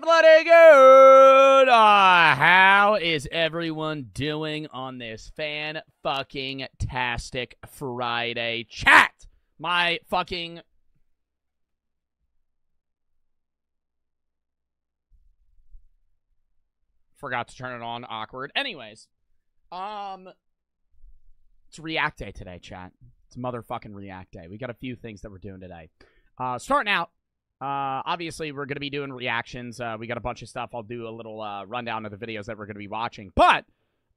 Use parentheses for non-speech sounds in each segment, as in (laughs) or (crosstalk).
bloody good. Uh, how is everyone doing on this fan fucking tastic Friday chat? My fucking forgot to turn it on. Awkward. Anyways, um, it's React Day today, chat. It's motherfucking React Day. We got a few things that we're doing today. Uh, starting out, uh, obviously, we're going to be doing reactions. Uh, we got a bunch of stuff. I'll do a little uh, rundown of the videos that we're going to be watching. But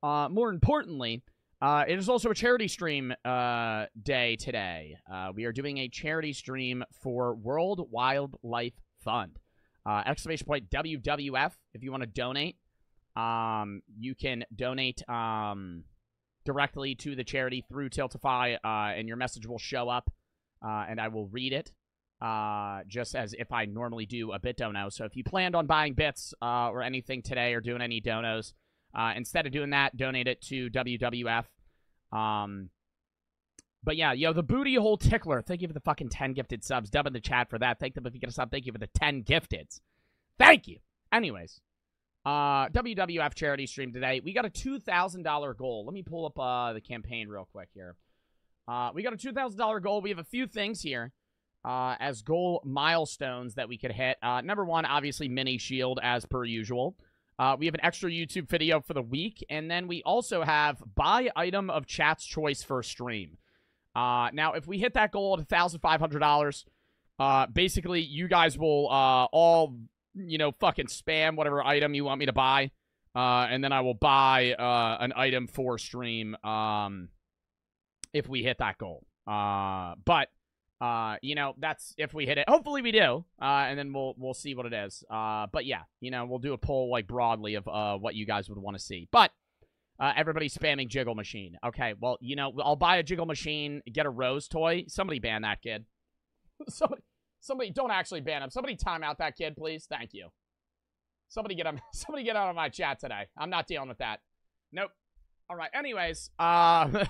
uh, more importantly, uh, it is also a charity stream uh, day today. We are doing a charity stream for World Wildlife Fund. Exclamation point WWF if you want to donate. Um, you can donate um, directly to the charity through Tiltify, and your message will show up, and I will read it uh, just as if I normally do a bit dono. So if you planned on buying bits uh, or anything today or doing any donos, uh, instead of doing that, donate it to WWF. Um, but yeah, yo, the booty hole tickler. Thank you for the fucking 10 gifted subs. Dub in the chat for that. Thank them if you get a sub. Thank you for the 10 gifteds. Thank you. Anyways, uh, WWF charity stream today. We got a $2,000 goal. Let me pull up uh, the campaign real quick here. Uh, we got a $2,000 goal. We have a few things here uh, as goal milestones that we could hit. Uh, number one, obviously, mini shield as per usual. Uh, we have an extra YouTube video for the week, and then we also have buy item of chat's choice for stream. Uh, now, if we hit that goal at $1,500, uh, basically, you guys will uh, all, you know, fucking spam whatever item you want me to buy, and then I will buy an item for stream um, if we hit that goal. But uh, you know, that's if we hit it. Hopefully we do. Uh, and then we'll we'll see what it is. Uh, but yeah, you know, we'll do a poll like broadly of uh what you guys would want to see. But uh, everybody's spamming Jiggle Machine. Okay, well, you know, I'll buy a Jiggle Machine, get a Rose toy. Somebody ban that kid. (laughs) somebody, somebody, don't actually ban him. Somebody time out that kid, please. Thank you. Somebody get him. (laughs) Somebody get out of my chat today. I'm not dealing with that. Nope. All right. Anyways, uh,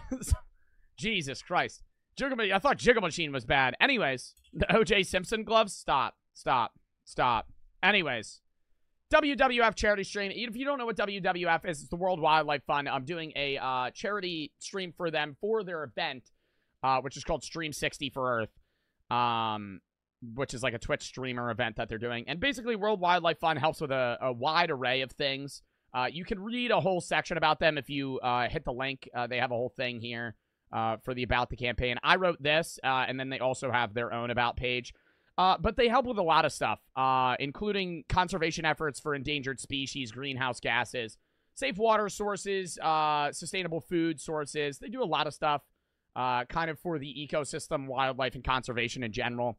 (laughs) Jesus Christ. Jiggle I thought Jiggle Machine was bad. Anyways, the OJ Simpson gloves. Stop. Stop. Stop. Anyways, WWF charity stream. If you don't know what WWF is, it's the World Wildlife Fund. I'm doing a uh, charity stream for them for their event, uh, which is called Stream 60 for Earth, um, which is like a Twitch streamer event that they're doing. And basically, World Wildlife Fund helps with a, a wide array of things. Uh, you can read a whole section about them if you uh, hit the link. Uh, they have a whole thing here uh, for the About the campaign. I wrote this, uh, and then they also have their own About page. Uh, but they help with a lot of stuff, uh, including conservation efforts for endangered species, greenhouse gases, safe water sources, uh, sustainable food sources. They do a lot of stuff uh, kind of for the ecosystem, wildlife, and conservation in general.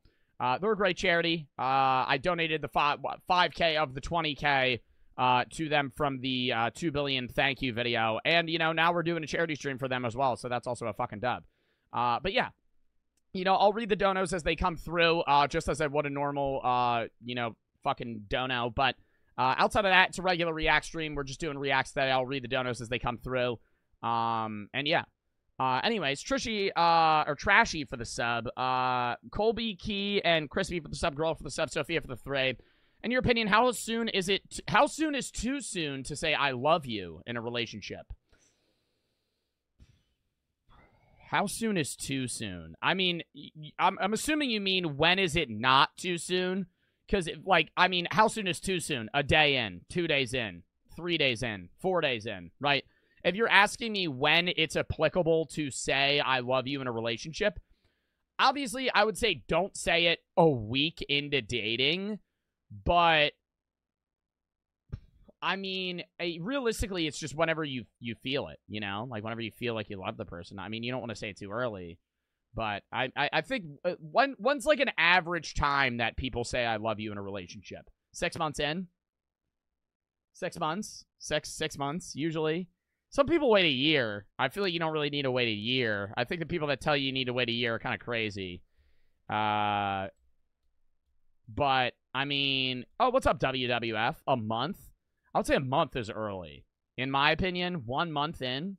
they're a great charity. I donated the five, 5K of the 20K uh, to them from the uh, 2 billion thank you video. And, you know, now we're doing a charity stream for them as well, so that's also a fucking dub. Uh, but yeah, you know, I'll read the donos as they come through, uh, just as I would a normal, uh, you know, fucking dono. But uh, outside of that, it's a regular React stream. We're just doing Reacts that I'll read the donos as they come through. Um, and yeah. Uh, anyways, Trishy, uh, or Trashy for the sub, uh, Colby, Key, and Crispy for the sub, Girl for the sub, Sophia for the thread. In your opinion, how soon is it? How soon is too soon to say I love you in a relationship? How soon is too soon? I mean, I'm, I'm assuming you mean when is it not too soon? Because, like, I mean, how soon is too soon? A day in, two days in, three days in, four days in, right? If you're asking me when it's applicable to say I love you in a relationship, obviously I would say don't say it a week into dating but I mean, realistically, it's just whenever you you feel it, you know, like whenever you feel like you love the person. I mean, you don't want to say it too early, but I I, I think uh, one one's like an average time that people say I love you in a relationship. Six months in. Six months, six six months usually. Some people wait a year. I feel like you don't really need to wait a year. I think the people that tell you you need to wait a year are kind of crazy. Uh, but, I mean, oh, what's up, WWF? A month? I would say a month is early. In my opinion, one month in.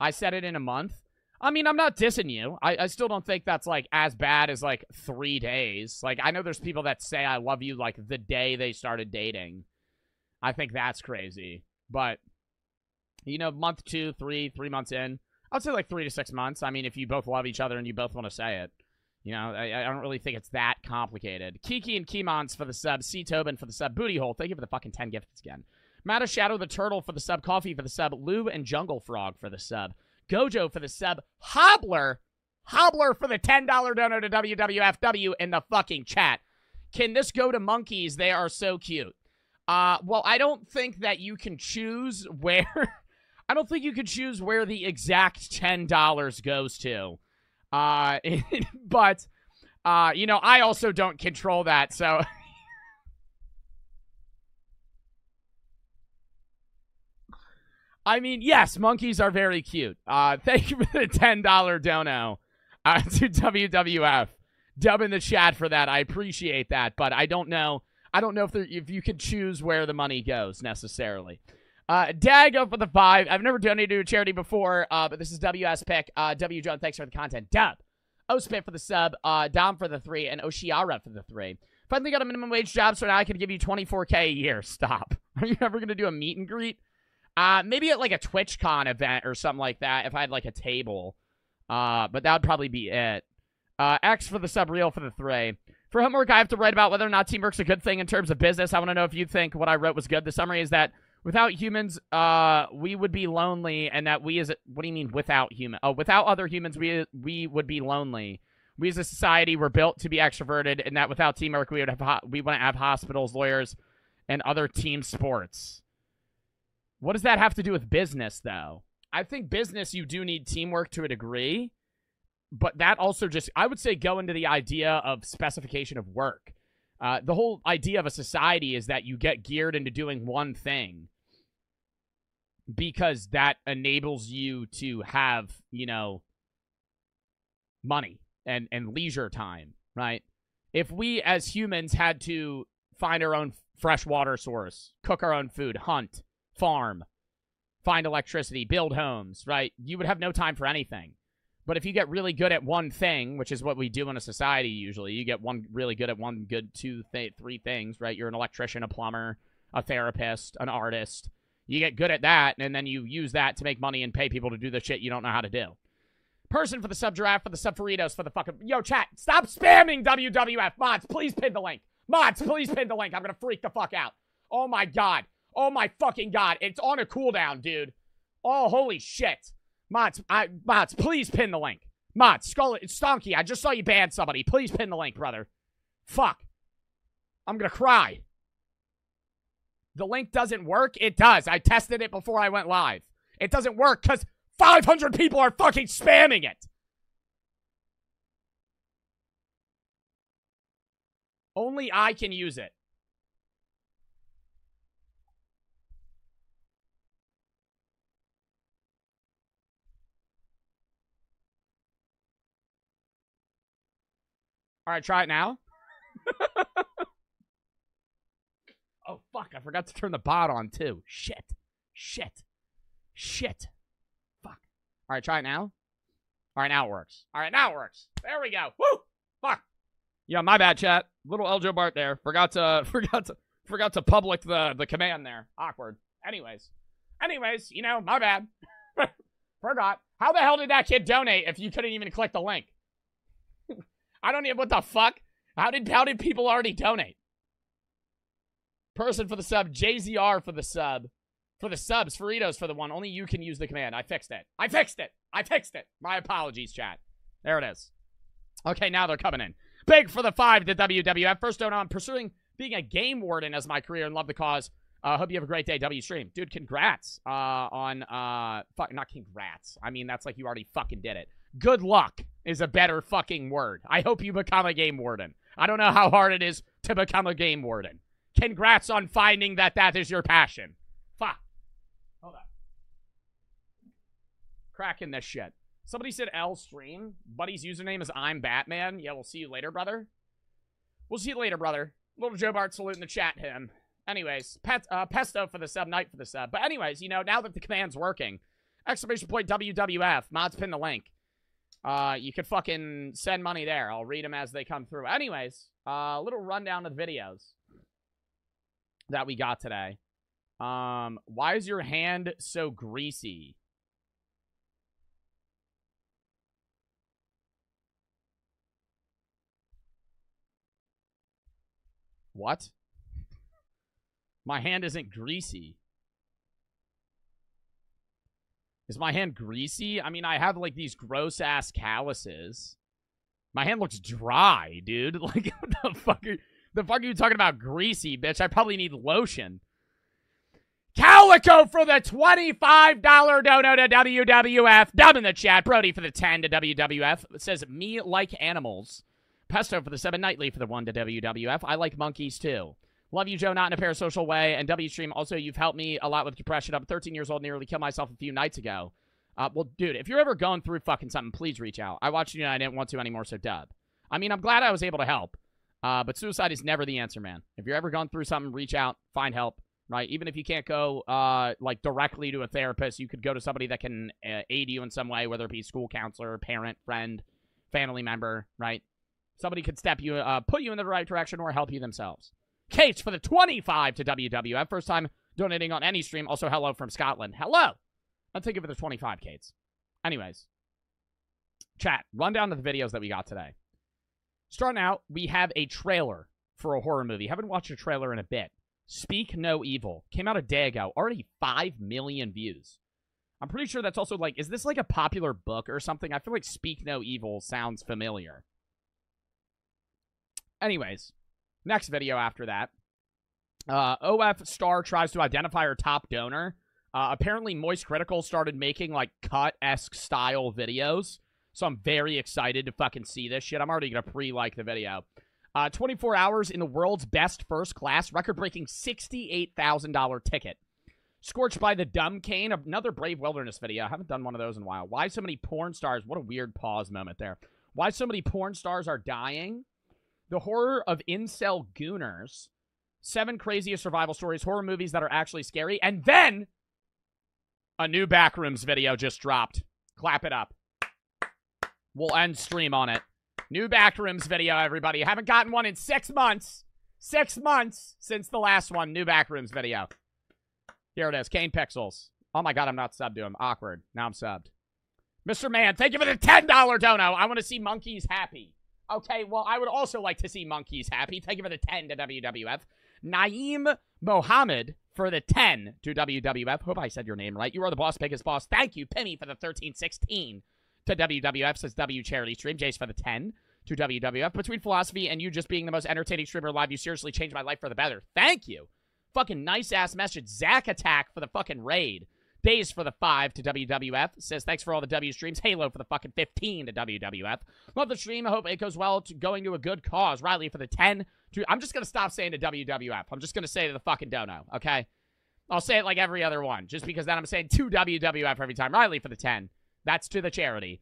I said it in a month. I mean, I'm not dissing you. I, I still don't think that's, like, as bad as, like, three days. Like, I know there's people that say I love you, like, the day they started dating. I think that's crazy. But, You know, month two, three, three months in. I'd say like three to six months. I mean, if you both love each other and you both want to say it. You know, I, I don't really think it's that complicated. Kiki and Kimons for the sub. C. Tobin for the sub. Booty Hole, thank you for the fucking 10 gifts again. Matta Shadow the Turtle for the sub. Coffee for the sub. Lou and Jungle Frog for the sub. Gojo for the sub. Hobbler. Hobbler for the $10 donor to WWFW in the fucking chat. Can this go to monkeys? They are so cute. Uh, well, I don't think that you can choose (laughs) where... I don't think you can choose where the exact $10 goes to. Uh, (laughs) but, uh, you know, I also don't control that, so... I mean, yes, monkeys are very cute. Uh, thank you for the $10 dono uh, (laughs) to WWF. Dub in the chat for that. I appreciate that, but I don't know. I don't know if there, if you could choose where the money goes necessarily. Uh, Dago for the five. I've never donated to a charity before, uh, but this is WS pick. Uh, W John, thanks for the content. Dub. Ospit for the sub. Uh, Dom for the three, and Oshiara for the three. Finally got a minimum wage job, so now I can give you 24k a year. Stop. (laughs) Are you ever gonna do a meet and greet? Uh, maybe at like a TwitchCon event or something like that. If I had like a table. Uh, but that would probably be it. Uh, X for the sub, real for the three. For homework, I have to write about whether or not teamwork's a good thing in terms of business. I want to know if you think what I wrote was good. The summary is that without humans, uh, we would be lonely, and that we as a, what do you mean without human? Oh, without other humans, we we would be lonely. We as a society were built to be extroverted, and that without teamwork, we would have we wouldn't have hospitals, lawyers, and other team sports. What does that have to do with business, though? I think business you do need teamwork to a degree, but that also just I would say go into the idea of specification of work. Uh, the whole idea of a society is that you get geared into doing one thing because that enables you to have, you know, money and, and leisure time, right? If we as humans had to find our own fresh water source, cook our own food, hunt, farm, find electricity, build homes, right? You would have no time for anything. But if you get really good at one thing, which is what we do in a society usually, you get one really good at one good two, th three things, right? You're an electrician, a plumber, a therapist, an artist. You get good at that, and then you use that to make money and pay people to do the shit you don't know how to do. Person for the sub giraffe, for the sub burritos, for the fucking yo chat. Stop spamming WWF mods. Please pin the link. Mods, please pin the link. I'm gonna freak the fuck out. Oh my god. Oh my fucking god. It's on a cooldown, dude. Oh holy shit. Mods, I, Mods, please pin the link. Mods, Skull, Stonky, I just saw you ban somebody. Please pin the link, brother. Fuck. I'm gonna cry. The link doesn't work? It does. I tested it before I went live. It doesn't work because 500 people are fucking spamming it. Only I can use it. All right, try it now. (laughs) oh, fuck. I forgot to turn the bot on, too. Shit. Shit. Shit. Fuck. All right, try it now. All right, now it works. All right, now it works. There we go. Woo! Fuck. Yeah, my bad, chat. Little Eljo Bart there. Forgot to, (laughs) forgot to, forgot to public the, the command there. Awkward. Anyways. Anyways, you know, my bad. (laughs) Forgot. How the hell did that kid donate if you couldn't even click the link? (laughs) I don't even what the fuck. How did how did people already donate? Person for the sub, JZR for the sub. For the subs, Faritos for the one. Only you can use the command. I fixed it. I fixed it. I fixed it. My apologies, chat. There it is. Okay, now they're coming in. Big for the five to WWF. First note I'm pursuing being a game warden as my career and love the cause. Uh, hope you have a great day, W Stream. Dude, congrats uh, on, uh, fuck, not congrats. I mean, that's like you already fucking did it good luck is a better fucking word. I hope you become a game warden. I don't know how hard it is to become a game warden. Congrats on finding that that is your passion. Fuck. Hold on. Cracking this shit. Somebody said L stream. Buddy's username is I'm Batman. Yeah, we'll see you later, brother. We'll see you later, brother. Little Joe Bart salute in the chat him. Anyways, pet, uh, Pesto for the sub, Night for the sub. But anyways, you know, now that the command's working, exclamation point WWF, mods pin the link. Uh, you could fucking send money there. I'll read them as they come through. Anyways, a uh, little rundown of the videos that we got today. Um, why is your hand so greasy? What? My hand isn't greasy. Is my hand greasy? I mean, I have like these gross ass calluses. My hand looks dry, dude. (laughs) Like, what the fuck are, the fuck are you talking about greasy, bitch? I probably need lotion. Calico for the $25 dono to WWF. Dub in the chat. Brody for the 10 to WWF. It says, me like animals. Pesto for the 7 nightly for the 1 to WWF. I like monkeys too. Love you, Joe, not in a parasocial way. And W Stream, also, you've helped me a lot with depression. I'm 13 years old, nearly killed myself a few nights ago. Uh, well, dude, if you're ever going through fucking something, please reach out. I watched you and I didn't want to anymore, so dub. I mean, I'm glad I was able to help. Uh, but suicide is never the answer, man. If you're ever going through something, reach out, find help, right? Even if you can't go, uh, like, directly to a therapist, you could go to somebody that can uh, aid you in some way, whether it be school counselor, parent, friend, family member, right? Somebody could step you, uh, put you in the right direction or help you themselves. Case for the 25 to WWF. First time donating on any stream. Also, hello from Scotland. Hello. Let's take it for the 25, Kates. Anyways, chat, run down to the videos that we got today. Starting out, we have a trailer for a horror movie. Haven't watched a trailer in a bit. Speak No Evil. Came out a day ago. Already 5 million views. I'm pretty sure that's also like, is this like a popular book or something? I feel like Speak No Evil sounds familiar. Anyways, next video after that. Uh, OF Star tries to identify her top donor. Uh, apparently, Moist Critical started making like cut-esque style videos. So I'm very excited to fucking see this shit. I'm already going to pre-like the video. Uh, 24 hours in the world's best first class, record-breaking $68,000 ticket. Scorched by the Dumb Cane, another Brave Wilderness video. I haven't done one of those in a while. Why so many porn stars? What a weird pause moment there. Why so many porn stars are dying? The horror of incel gooners. Seven craziest survival stories, horror movies that are actually scary. And then a new Backrooms video just dropped. Clap it up. We'll end stream on it. New Backrooms video, everybody. Haven't gotten one in six months. Six months since the last one. New Backrooms video. Here it is. Kane Pixels. Oh my god, I'm not subbed to him. Awkward. Now I'm subbed. Mr. Man, thank you for the $10 dono. I want to see monkeys happy. Okay, well, I would also like to see monkeys happy. Thank you for the 10 to WWF. Naeem Mohammed for the 10 to WWF. Hope I said your name right. You are the boss, biggest boss. Thank you, Penny, for the 1316 to WWF. Says W Charity Stream. Jace for the 10 to WWF. Between philosophy and you just being the most entertaining streamer live, you seriously changed my life for the better. Thank you. Fucking nice ass message. Zack Attack for the fucking raid. Days for the 5 to WWF. Says, thanks for all the W streams. Halo for the fucking 15 to WWF. Love the stream. I hope it goes well to going to a good cause. Riley for the 10 to... I'm just going to stop saying to WWF. I'm just going to say to the fucking dono, okay? I'll say it like every other one, just because then I'm saying to WWF every time. Riley for the 10. That's to the charity.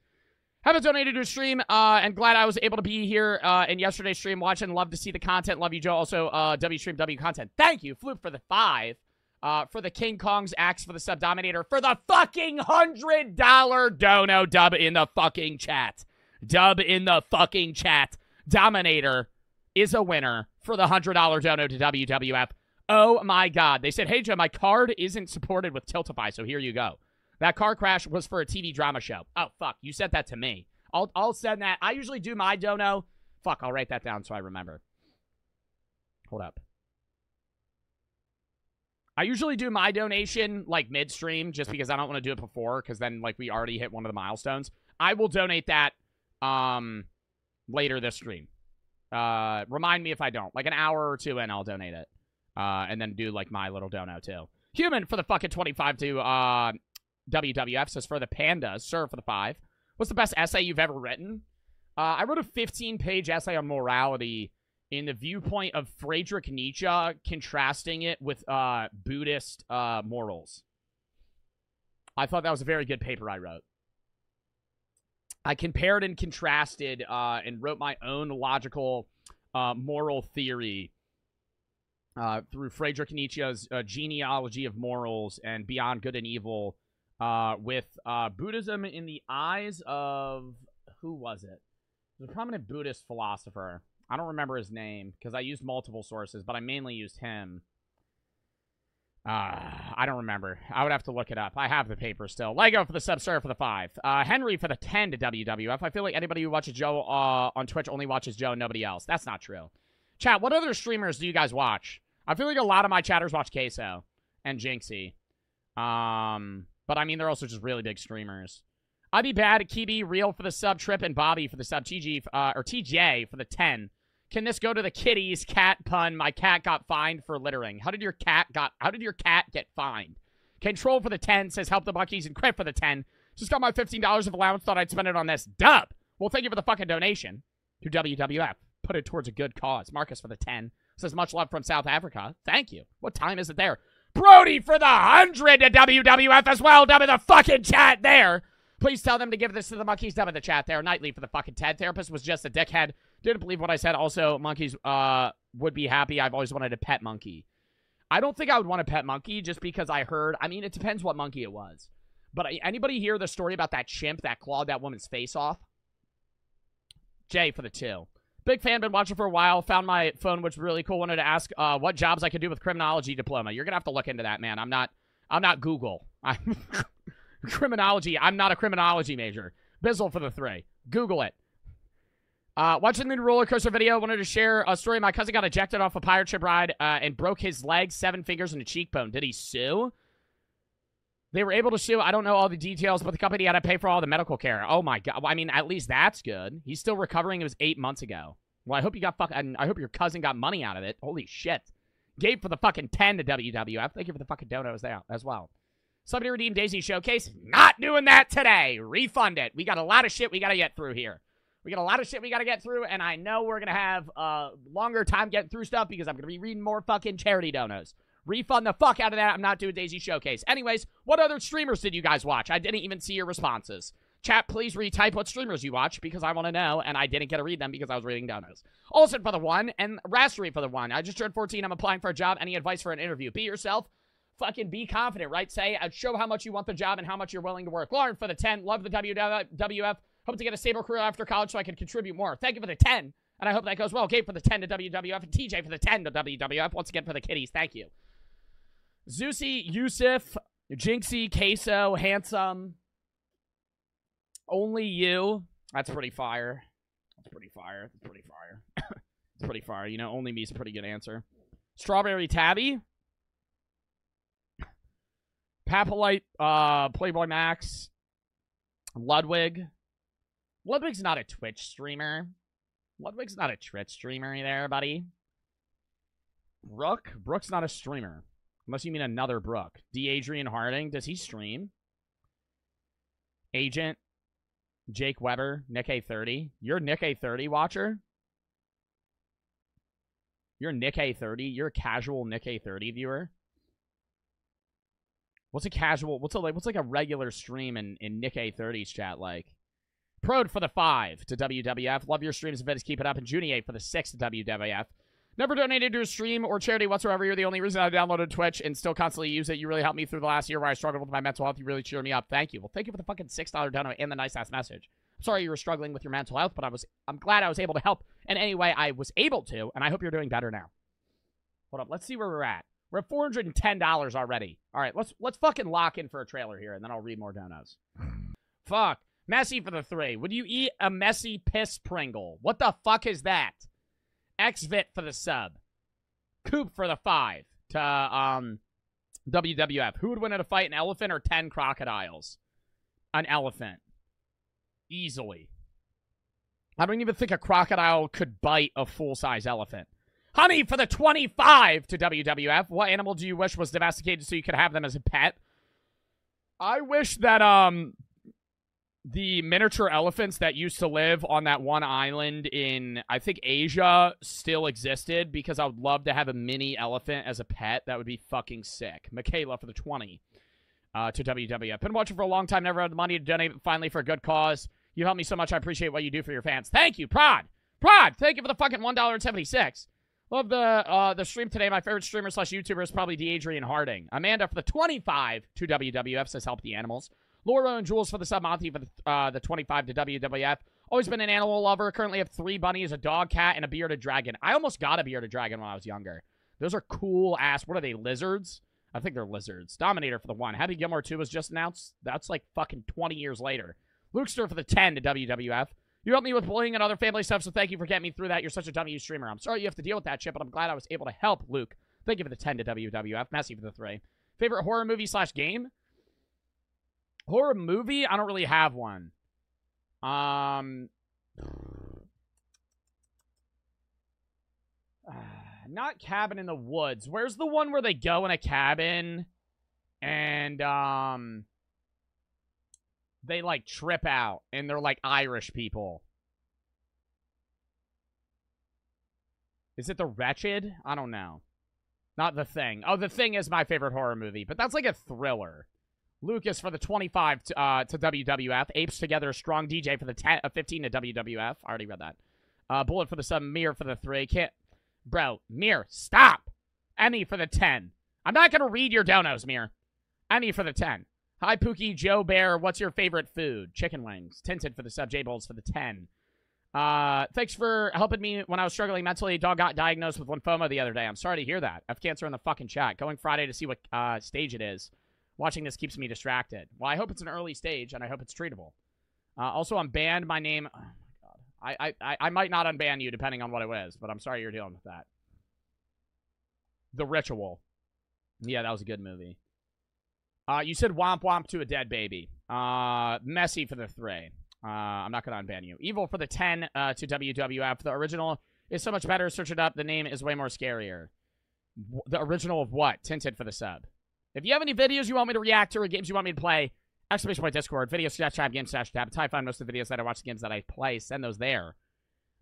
Haven't donated to a stream, uh, and glad I was able to be here uh, in yesterday's stream watching. Love to see the content. Love you, Joe. Also, uh, W Stream W content. Thank you, Floop, for the five. Uh, for the King Kong's axe for the sub dominator for the fucking hundred dollar dono dub in the fucking chat. Dub in the fucking chat. Dominator is a winner for the hundred dollar dono to WWF. Oh my god. They said, hey Joe, my card isn't supported with Tiltify, so here you go. That car crash was for a TV drama show. Oh fuck, you sent that to me. I'll I'll send that. I usually do my dono. Fuck, I'll write that down so I remember. Hold up. I usually do my donation like midstream just because I don't want to do it before because then like we already hit one of the milestones. I will donate that um later this stream. Uh remind me if I don't. Like an hour or two and I'll donate it. Uh and then do like my little dono too. Human for the fucking 25 to uh WWF says for the pandas, sir for the 5. What's the best essay you've ever written? Uh I wrote a 15-page essay on morality in the viewpoint of Friedrich Nietzsche, contrasting it with uh, Buddhist uh, morals. I thought that was a very good paper I wrote. I compared and contrasted uh, and wrote my own logical uh, moral theory uh, through Friedrich Nietzsche's genealogy of morals and beyond good and evil with Buddhism in the eyes of who was it? The prominent Buddhist philosopher. I don't remember his name because I used multiple sources, but I mainly used him. Uh, I don't remember. I would have to look it up. I have the paper still. Lego for the sub, sir for the five. Uh, Henry for the 10 to WWF. I feel like anybody who watches Joe uh, on Twitch only watches Joe nobody else. That's not true. Chat, what other streamers do you guys watch? I feel like a lot of my chatters watch CaseOh and Jynxzi. Um, but I mean, they're also just really big streamers. I'd be bad at Kibi, Real for the sub, Trip, and Bobby for the sub, TG, uh, or TJ for the 10. Can this go to the kitties? Cat pun. My cat got fined for littering. How did your cat got? How did your cat get fined? Control for the 10 says help the Buckies and quit for the 10. Just got my $15 of allowance. Thought I'd spend it on this. Dub. Well, thank you for the fucking donation to WWF. Put it towards a good cause. Marcus for the 10 says much love from South Africa. Thank you. What time is it there? Brody for the 100 to WWF as well. Dub in the fucking chat there. Please tell them to give this to the monkeys. Dub in the chat there. Nightly for the fucking Ted Therapist was just a dickhead. Didn't believe what I said. Also, monkeys uh, would be happy. I've always wanted a pet monkey. I don't think I would want a pet monkey just because I heard. I mean, it depends what monkey it was. But anybody hear the story about that chimp that clawed that woman's face off? Jay for the two. Big fan, been watching for a while. Found my phone, which was really cool. Wanted to ask uh, what jobs I could do with criminology diploma. You're gonna have to look into that, man. I'm not. I'm not Google. I'm (laughs) criminology. I'm not a criminology major. Bizzle for the three. Google it. Uh, watching the roller coaster video, wanted to share a story. My cousin got ejected off a pirate ship ride uh, and broke his leg, seven fingers, and a cheekbone. Did he sue? They were able to sue. I don't know all the details, but the company had to pay for all the medical care. Oh my god! I mean, at least that's good. He's still recovering. It was eight months ago. Well, I hope you got fuck. I hope your cousin got money out of it. Holy shit! Gabe for the fucking ten to WWF. Thank you for the fucking donos there as well. Somebody redeem Daisy Showcase. Not doing that today. Refund it. We got a lot of shit we got to get through here. We got a lot of shit we got to get through, and I know we're going to have a uh, longer time getting through stuff because I'm going to be reading more fucking charity donos. Refund the fuck out of that. I'm not doing Daisy Showcase. Anyways, what other streamers did you guys watch? I didn't even see your responses. Chat, please retype what streamers you watch because I want to know, and I didn't get to read them because I was reading donos. Olsen for the one, and Rastery for the one. I just turned 14. I'm applying for a job. Any advice for an interview? Be yourself. Fucking be confident, right? Say, uh, show how much you want the job and how much you're willing to work. Lauren for the 10. Love the WWF. Hope to get a stable career after college so I can contribute more. Thank you for the 10. And I hope that goes well. Gabe for the 10 to WWF and TJ for the 10 to WWF. Once again for the kiddies. Thank you. Zeusy, Yusuf, Jynxzi, CaseOh, Handsome. Only you. That's pretty fire. That's pretty fire. That's pretty fire. (coughs) it's pretty fire. You know, only me is a pretty good answer. Strawberry Tabby. Papalite, uh, Playboy Max. Ludwig. Ludwig's not a Twitch streamer. Ludwig's not a Twitch streamer there, buddy. Brooke? Brooke's not a streamer. Unless you mean another Brooke. D. Adrian Harding. Does he stream? Agent. Jake Webber. Nick A30. You're Nick A30 watcher? You're Nick A30? You're a casual Nick A30 viewer? What's a casual, what's a, like, what's like a regular stream in, in Nick A30's chat like? Prode for the five to WWF. Love your streams and videos. Keep it up. And Junie for the six to WWF. Never donated to a stream or charity whatsoever. You're the only reason I downloaded Twitch and still constantly use it. You really helped me through the last year where I struggled with my mental health. You really cheered me up. Thank you. Well, thank you for the fucking $6 dono and the nice ass message. Sorry you were struggling with your mental health, but I was I'm glad I was able to help in any way I was able to, and I hope you're doing better now. Hold up, let's see where we're at. We're at $410 already. All right, let's let's fucking lock in for a trailer here, and then I'll read more donos. Fuck. Messy for the three. Would you eat a messy piss Pringle? What the fuck is that? XVIT for the sub. Coop for the five to um WWF. Who would win in a fight, an elephant or 10 crocodiles? An elephant. Easily. I don't even think a crocodile could bite a full-size elephant. Honey for the 25 to WWF. What animal do you wish was domesticated so you could have them as a pet? I wish that um the miniature elephants that used to live on that one island in I think Asia still existed because I would love to have a mini elephant as a pet. That would be fucking sick. Michaela for the 20 uh, to WWF. Been watching for a long time, never had the money to donate, finally for a good cause. You helped me so much. I appreciate what you do for your fans. Thank you, Prod. Prod, thank you for the fucking $1.76. Love the uh, the stream today. My favorite streamer slash YouTuber is probably the Adrian Harding. Amanda for the 25 to WWF says help the animals. Laura and Jules for the sub. Monty for the, uh, the 25 to WWF. Always been an animal lover. Currently have three bunnies, a dog, cat, and a bearded dragon. I almost got a bearded dragon when I was younger. Those are cool ass. What are they, lizards? I think they're lizards. Dominator for the one. Happy Gilmore 2 was just announced. That's like fucking 20 years later. Lukester for the 10 to WWF. You helped me with bullying and other family stuff, so thank you for getting me through that. You're such a W streamer. I'm sorry you have to deal with that shit, but I'm glad I was able to help, Luke. Thank you for the 10 to WWF. Messy for the 3. Favorite horror movie slash game? Horror movie? I don't really have one. Um... (sighs) not Cabin in the Woods. Where's the one where they go in a cabin and um they like trip out and they're like Irish people? Is it The Wretched? I don't know. Not The Thing. Oh, The Thing is my favorite horror movie, but that's like a thriller. Lucas for the 25 to, uh, to WWF. Apes Together, Strong DJ for the 10, uh, 15 to WWF. I already read that. Uh, Bullet for the sub, Mir for the 3. Can't, Bro, Mir, stop. Emmy for the 10. I'm not going to read your donos, Mir. Emmy for the 10. Hi, Pookie, Joe Bear. What's your favorite food? Chicken wings. Tinted for the sub. J Bowls for the 10. Uh, thanks for helping me when I was struggling mentally. Dog got diagnosed with lymphoma the other day. I'm sorry to hear that. Have cancer in the fucking chat. Going Friday to see what uh, stage it is. Watching this keeps me distracted. Well, I hope it's an early stage, and I hope it's treatable. Uh, also, I'm banned. My name... Oh, my I, I, I might not unban you depending on what it was, but I'm sorry you're dealing with that. The Ritual. Yeah, that was a good movie. Uh, you said womp womp to a dead baby. Uh, messy for the three. Uh, I'm not going to unban you. Evil for the 10 uh, to WWF. The original is so much better. Search it up. The name is way more scarier. The original of what? Tinted for the sub. If you have any videos you want me to react to or games you want me to play, Exclamation point Discord, video slash tab, game slash tab. I find most of the videos that I watch, the games that I play, send those there.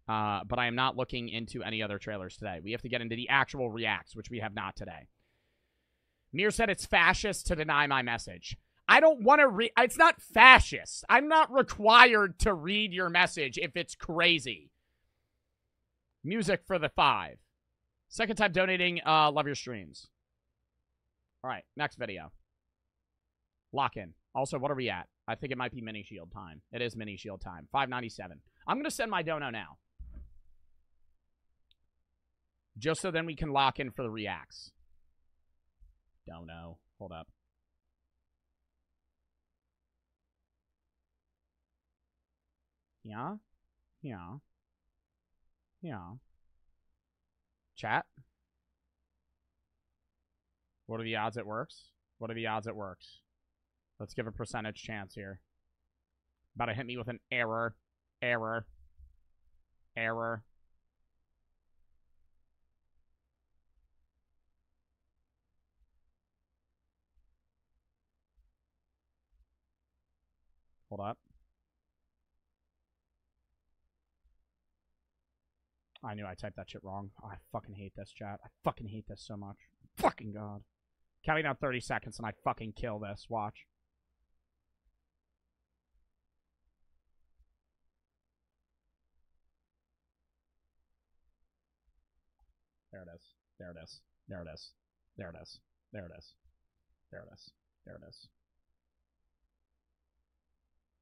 Uh, but I am not looking into any other trailers today. We have to get into the actual reacts, which we have not today. Mir said it's fascist to deny my message. I don't want to read. It's not fascist. I'm not required to read your message if it's crazy. Music for the five. Second time donating. Uh, love your streams. All right, next video. Lock in. Also, what are we at? I think it might be mini shield time. It is mini shield time. 597. I'm going to send my dono now. Just so then we can lock in for the reacts. Dono. Hold up. Yeah? Yeah. Yeah. Chat? What are the odds it works? What are the odds it works? Let's give a percentage chance here. About to hit me with an error. Error. Error. Hold up. I knew I typed that shit wrong. Oh, I fucking hate this chat. I fucking hate this so much. Fucking god. Counting down 30 seconds and I fucking kill this. Watch. There it is. There it is. There it is. There it is. There it is. There it is. There it is.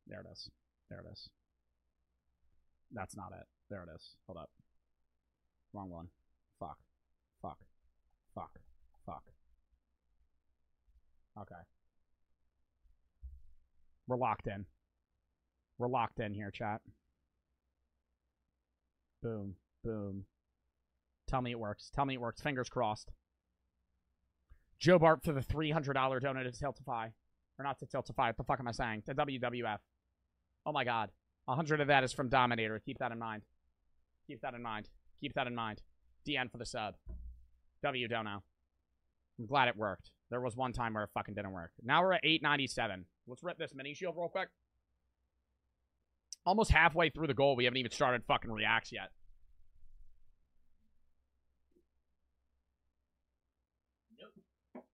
There it is. There it is. That's not it. There it is. Hold up. Wrong one. Fuck. Fuck. Fuck. Fuck. Okay. We're locked in. We're locked in here, chat. Boom. Boom. Tell me it works. Tell me it works. Fingers crossed. Joe Bart for the $300 donut to Tiltify. Or not to Tiltify. What the fuck am I saying? To WWF. Oh my god. 100 of that is from Dominator. Keep that in mind. Keep that in mind. Keep that in mind. DN for the sub. W don't know. I'm glad it worked. There was one time where it fucking didn't work. Now we're at 897. Let's rip this mini shield real quick. Almost halfway through the goal. We haven't even started fucking reacts yet. Nope.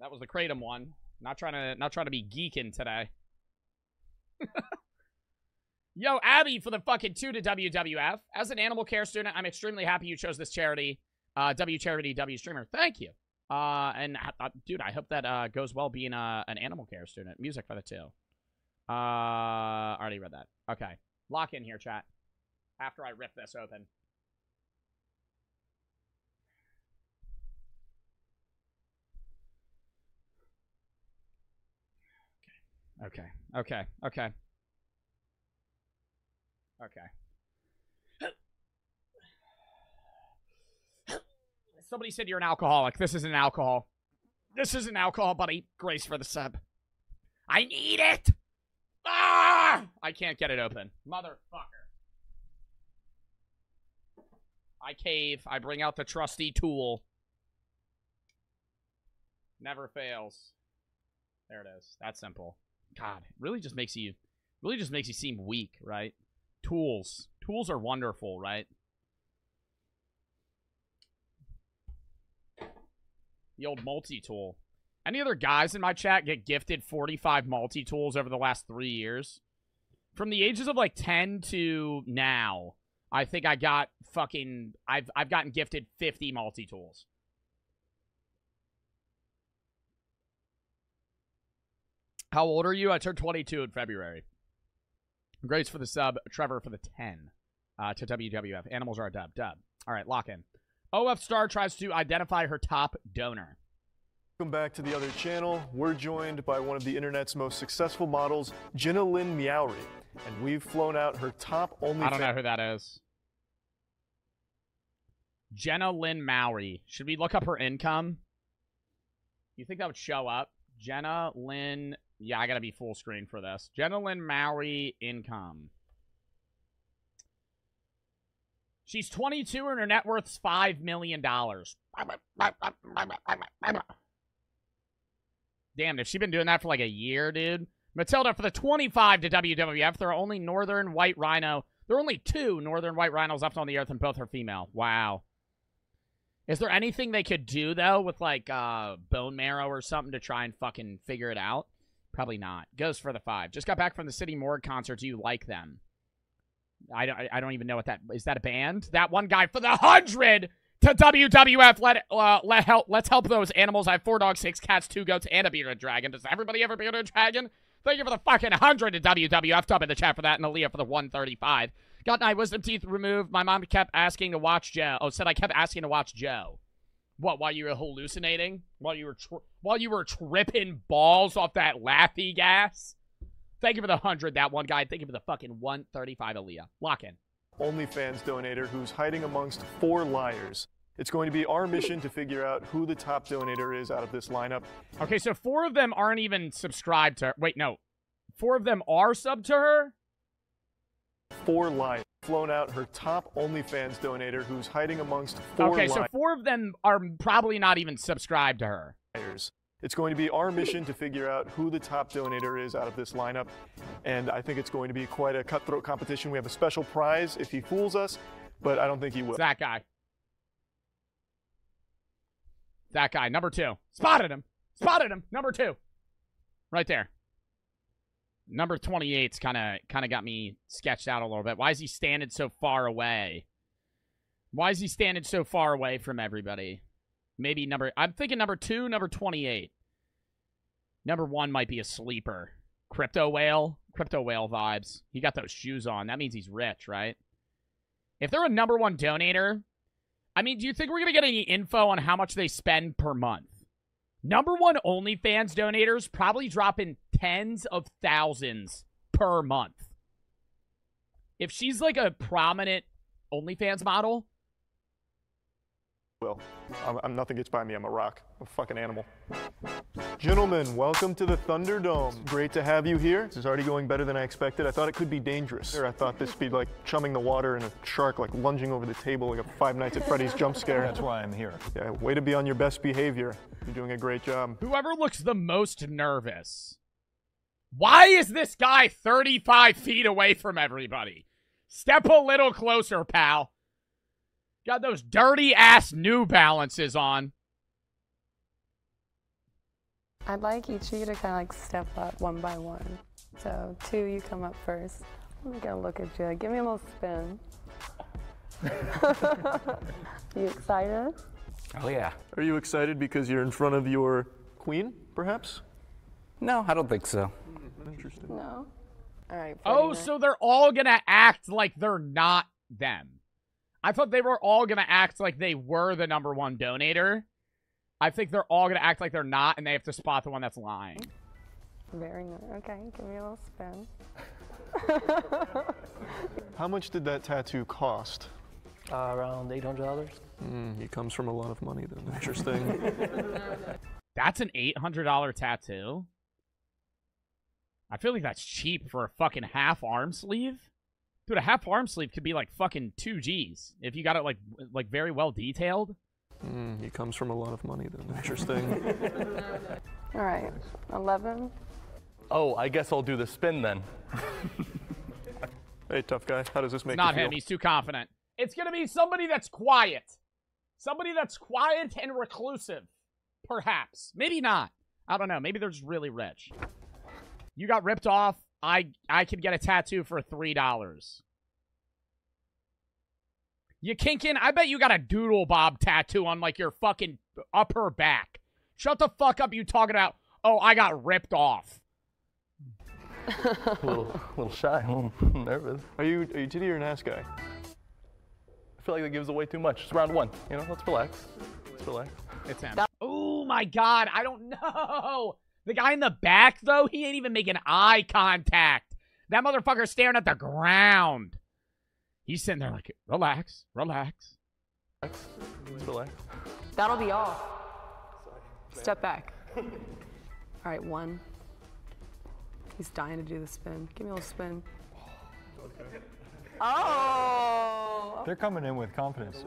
That was the Kratom one. Not trying to not trying to be geeking today. (laughs) Yo, Abby for the fucking two to WWF. As an animal care student, I'm extremely happy you chose this charity. Uh, w Charity, W Streamer. Thank you. Uh, and uh, uh, dude, I hope that uh, goes well being uh, an animal care student. Music for the two. Uh, already read that. Okay. Lock in here, chat. After I rip this open. Okay. Okay. Okay. Okay. Okay. Somebody said you're an alcoholic. This isn't alcohol. This isn't alcohol, buddy. Grace for the sub. I need it! Ah! I can't get it open. Motherfucker. I cave. I bring out the trusty tool. Never fails. There it is. That simple. God, it really just makes you really just makes you seem weak, right? Tools. Tools are wonderful, right? The old multi-tool. Any other guys in my chat get gifted 45 multi-tools over the last three years? From the ages of like 10 to now, I think I got fucking I've I've gotten gifted 50 multi-tools. How old are you? I turned 22 in February. Grace for the sub, Trevor for the 10 uh, to WWF. Animals are a dub. Dub. All right, lock in. OF Star tries to identify her top donor. Welcome back to the other channel. We're joined by one of the internet's most successful models, Jenna Lynn Meowri, and we've flown out her top only. I don't know who that is. Jenna Lynn Meowri. Should we look up her income? You think that would show up? Jenna Lynn. Yeah, I gotta be full screen for this. Jenna Lynn Meowri income. She's 22 and her net worth's $5 million. Damn, has she been doing that for like a year, dude? Matilda for the 25 to WWF. There are only Northern White Rhino. There are only two Northern White Rhinos left on the earth, and both are female. Wow. Is there anything they could do, though, with like uh, bone marrow or something to try and fucking figure it out? Probably not. Goes for the five. Just got back from the City Morgue concert. Do you like them? I don't, I don't even know what that is. That a band? That one guy for the hundred to WWF. Let uh, let help. Let's help those animals. I have four dogs, six cats, two goats, and a bearded dragon. Does everybody ever bearded dragon? Thank you for the fucking hundred to WWF. Top in the chat for that, and Aaliyah for the 135. Got my wisdom teeth removed. My mom kept asking to watch Joe. Oh, said I kept asking to watch Joe. What? While you were hallucinating? While you were while you were tripping balls off that laffy gas? Thank you for the 100, that one guy. Thank you for the fucking 135, Aaliyah. Lock in. OnlyFans donator who's hiding amongst four liars. It's going to be our mission to figure out who the top donator is out of this lineup. Okay, so four of them aren't even subscribed to her. Wait, no. Four of them are sub to her? Four liars. Flown out her top OnlyFans donator who's hiding amongst four Okay, so four of them are probably not even subscribed to her. Liars. It's going to be our (laughs) mission to figure out who the top donator is out of this lineup. And I think it's going to be quite a cutthroat competition. We have a special prize if he fools us, but I don't think he will. It's that guy. That guy, number two. Spotted him. Spotted him. Number two. Right there. Number 28's kind of kind of got me sketched out a little bit. Why is he standing so far away? Why is he standing so far away from everybody? Maybe number... I'm thinking number two, number 28. Number one might be a sleeper. Crypto Whale. Crypto Whale vibes. He got those shoes on. That means he's rich, right? If they're a number one donator... I mean, do you think we're going to get any info on how much they spend per month? Number one OnlyFans donators probably dropping tens of thousands per month. If she's like a prominent OnlyFans model, will. I'm, I'm, nothing gets by me. I'm a rock. I'm a fucking animal. Gentlemen, welcome to the Thunderdome. Great to have you here. This is already going better than I expected. I thought it could be dangerous. I thought this would be like chumming the water and a shark like lunging over the table like a Five Nights at Freddy's jump scare. That's why I'm here. Yeah, way to be on your best behavior. You're doing a great job. Whoever looks the most nervous. Why is this guy 35 feet away from everybody? Step a little closer, pal. Got those dirty ass New Balances on. I'd like each of you to kind of like step up one by one. So two, you come up first. I'm gonna look at you. Give me a little spin. (laughs) you excited? Oh yeah. Are you excited because you're in front of your queen, perhaps? No, I don't think so. Interesting. No. All right. Oh, so they're all gonna act like they're not them. I thought they were all going to act like they were the number one donator. I think they're all going to act like they're not, and they have to spot the one that's lying. Very nice. Okay, give me a little spin. (laughs) How much did that tattoo cost? Uh, around $800. Mm, he comes from a lot of money then. Interesting. (laughs) That's an $800 tattoo? I feel like that's cheap for a fucking half arm sleeve. Dude, a half arm sleeve could be like fucking 2 Gs if you got it like like very well detailed. mm, he comes from a lot of money then. Interesting. (laughs) All right, 11. Oh, I guess I'll do the spin then. (laughs) hey, tough guy. How does this make Not you feel? him, he's too confident. It's gonna be somebody that's quiet. Somebody that's quiet and reclusive. Perhaps. Maybe not. I don't know. Maybe they're just really rich. You got ripped off. I I could get a tattoo for three dollars. You kinkin, I bet you got a doodle bob tattoo on like your fucking upper back. Shut the fuck up, you talking about, oh, I got ripped off. a (laughs) little, a little shy, a little (laughs) nervous. Are you are you titty or an ass guy? I feel like that gives away too much. It's round one. You know, let's relax. Let's relax. It's him. Oh my god, I don't (laughs) know. The guy in the back, though, he ain't even making eye contact. That motherfucker's staring at the ground. He's sitting there like, relax, relax. Let's relax. That'll be all. Step back. All right, one. He's dying to do the spin. Give me a little spin. Oh! They're coming in with confidence.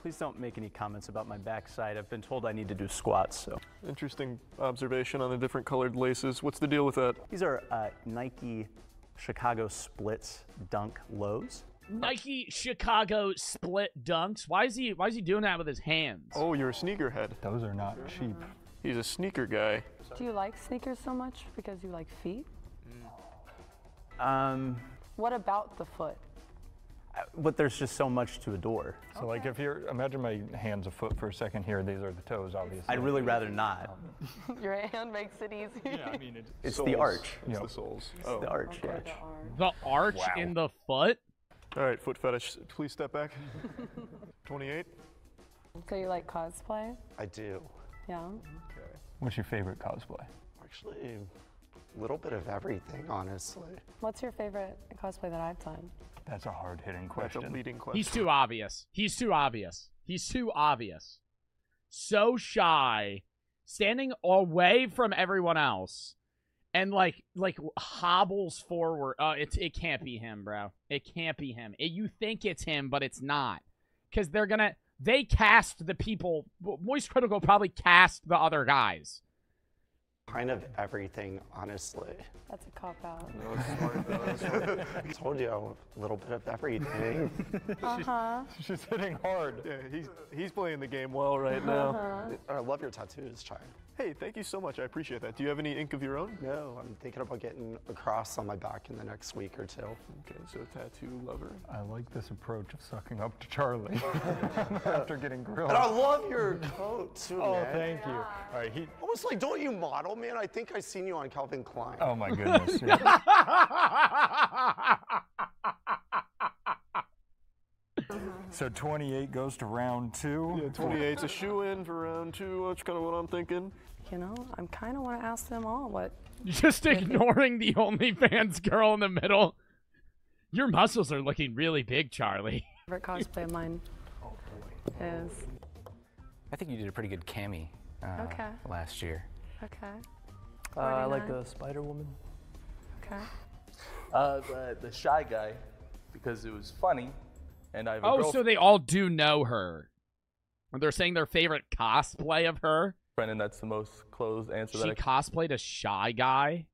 Please don't make any comments about my backside. I've been told I need to do squats. So Interesting observation on the different colored laces. What's the deal with that? these are uh, Nike Chicago Splits Dunk Lows. Nike Chicago split dunks. Why is he why is he doing that with his hands? Oh, you're a sneakerhead. Those are not cheap. He's a sneaker guy. Do you like sneakers so much because you like feet? Um, What about the foot? But there's just so much to adore. So like if you're, imagine my hand's a foot for a second here. These are the toes, obviously. I'd really rather not. (laughs) Your hand makes it easy. I mean, it's, (laughs) It's Soles. Oh. the arch. It's Yep. the soles. It's Oh. the arch, yeah. The arch in the foot? All right, foot fetish. Please step back. (laughs) 28. So you like cosplay? I do. Yeah. Okay. What's your favorite cosplay? Actually, a little bit of everything, honestly. What's your favorite cosplay that I've done? That's a hard-hitting question. That's a question. leading question. He's too obvious. He's too obvious. He's too obvious. So shy, standing away from everyone else, and like like hobbles forward. Uh, it it can't be him, bro. It can't be him. It, you think it's him, but it's not, because they're gonna they cast the people. Moist Critical probably cast the other guys. Kind of everything, honestly. That's a cop out. (laughs) I told you a little bit of everything. (laughs) Uh huh. She's hitting hard. Yeah, he's he's playing the game well right now. Uh -huh. I love your tattoos, Chai. Hey, thank you so much. I appreciate that. Do you have any ink of your own? No, I'm thinking about getting a cross on my back in the next week or two. Okay, so tattoo lover. I like this approach of sucking up to Charlie (laughs) after getting grilled. And I love your coat too, Oh, man. thank you. All right, he. Almost like, don't you model, man? I think I seen you on Calvin Klein. Oh my goodness. yeah. (laughs) So 28 goes to round two. Yeah, 28's a shoe in for round two. That's kind of what I'm thinking. You know, I'm kind of want to ask them all what. Just ignoring the OnlyFans girl in the middle. Your muscles are looking really big, Charlie. favorite cosplay of mine is. I think you did a pretty good cami uh, Okay. last year. Okay. Uh, I like 49. the Spider Woman. Okay. Uh, the, the shy guy, because it was funny, and I have a Oh, so they all do know her. They're saying their favorite cosplay of her. and that's the most closed answer She that I cosplayed a shy guy.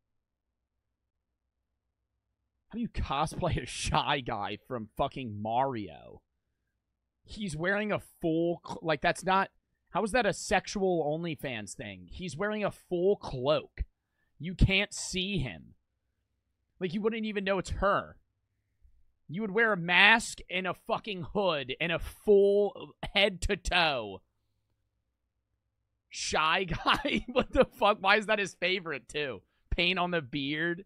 How do you cosplay a shy guy from fucking Mario? He's wearing a full like that's not. How is that a sexual OnlyFans thing? He's wearing a full cloak. You can't see him. Like you wouldn't even know it's her. You would wear a mask and a fucking hood and a full head to toe. Shy (laughs) guy? what the fuck? Why is that his favorite too? Paint on the beard?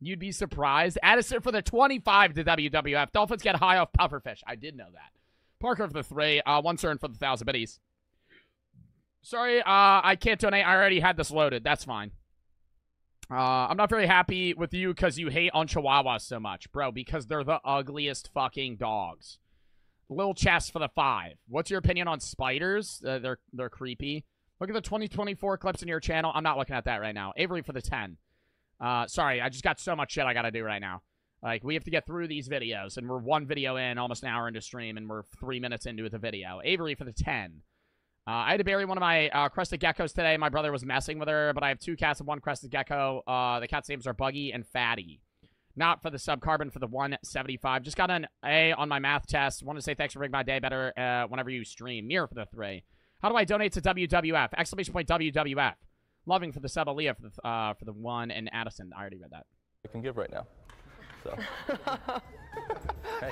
You'd be surprised. Addison for the 25 to WWF. Dolphins get high off pufferfish. I did know that. Parker for the three. Uh, one turn for the thousand biddies. Sorry, uh, I can't donate. I already had this loaded. That's fine. Uh, I'm not very happy with you because you hate on Chihuahuas so much, bro. Because they're the ugliest fucking dogs. Little chest for the five. What's your opinion on spiders? Uh, they're they're creepy. Look at the 2024 clips in your channel. I'm not looking at that right now. Avery for the 10. Uh, sorry, I just got so much shit I gotta do right now. Like, we have to get through these videos, and we're one video in, almost an hour into stream, and we're three minutes into the video. Avery for the 10. Uh, I had to bury one of my uh, crested geckos today. My brother was messing with her, but I have two cats and one crested gecko. Uh, the cat's names are Buggy and Fatty. Not for the subcarbon for the 175. Just got an A on my math test. Want to say thanks for making my day better uh, whenever you stream. Mirror for the three. How do I donate to WWF? Exclamation point WWF. Loving for the sub Aaliyah for the, uh, for the one and Addison. I already read that. I can give right now. So. (laughs) hey,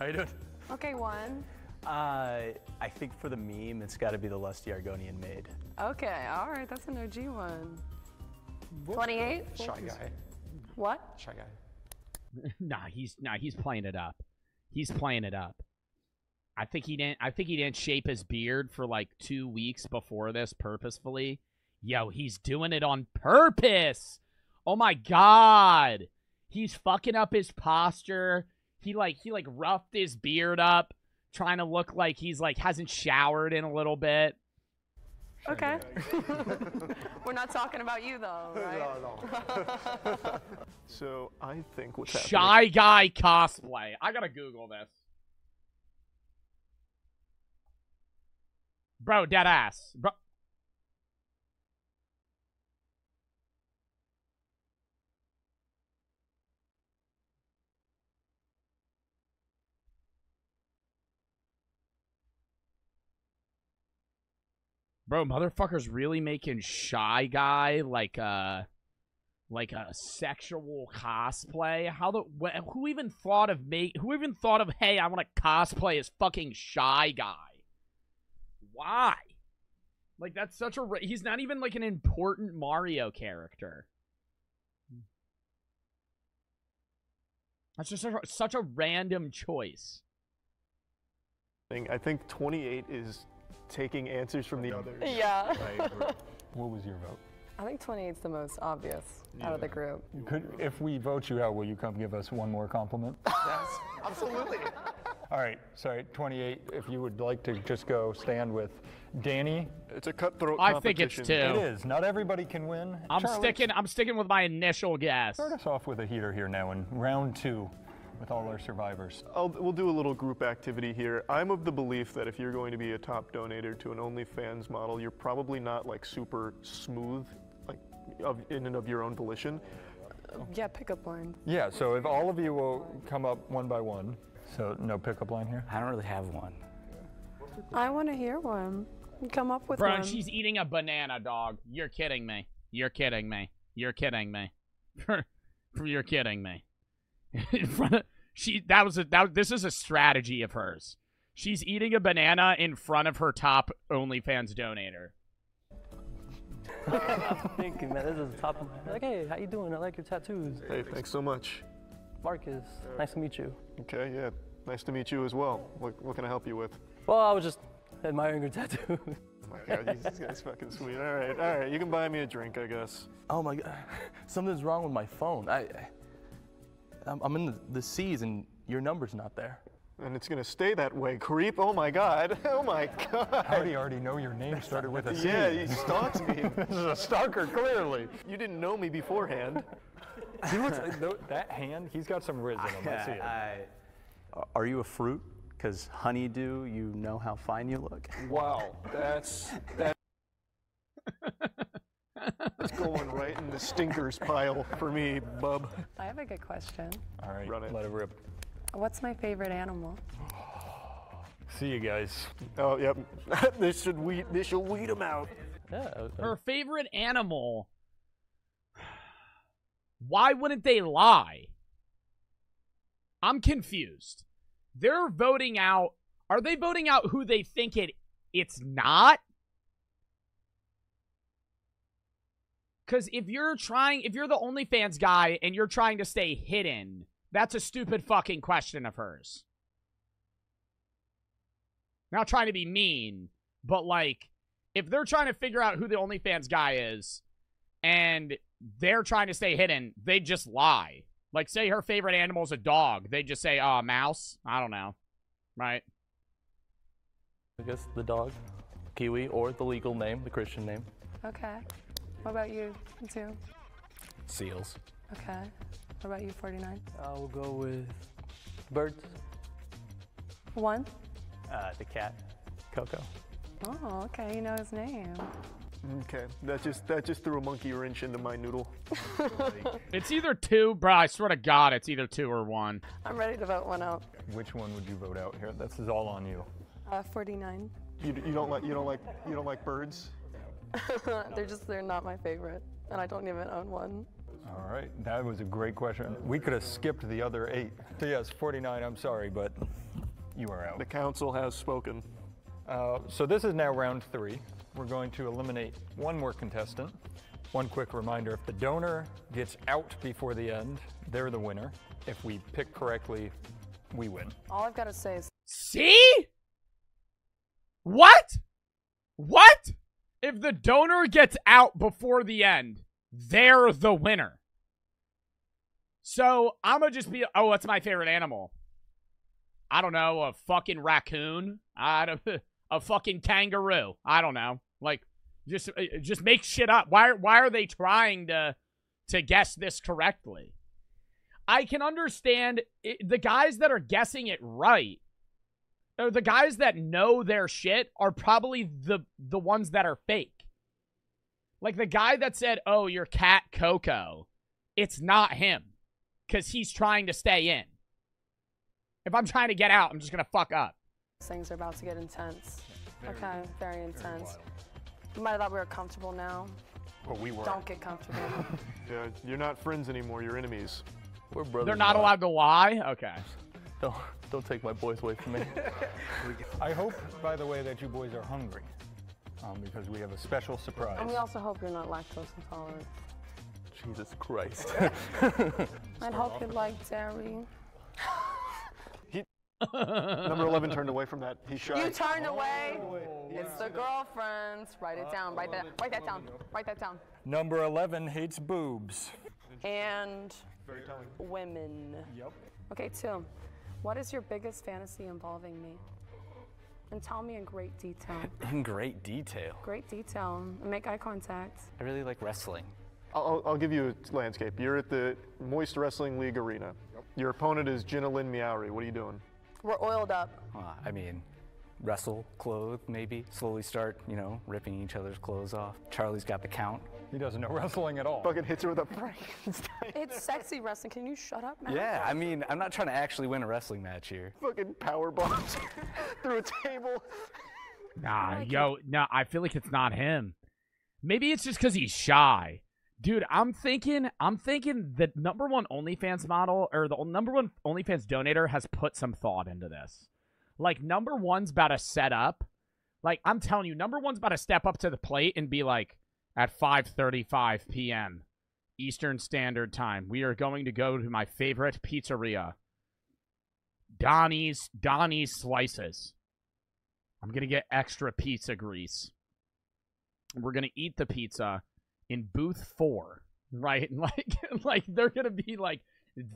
how you doing? Okay, one. Uh, I think for the meme, it's got to be the Lusty Argonian maid. Okay, all right, that's an OG one. 28? Shy guy. What? Shy guy. (laughs) nah, he's nah, he's playing it up. He's playing it up. I think he didn't. I think he didn't shape his beard for like two weeks before this purposefully. Yo, he's doing it on purpose. Oh my god, he's fucking up his posture. He like he like roughed his beard up, trying to look like he's like hasn't showered in a little bit. Okay. (laughs) We're not talking about you though, (laughs) right? (laughs) So I think what's happening. Shy guy cosplay. I gotta Google this. Bro, dead ass. Bro. Bro, motherfuckers really making shy guy like uh like a sexual cosplay. How the wh- who even thought of make who even thought of hey, I want to cosplay as fucking shy guy? Why? Like that's such a he's not even like an important Mario character. That's just such a, such a random choice. I think 28 is taking answers from the others. yeah. (laughs) What was your vote? I think 28 is the most obvious out of the group. Could, if we vote you out, will you come give us one more compliment? (laughs) Yes, absolutely. (laughs) All right, sorry, 28. If you would like to just go stand with Danny, It's a cutthroat I think it's competition. two. it is. Not everybody can win. I'm Charlie, sticking I'm sticking with my initial guess. Start us off with a heater here now in round two, with all our survivors. I'll, we'll do a little group activity here. I'm of the belief that if you're going to be a top donator to an OnlyFans model, you're probably not like super smooth, like of, in and of your own volition. Yeah, pickup line. Yeah. So if all of you will come up one by one. So no pickup line here. I don't really have one. I want to hear one. Come up with Bro, one. she's eating a banana, dog. You're kidding me. You're kidding me. You're kidding me. (laughs) You're kidding me. (laughs) In front of she that was a that this is a strategy of hers. She's eating a banana in front of her top OnlyFans donator. Thank you, man. This is top. Like, hey, how you doing? I like your tattoos. Hey, thanks so much. Marcus, nice to meet you. Okay, yeah, nice to meet you as well. What, what can I help you with? Well, I was just admiring your tattoos. (laughs) Oh my God, he's- this guy's fucking sweet. All right, all right, you can buy me a drink, I guess. Oh my god, (laughs) something's wrong with my phone. I, I I'm, I'm in the, the seas and your number's not there. And it's gonna stay that way, creep. Oh my God. (laughs) Oh my God. How do you already know your name started with a C? Yeah, he stalks me. (laughs) this is a stalker, clearly. You didn't know me beforehand. He looks uh, tho- that hand. He's got some riz in him. I see it. I- are you a fruit? Because honeydew, you know how fine you look. Wow, that's that. (laughs) It's going right in the stinkers pile for me, bub. I have a good question. All right, Run it. let it rip. What's my favorite animal? (sighs) See you guys. Oh, yep. (laughs) this should weed. This should weed them out. yeah. uh, Her favorite animal. Why wouldn't they lie? I'm confused. They're voting out. Are they voting out who they think it it's not? Cuz if you're trying if you're the OnlyFans guy and you're trying to stay hidden, that's a stupid fucking question of hers. Not trying to be mean, but like if they're trying to figure out who the OnlyFans guy is, and they're trying to stay hidden, they just lie. Like, say her favorite animal is a dog, they just say, "Oh, a mouse." I don't know, right? I guess the dog, Kiwi, or the legal name, the Christian name. Okay. What about you, two? Seals. Okay. What about you, 49? I'll go with birds. One? Uh, the cat, Coco. Oh, okay. You know his name. Okay, that just that just threw a monkey wrench into my noodle. (laughs) It's either two, bro. I swear to God, it's either two or one. I'm ready to vote one out. Which one would you vote out here? This is all on you. Uh, 49. You, you don't like you don't like you don't like birds? (laughs) they're just, they're not my favorite. And I don't even own one. All right, that was a great question. We could have skipped the other eight. So yes, 49, I'm sorry, but you are out. The council has spoken. Uh, so this is now round three. We're going to eliminate one more contestant. One quick reminder, if the donor gets out before the end, they're the winner. If we pick correctly, we win. All I've got to say is See? What? What? If the donor gets out before the end, they're the winner. So I'm gonna just be, oh, what's my favorite animal? I don't know, a fucking raccoon. I don't, (laughs) a fucking kangaroo. I don't know. Like, just, uh, just make shit up. Why, why are they trying to, to guess this correctly? I can understand it, the guys that are guessing it right Uh, the guys that know their shit are probably the the ones that are fake. Like the guy that said, "Oh, your cat Coco," it's not him, because he's trying to stay in. If I'm trying to get out, I'm just gonna fuck up. things are about to get intense. okay, very intense. You might have thought we were comfortable now. Well, we were. Don't get comfortable. (laughs) Yeah, you're not friends anymore. You're enemies. We're brothers. They're not allowed to lie. Okay. Don't, don't take my boys away from me. (laughs) I hope, by the way, that you boys are hungry um, because we have a special surprise. and we also hope you're not lactose intolerant. Jesus Christ. (laughs) (laughs) I'd hope you like dairy. Number 11 turned away from that. He's shy. You turned away. It's the girlfriends. Write it down. Write that. Write that down. Write that down. Number 11 hates boobs. And Very women. Yep. Okay, two. What is your biggest fantasy involving me? And tell me in great detail. (laughs) In great detail. Great detail. Make eye contact. I really like wrestling. I'll, I'll give you a landscape. You're at the Moist Wrestling League arena. Your opponent is Jenna Lynn Meowri. What are you doing? We're oiled up. Uh, I mean, wrestle, clothe, maybe. Slowly start, you know, ripping each other's clothes off. Charlie's got the count. He doesn't know (laughs) wrestling at all. Fucking hits her with a Frankenstein. It's sexy wrestling. Can you shut up, man? Yeah, I mean, I'm not trying to actually win a wrestling match here. Fucking power bombs (laughs) through a table. Nah, yo, no, I feel like it's not him. Maybe it's just because he's shy. Dude, I'm thinking, I'm thinking the number one OnlyFans model or the number one OnlyFans donator has put some thought into this. Like, number one's about to set up. Like, I'm telling you, number one's about to step up to the plate and be like, at 5:35 p.m. Eastern Standard Time, we are going to go to my favorite pizzeria, Donnie's Donnie's Slices. I'm gonna get extra pizza grease. We're gonna eat the pizza in booth four, (laughs) right? (laughs) Like, like they're gonna be like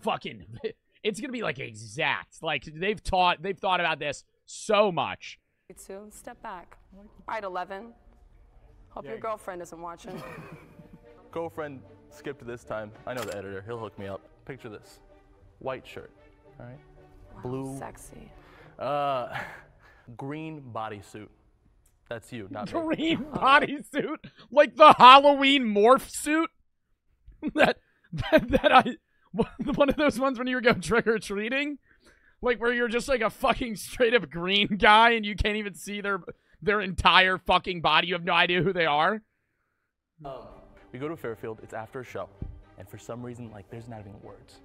fucking. (laughs) It's gonna be like exact. Like they've taught, they've thought about this so much. Two. Step back. Right, 11. Hope your girlfriend isn't watching. (laughs) Girlfriend skipped this time. I know the editor. He'll hook me up. Picture this. White shirt. All right. Blue. Sexy. Uh, (laughs) green bodysuit. That's you, not me. Green bodysuit, like the Halloween morph suit. (laughs) that that that I one of those ones when you go trick or treating, like where you're just like a fucking straight up green guy and you can't even see their their entire fucking body. You have no idea who they are. We go to Fairfield. It's after a show, and for some reason, like, there's not even words,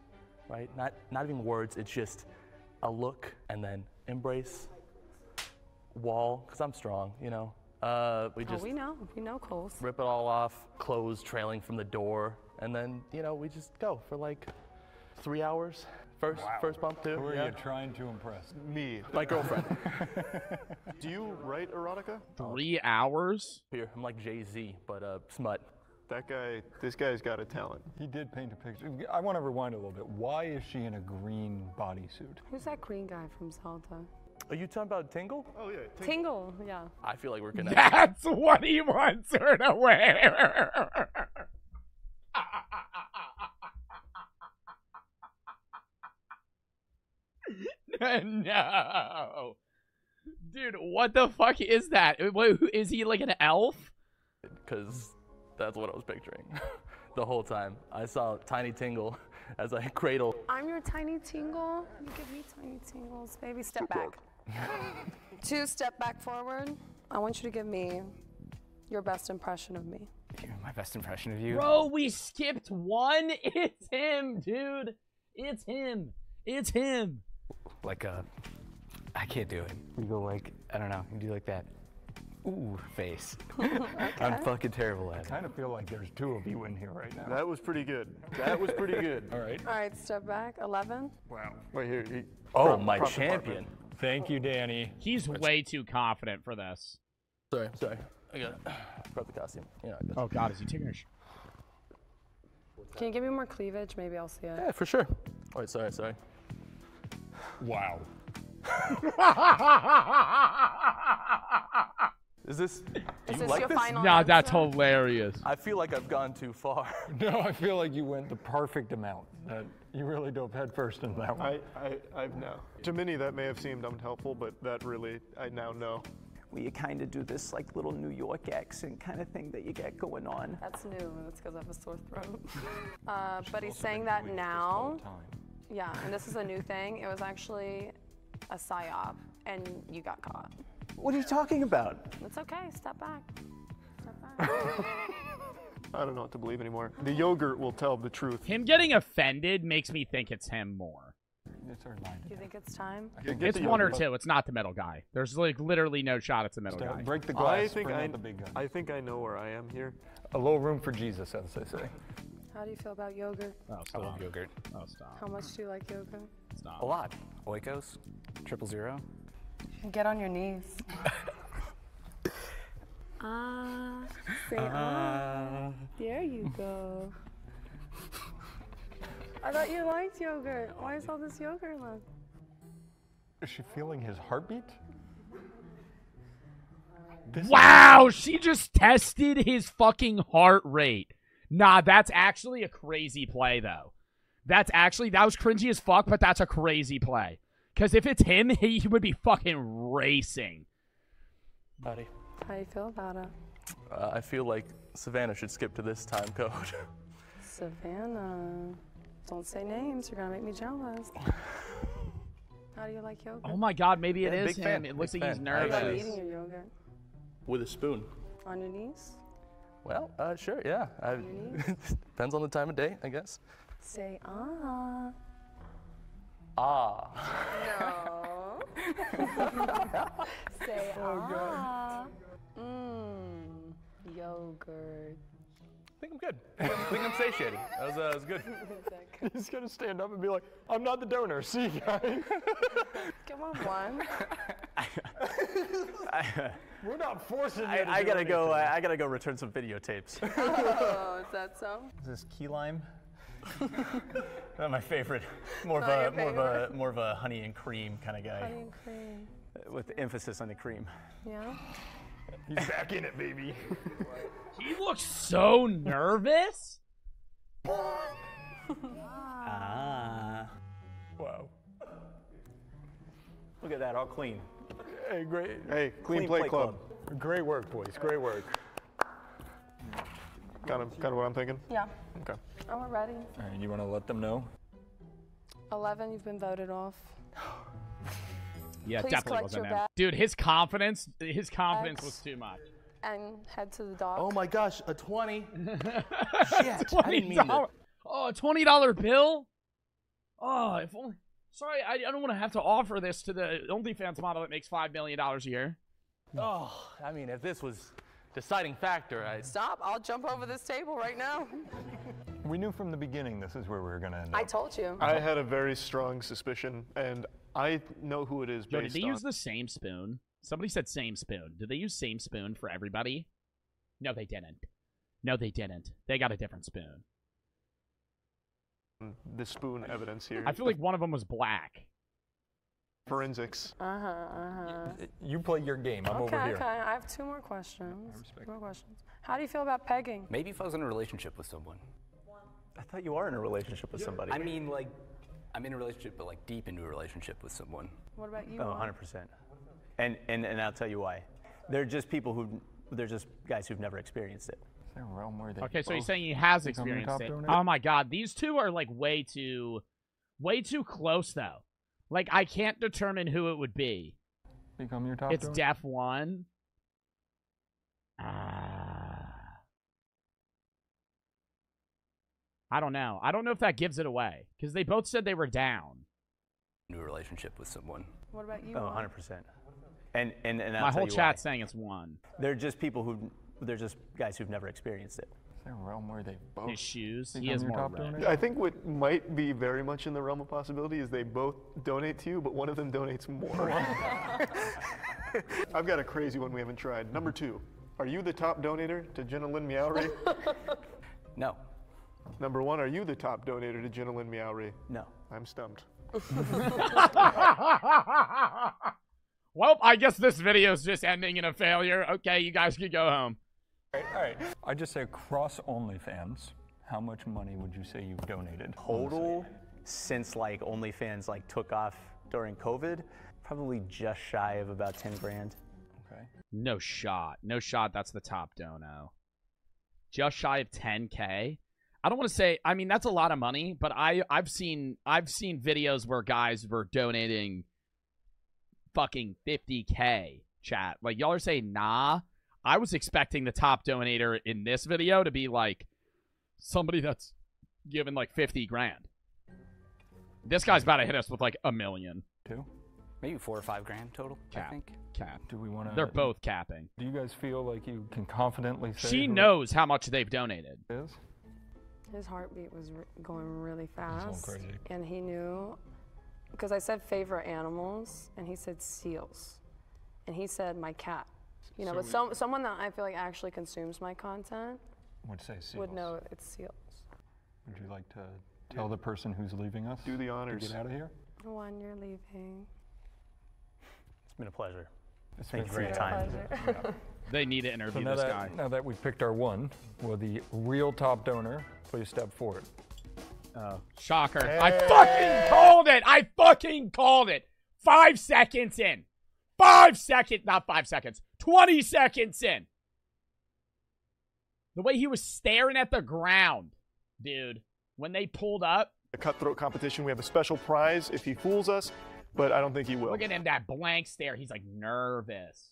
right? Not not even words. It's just a look and then embrace, wall, because I'm strong, you know. Uh, we Oh, just we know. We know, Coles. rip it all off, clothes trailing from the door, and then you know we just go for like three hours. First first bump too. Who are yeah. you trying to impress? Me. My girlfriend. (laughs) Do you write erotica? Three hours. Here, I'm like Jay Z, but uh, smut. that guy, this guy's got a talent. He did paint a picture. I want to rewind a little bit. Why is she in a green bodysuit? Who's that green guy from Zelda? Are you talking about Tingle? Oh yeah, Tingle, yeah. I feel like we're (laughs) connected. That's what he wants her to wear. (laughs) no. Dude, what the fuck is that? Wait, who- Is he like an elf? because that's what I was picturing (laughs) the whole time. I saw Tiny Tingle (laughs) as I cradle. I'm your tiny tingle. You give me tiny tingles. Baby, step back. Two, step back forward. I want you to give me your best impression of me. My best impression of you. Bro, we skipped one. It's him, dude. It's him. It's him. Like a. I can't do it. You go like I don't know. You do like that. Ooh, face. (laughs) I'm fucking terrible at it. I it. kind of feel like there's two of you in here right now. That was pretty good. That was pretty (laughs) good. All right. All right, step back. 11. Wow. Wait here. he- Oh, prop- my prop champion. department. Thank you, Danny. He's way too confident for this. Sorry, sorry. I got to prep the costume. Yeah, I Oh God, is he taking a? Sh- Can you give me more cleavage? Maybe I'll see it. Yeah, for sure. All right, sorry, sorry. Wow. Is this? Do Is you this like your this? final nah, that's answer? hilarious. I feel like I've gone too far. (laughs) No, I feel like you went the perfect amount. That you really dove headfirst into that one. I, I, I've now. To many, that may have seemed unhelpful, but that really, I now know. where you kind of do this like little New York accent kind of thing that you get going on. That's new. That's because I have a sore throat. (laughs) uh, but he's saying that now. Yeah, and this is a new thing. It was actually a psyop, and you got caught. What are you talking about? It's okay. Step back. Step back. (laughs) I don't know what to believe anymore. The yogurt will tell the truth. Him getting offended makes me think it's him more. It's our line. Do you think it's time? Get It's one or two. It's not the metal guy. There's like literally no shot. It's the metal Start- guy. break the glass. I glass. think I, out the big gun. I think I know where I am here. A little room for Jesus, as they say. How do you feel about yogurt? Oh, I love yogurt. Oh, stop. How much do you like yogurt? Stop. A lot. Oikos, triple zero. Get on your knees. (laughs) Ah, say ah. There you go. I thought you liked yogurt. Why is all this yogurt left? Is she feeling his heartbeat? This Wow, she just tested his fucking heart rate. Nah, that's actually a crazy play though. That's actually that was cringy as fuck, but that's a crazy play. Cause if it's him, he, (laughs) he would be fucking racing. Buddy, How you feel about it? uh, I feel like Savannah should skip to this time code. (laughs) Savannah. Don't say names. You're gonna make me jealous. (laughs) How do you like yogurt? Oh my god, maybe it Yeah, is him. fan, It looks big like he's fan. I How about nervous. Eating your yogurt? With a spoon. On your knees? Well, uh, sure, yeah. I, (laughs) depends on the time of day, I guess. Say ah. Ah. No. (laughs) (laughs) Say ah. Mmm. Yogurt. I think I'm good. I think I'm, I think I'm satiated. That was, uh, that was good. (laughs) He's gonna stand up and be like, "I'm not the donor." See, you guys. (laughs) Come on, one. (laughs) We're not forcing you. I, to I gotta go. I, I gotta go return some videotapes. Oh, is that so? Is this key lime? Not my favorite. More of a your more of a more of a honey and cream kind of guy. Honey and cream. With emphasis on the cream. Yeah. He's back in it, baby. He looks so nervous. Ah. wow. Look at that, all clean. Hey, great. Hey, Clean, Clean Play, Play Club. Great work, boys. Great work. Kind of, kind of what I'm thinking. Yeah. Okay. Oh, we're ready. All right, you want to let them know? 11, you've been voted off. Yeah, Please definitely wasn't your him. Dude, his confidence, his confidence X. was too much. And head to the dock. Oh my gosh, a 20. (laughs) Shit, I Twenty didn't mean to. dollar. Oh, a twenty dollar bill. Oh, if only. Sorry, I, I don't want to have to offer this to the OnlyFans model that makes five million dollars a year. Oh, I mean, if this was deciding factor, I. Stop. I'll jump over this table right now. (laughs) We knew from the beginning this is where we were gonna end up. I told you. I had a very strong suspicion, and I know who it is Yo, did based they on. use the same spoon? Somebody said same spoon. Did they use same spoon for everybody? No, they didn't. No, they didn't. They got a different spoon. The spoon evidence here. I feel like one of them was black. forensics. Uh huh. Uh huh. You play your game. I'm Okay. over here. Okay. I have two more questions. Two more questions. How do you feel about pegging? Maybe if I was in a relationship with someone. I thought you are in a relationship with somebody. I mean, like, I'm in a relationship, but like deep into a relationship with someone. What about you? Oh, 100%. And, and, and I'll tell you why. They're just people who, they're just guys who've never experienced it. Is there a realm where they Okay, so he's saying he has experienced top it. Oh my god, these two are like way too, way too close though. Like I can't determine who it would be. become your top It's donor? Def One. Ah. I don't know. I don't know if that gives it away because they both said they were down. New relationship with someone. What about you? Oh, 100%. And, and, and My whole you chat's why. saying it's one. They're just people who, they're just guys who've never experienced it. Is there a realm where they both His shoes. He become is your more top red. I think what might be very much in the realm of possibility is they both donate to you, but one of them donates more. (laughs) I've got a crazy one we haven't tried. Number two, are you the top donator to Jenna Lynn Meowri? (laughs) No. Number one, are you the top donator to Jenna Lynn Meowri? No. I'm stumped. (laughs) well, I guess this video is just ending in a failure. Okay, you guys can go home. All right, all right. I just say across OnlyFans, how much money would you say you've donated? Total, since like OnlyFans like took off during COVID, probably just shy of about 10 grand. Okay. No shot. No shot. That's the top dono. Just shy of 10k. I don't want to say. I mean, that's a lot of money, but I I've seen I've seen videos where guys were donating fucking 50k. Chat like y'all are saying nah. I was expecting the top donator in this video to be like somebody that's given like 50 grand. This guy's about to hit us with like a million. Two? Maybe four or five grand total, I Cap. think. Cap. Do we want to? They're both capping. Do you guys feel like you can confidently say She knows how much they've donated. it is? His heartbeat was going really fast. crazy. And he knew, because I said favorite animals, and he said seals. And he said my cat. You know, So but we- some, someone that I feel like actually consumes my content Would say seals. would know it's seals. Would you like to tell the person who's leaving us Do the to honors. get out of here? The One, you're leaving. It's been a pleasure. It's Thank been you for your great. time. Pleasure. (laughs) They need to So interview now this that, guy. now that we've picked our one, will the real top donor please step forward? Oh. Shocker. I fucking called it. I fucking called it. Five seconds in. Five seconds. Not five seconds. 20 seconds in. The way he was staring at the ground, dude, when they pulled up. A cutthroat competition. We have a special prize if he fools us, but I don't think he will. Look at him, that blank stare. He's like nervous.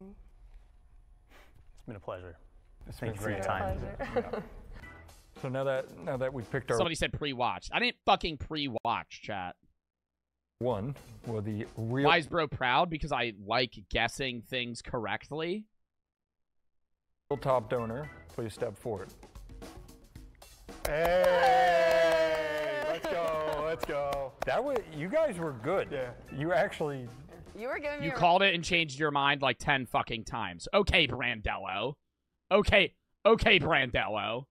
It's been a pleasure. It's Thank been you for your great. time. So now that now that we've picked our Somebody said pre-watched. I didn't fucking pre-watch, chat. one, will the real Why is bro proud? Because I like guessing things correctly. top donor please step forward? Hey, let's go, let's go. That was you guys were good. Yeah. You actually You were giving me You called it and changed your mind like 10 fucking times. Okay, Brandello. Okay, okay, Brandello.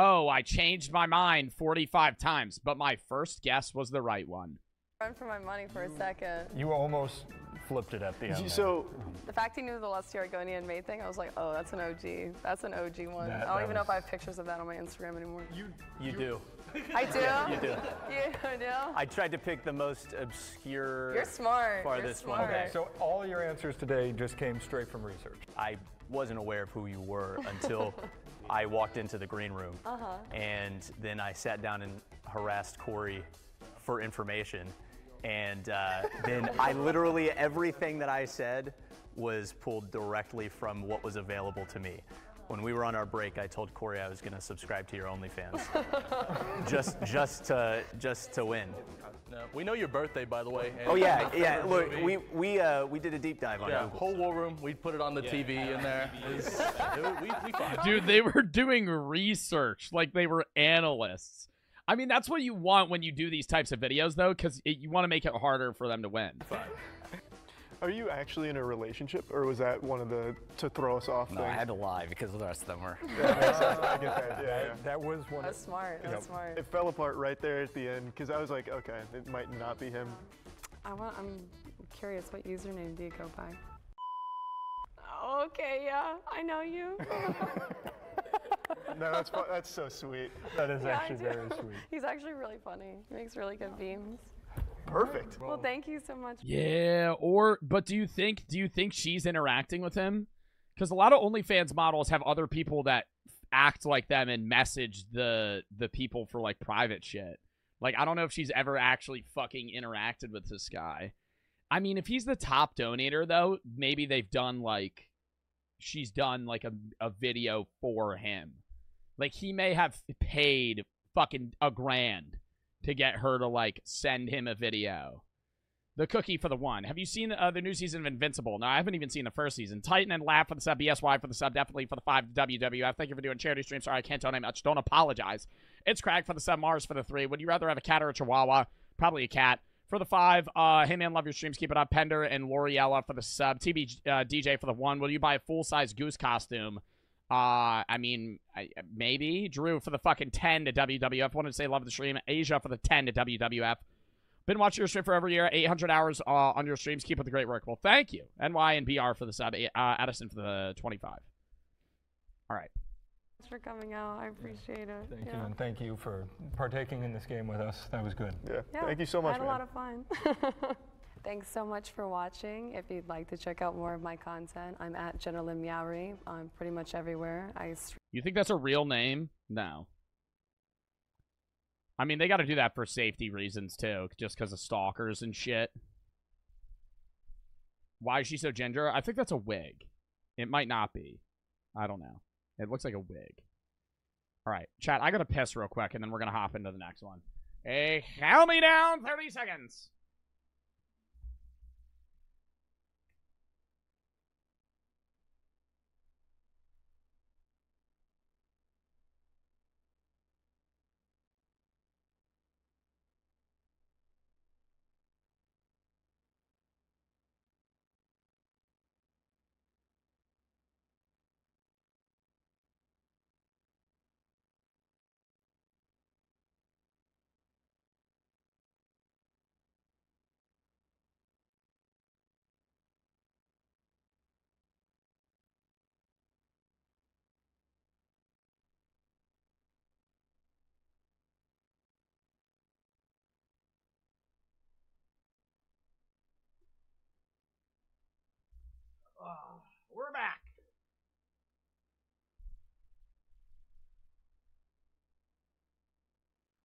Oh, I changed my mind 45 times, but my first guess was the right one. run for my money for a second. you almost flipped it at the end. there. So The fact he knew the Lusty Argonian maid thing, I was like, oh, that's an OG. That's an OG one. That- I don't that even know if I have pictures of that on my Instagram anymore. You you do. I do? You do. (laughs) You do? I tried to pick the most obscure. You're smart. You're farthest one. smart. Okay. So all your answers today just came straight from research. I wasn't aware of who you were until (laughs) I walked into the green room. Uh-huh. And then I sat down and harassed Corey for information. And uh, (laughs) then I literally, everything that I said was pulled directly from what was available to me. When we were on our break, I told Corey I was going to subscribe to your OnlyFans, (laughs) just just to just to win. No, we know your birthday, by the way. Oh yeah, (laughs) yeah. Look, movie. we we uh, we did a deep dive on yeah, Google. whole war room. We put it on the TV in there. It's- we, we. Dude, they were doing research like they were analysts. I mean, that's what you want when you do these types of videos, though, because you want to make it harder for them to win. Are you actually in a relationship, or was that one of the to throw us off No, I had to lie because the rest of them were. (laughs) Yeah. I get that. Yeah, yeah. That was one That's smart. That's Yep. smart. It fell apart right there at the end because I was like, okay, it might not be him. I want. I'm curious. What username do you go by? Okay, yeah, I know you. (laughs) No, that's that's so sweet. That is Yeah, actually very sweet. (laughs) He's actually really funny. He makes really good beams. Perfect. Well, thank you so much. Yeah, or but do you think do you think she's interacting with him? Because a lot of OnlyFans models have other people that act like them and message the the people for like private shit. Like I don't know if she's ever actually fucking interacted with this guy. I mean, if he's the top donator though, maybe they've done like she's done like a a video for him. Like he may have paid fucking a grand to get her to like send him a video. The cookie for the one. Have you seen uh, the new season of Invincible? No, I haven't even seen the first season. Titan and Laugh for the sub. BSY for the sub. Definitely for the five. WWF. Thank you for doing charity stream. Sorry, I can't donate much. Don't apologize. It's Craig for the sub. Mars for the three. Would you rather have a cat or a chihuahua? Probably a cat. For the five, uh, hey man, love your streams. Keep it up. Pender and Loriella for the sub. TB uh, DJ for the one. Will you buy a full size goose costume? Uh, I mean, I, maybe. Drew for the fucking 10 to WWF. Wanted to say love the stream. Asia for the 10 to WWF. Been watching your stream for every year. 800 hours uh, on your streams. Keep up the great work. Well, thank you. NY and BR for the sub. Uh, Addison for the 25. All right. Thanks for coming out. I appreciate it. Thank yeah. you, and thank you for partaking in this game with us. That was good. Yeah. Yeah, Thank you so much. I much, had a man. lot of fun. (laughs) Thanks so much for watching. If you'd like to check out more of my content, I'm at Jenna Lynn Meowri. I'm pretty much everywhere. I You think that's a real name? No. I mean, they got to do that for safety reasons, too, just because of stalkers and shit. Why is she so ginger? I think that's a wig. It might not be. I don't know. It looks like a wig. All right, chat, I got to piss real quick, and then we're going to hop into the next one. Hey, count me down 30 seconds.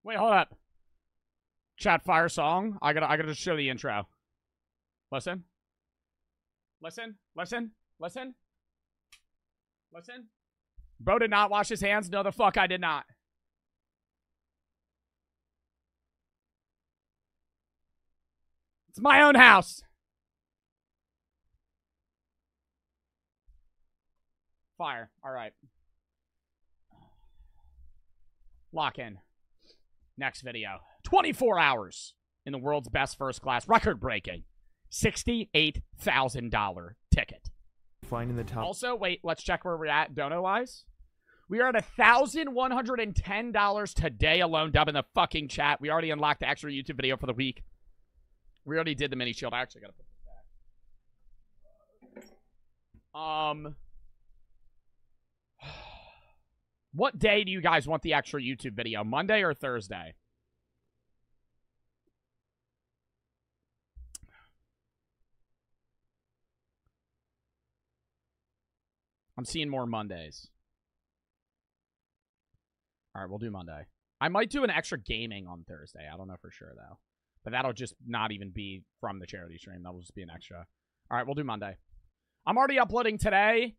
Wait, hold up. Chat fire song. I gotta I gotta show the intro. Listen. Listen. Listen. Listen. Listen. Bro did not wash his hands. No, the fuck I did not. It's my own house. Fire. All right. Lock in. Next video. 24 hours in the world's best first class, record breaking. $68,000 ticket. Finding the top. Also, wait, let's check where we're at dono wise. We are at $1,110 today alone. Dub in the fucking chat. We already unlocked the extra YouTube video for the week. We already did the mini shield. I actually got to put this back. Um. What day do you guys want the extra YouTube video? Monday or Thursday? I'm seeing more Mondays. All right, we'll do Monday. I might do an extra gaming on Thursday. I don't know for sure though. But that'll just not even be from the charity stream. That'll just be an extra. All right, we'll do Monday. I'm already uploading today.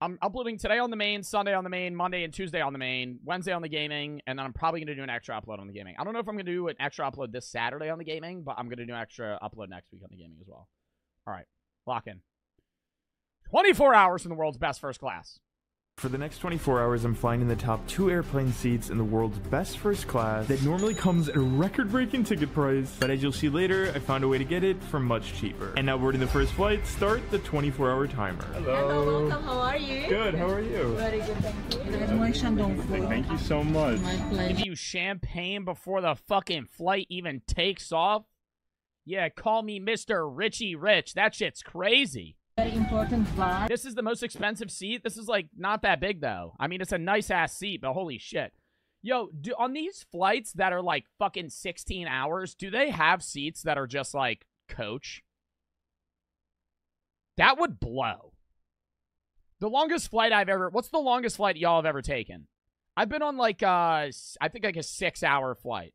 I'm uploading today on the main, Sunday on the main, Monday and Tuesday on the main, Wednesday on the gaming, and then I'm probably going to do an extra upload on the gaming. I don't know if I'm going to do an extra upload this Saturday on the gaming, but I'm going to do an extra upload next week on the gaming as well. All right, lock in. 24 hours in the world's best first class. For the next 24 hours, I'm flying in the top two airplane seats in the world's best first class that normally comes at a record breaking ticket price, but as you'll see later, I found a way to get it for much cheaper. And now we're boarding the first flight, start the 24 hour timer. Hello, welcome. How are you? Good, how are you? Very good, thank you. There's more Shandong food. Thank you so much. My pleasure. Give you champagne before the fucking flight even takes off? Yeah, call me Mr. Richie Rich. That shit's crazy. Very important vibe. This is the most expensive seat. This is like not that big though. I mean, it's a nice ass seat, but holy shit. Yo, do, on these flights that are like fucking 16 hours, do they have seats that are just like coach? That would blow. The longest flight I've ever What's the longest flight y'all have ever taken? I've been on like uh I think like a 6-hour flight.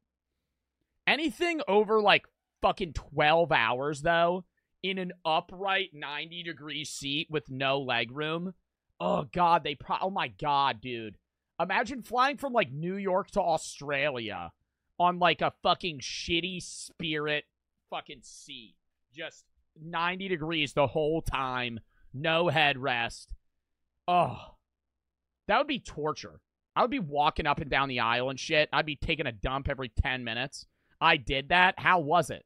Anything over like fucking 12 hours though in an upright 90 degree seat with no leg room. Oh god, they pro- Oh my god, dude. Imagine flying from like New York to Australia on like a fucking shitty Spirit fucking seat. Just 90 degrees the whole time, no headrest. Oh. That would be torture. I would be walking up and down the aisle and shit. I'd be taking a dump every 10 minutes. I did that. How was it?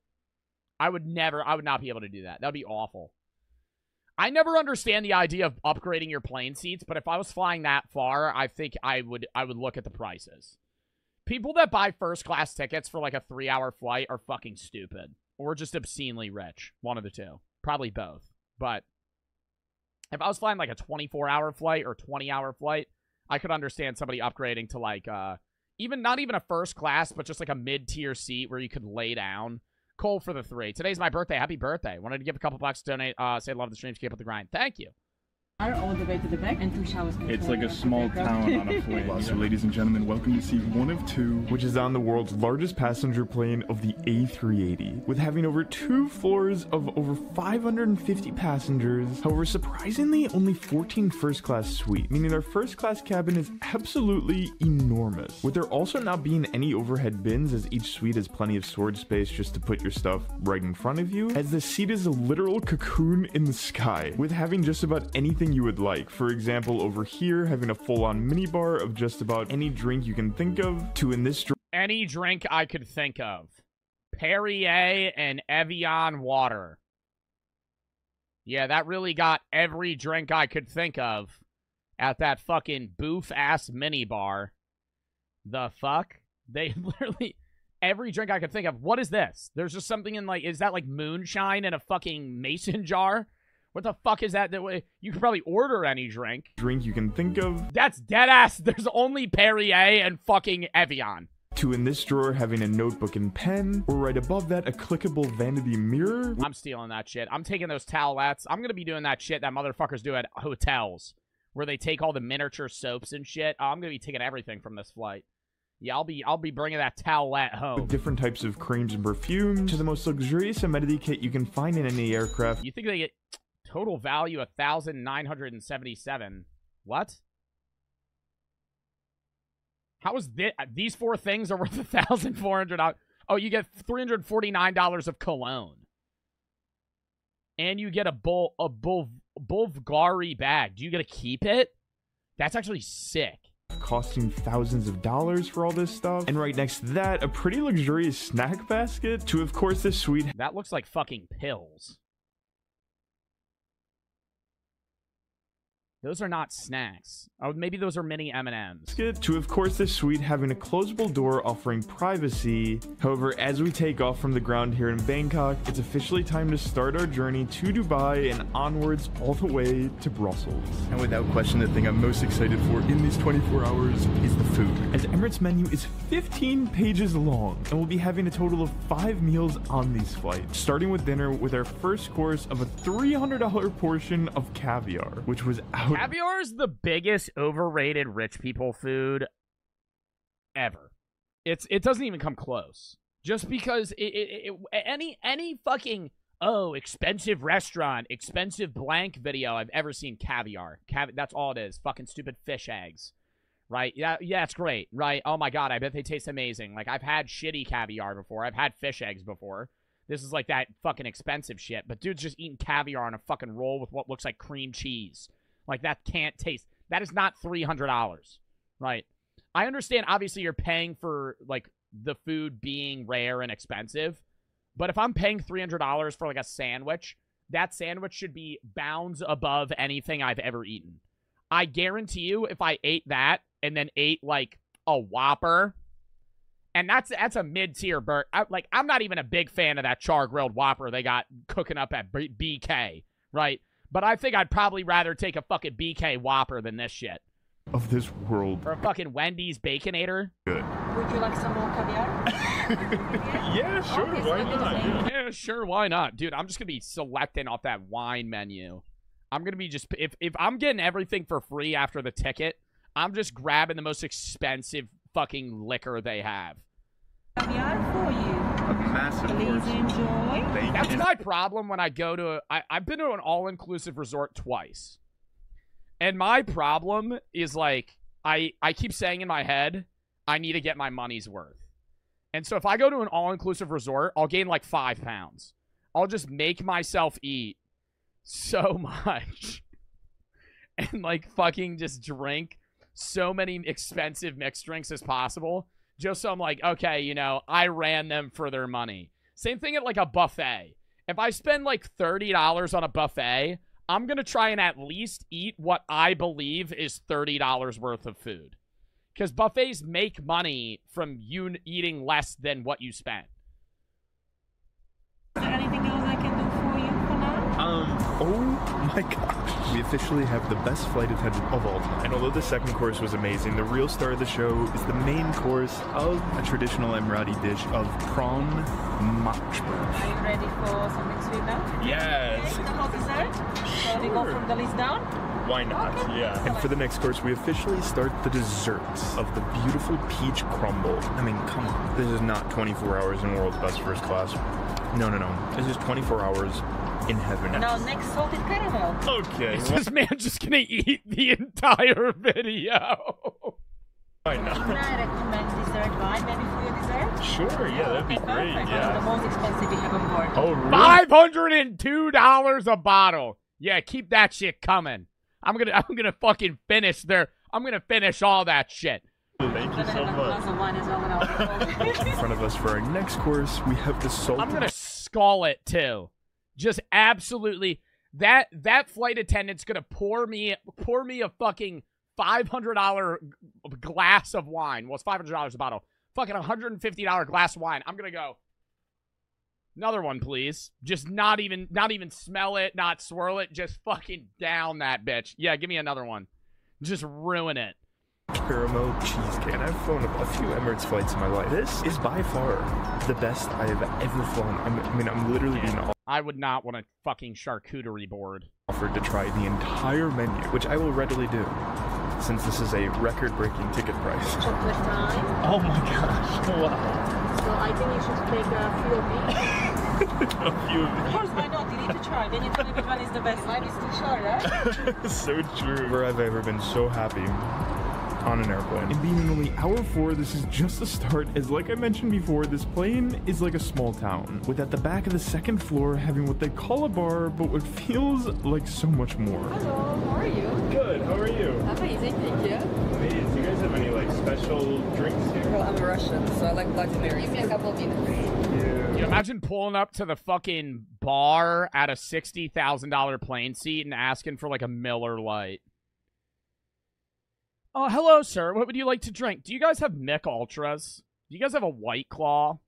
I would never, I would not be able to do that. That would be awful. I never understand the idea of upgrading your plane seats, but if I was flying that far, I think I would, I would look at the prices. People that buy first class tickets for like a three hour flight are fucking stupid or just obscenely rich. One of the two. Probably both. But if I was flying like a 24 hour flight or 20 hour flight, I could understand somebody upgrading to like, uh, even not even a first class, but just like a mid tier seat where you could lay down. Cole for the three. Today's my birthday. Happy birthday. Wanted to give a couple bucks to donate. Uh, say love the streams. Keep up the grind. Thank you. All the way to the back and two showers. It's like a small (laughs) town on a plane. So, ladies and gentlemen, welcome to seat one of two, which is on the world's largest passenger plane of the A380, with having over two floors of over 550 passengers. However, surprisingly, only 14 first class suite, meaning our first class cabin is absolutely enormous. With there also not being any overhead bins, as each suite has plenty of storage space just to put your stuff right in front of you, as the seat is a literal cocoon in the sky, with having just about anything you would like. For example, over here, having a full on minibar of just about any drink you can think of, to in this dr- Any drink I could think of. Perrier and Evian water. Yeah, that really got every drink I could think of at that fucking boof ass minibar. The fuck? (laughs) They literally every drink I could think of. What is this? There's just something in like is that like moonshine in a fucking mason jar? What the fuck is that? That way you could probably order any drink. drink you can think of, That's dead ass. (laughs) There's only Perrier and fucking Evian. to in this drawer having a notebook and pen, or right above that, a clickable vanity mirror. I'm stealing that shit. I'm taking those towelettes. I'm gonna be doing that shit that motherfuckers do at hotels, where they take all the miniature soaps and shit. Oh, I'm gonna be taking everything from this flight. Yeah, I'll be I'll be bringing that towelette home. With different types of creams and perfumes, to the most luxurious amenity kit you can find in any aircraft. You think they get total value a thousand nine hundred and seventy-seven? What? How is this? Uh, these four things are worth (laughs) a thousand four hundred dollars. Oh, you get three hundred forty-nine dollars of cologne, and you get a bull a bull Bulgari bag. Do you get to keep it? That's actually sick. costing thousands of dollars for all this stuff. And right next to that, a pretty luxurious snack basket to, of course, this sweet... That looks like fucking pills. Those are not snacks. Oh, maybe those are mini M&Ms. basket to, of course, this suite having a closable door offering privacy. However, as we take off from the ground here in Bangkok, it's officially time to start our journey to Dubai and onwards all the way to Brussels. And without question, the thing I'm most excited for in these 24 hours is the food. Emirates menu is 15 pages long, and we'll be having a total of five meals on these flights, starting with dinner with our first course of a $300 portion of caviar, which was out Caviar is the biggest overrated rich people food ever. It's it doesn't even come close. Just because it, it, it any any fucking oh expensive restaurant, expensive blank video I've ever seen caviar. Cavi- that's all it is. Fucking stupid fish eggs. Right? Yeah, yeah, it's great. Right? Oh my god, I bet they taste amazing. Like I've had shitty caviar before. I've had fish eggs before. This is like that fucking expensive shit. But dude's just eating caviar on a fucking roll with what looks like cream cheese. Like that can't taste. That is not $300, right? I understand, obviously, you're paying for, like, the food being rare and expensive. But if I'm paying $300 for, like, a sandwich, that sandwich should be bounds above anything I've ever eaten. I guarantee you, if I ate that and then ate, like, a Whopper, and that's that's a mid tier burger. Like I'm not even a big fan of that char grilled Whopper they got cooking up at B- BK, right? But I think I'd probably rather take a fucking BK Whopper than this shit. Of this world. Or a fucking Wendy's Baconator. Good. Would you like some more caviar? (laughs) yeah, sure. Okay, why let not? Yeah. Yeah, sure, why not? Dude, I'm just gonna be selecting off that wine menu. I'm gonna be just if if I'm getting everything for free after the ticket, I'm just grabbing the most expensive fucking liquor they have. Caviar for you. A massive Please enjoy. That's my problem when I go to a, I, I've been to an all-inclusive resort twice. And my problem is like I I keep saying in my head, I need to get my money's worth. And so if I go to an all-inclusive resort, I'll gain like 5 pounds. I'll just make myself eat so (laughs) much and like fucking just drink so many expensive mixed drinks as possible just so I'm like, okay, you know, I ran them for their money. Same thing at like a buffet. If I spend like $30 on a buffet, I'm going to try and at least eat what I believe is $30 worth of food. Because buffets make money from you eating less than what you spent. Um, oh my gosh. We officially have the best flight attendant of all time. And although the second course was amazing, the real star of the show is the main course of a traditional Emirati dish of prawn machboos. Are you ready for something sweet now? Yes. Okay, the hot dessert. So we go Sure. from the list down. Why not? Yeah. And for the next course, we officially start the desserts of the beautiful peach crumble. I mean, come on. This is not 24 hours in world's best first class. No, no, no. This is 24 hours in heaven. Now next salted caramel. Okay. Is this man just going to eat the entire (laughs) video? Why Can not? I recommend dessert wine maybe for your dessert? Sure, yeah, that'd be Okay, great. perfect. Yeah. The most expensive we have on board. Oh, really? Five hundred and two dollars a bottle. Yeah, keep that shit coming. I'm gonna I'm gonna fucking finish there. I'm gonna finish all that shit. Thank you so have a glass much. of wine as well and I'll (laughs) be In front of us for our next course, we have the salt. I'm gonna skull it too. Just absolutely that that flight attendant's gonna pour me pour me a fucking five hundred dollar glass of wine. Well, it's five hundred dollars a bottle. Fucking hundred and fifty dollar glass of wine. I'm gonna go. Another one, please. Just not even not even smell it, not swirl it. Just fucking down that bitch. Yeah, give me another one. Just ruin it. caramel cheesecake. And I've flown a few Emirates flights in my life. This is by far the best I have ever flown. I'm, I mean, I'm literally being I would not want a fucking charcuterie board. offered to try the entire menu, which I will readily do, since this is a record-breaking ticket price. chocolate time. Oh my gosh! (laughs) Wow. So I think you should take a few of these. (laughs) a few Of these. Of course, why not? You need to try. Then you tell me which one is the best. Mine is too short, right? (laughs) so true. Never have I ever been so happy on an airplane. And being in only hour four, this is just the start. As like I mentioned before, this plane is like a small town, with at the back of the second floor having what they call a bar, but what (laughs) feels like so much more. Hello, how are you? Good. How are you? Amazing, thank you. Amazing. Do you guys have any like special drinks here? Well, I'm Russian, so I like Bloody Mary. Give me a couple of minutes. You imagine pulling up to the fucking bar at a sixty thousand dollar plane seat and asking for like a Miller Lite. Oh, hello, sir. What would you like to drink? Do you guys have Mich Ultras? Do you guys have a White Claw?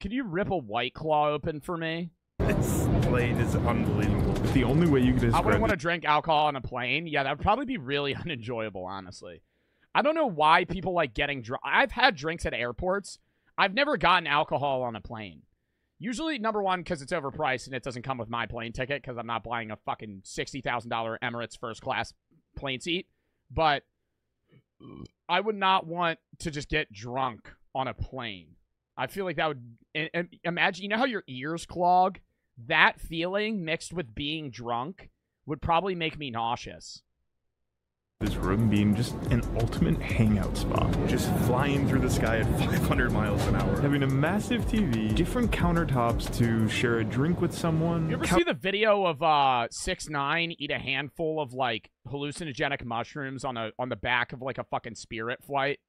Could you rip a White Claw open for me? This plane is unbelievable. The only way you could I wouldn't want to drink alcohol on a plane. Yeah, that would probably be really (laughs) unenjoyable, honestly. I don't know why people like getting drunk. I've had drinks at airports. I've never gotten alcohol on a plane. Usually, number one, because it's overpriced and it doesn't come with my plane ticket because I'm not buying a fucking $60,000 Emirates first class plane seat. But I would not want to just get drunk on a plane. I feel like that would i- i- imagine. You know how your ears clog? That feeling mixed with being drunk would probably make me nauseous. This room being just an ultimate hangout spot. Just flying through the sky at (laughs) 500 miles an hour. Having a massive TV, different countertops to share a drink with someone. You ever see the video of uh six nine eat a handful of like hallucinogenic mushrooms on a on the back of like a fucking spirit flight?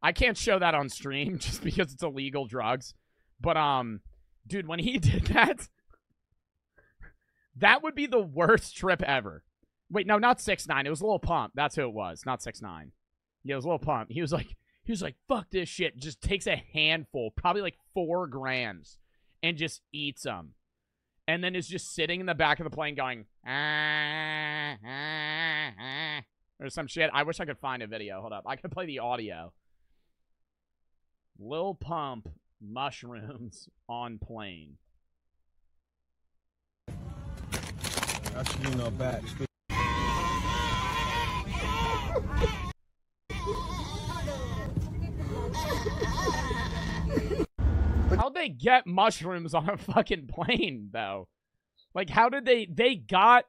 I can't show that on stream (laughs) just because it's illegal drugs. But um dude, when he (laughs) did that that would be the worst trip ever. Wait, no, not six nine. It was Lil Pump. That's who it was. Not six nine. Yeah, it was Lil Pump. He was like he was like, fuck this shit. Just takes a handful, probably like four grams, and just eats them and then is just sitting in the back of the plane going "Ah, ah, ah," or some shit. I wish I could find a video. Hold up, I could play the audio. Lil Pump mushrooms on plane. Actually, not bad. How'd they get mushrooms (laughs) on a fucking plane though? Like how did they they got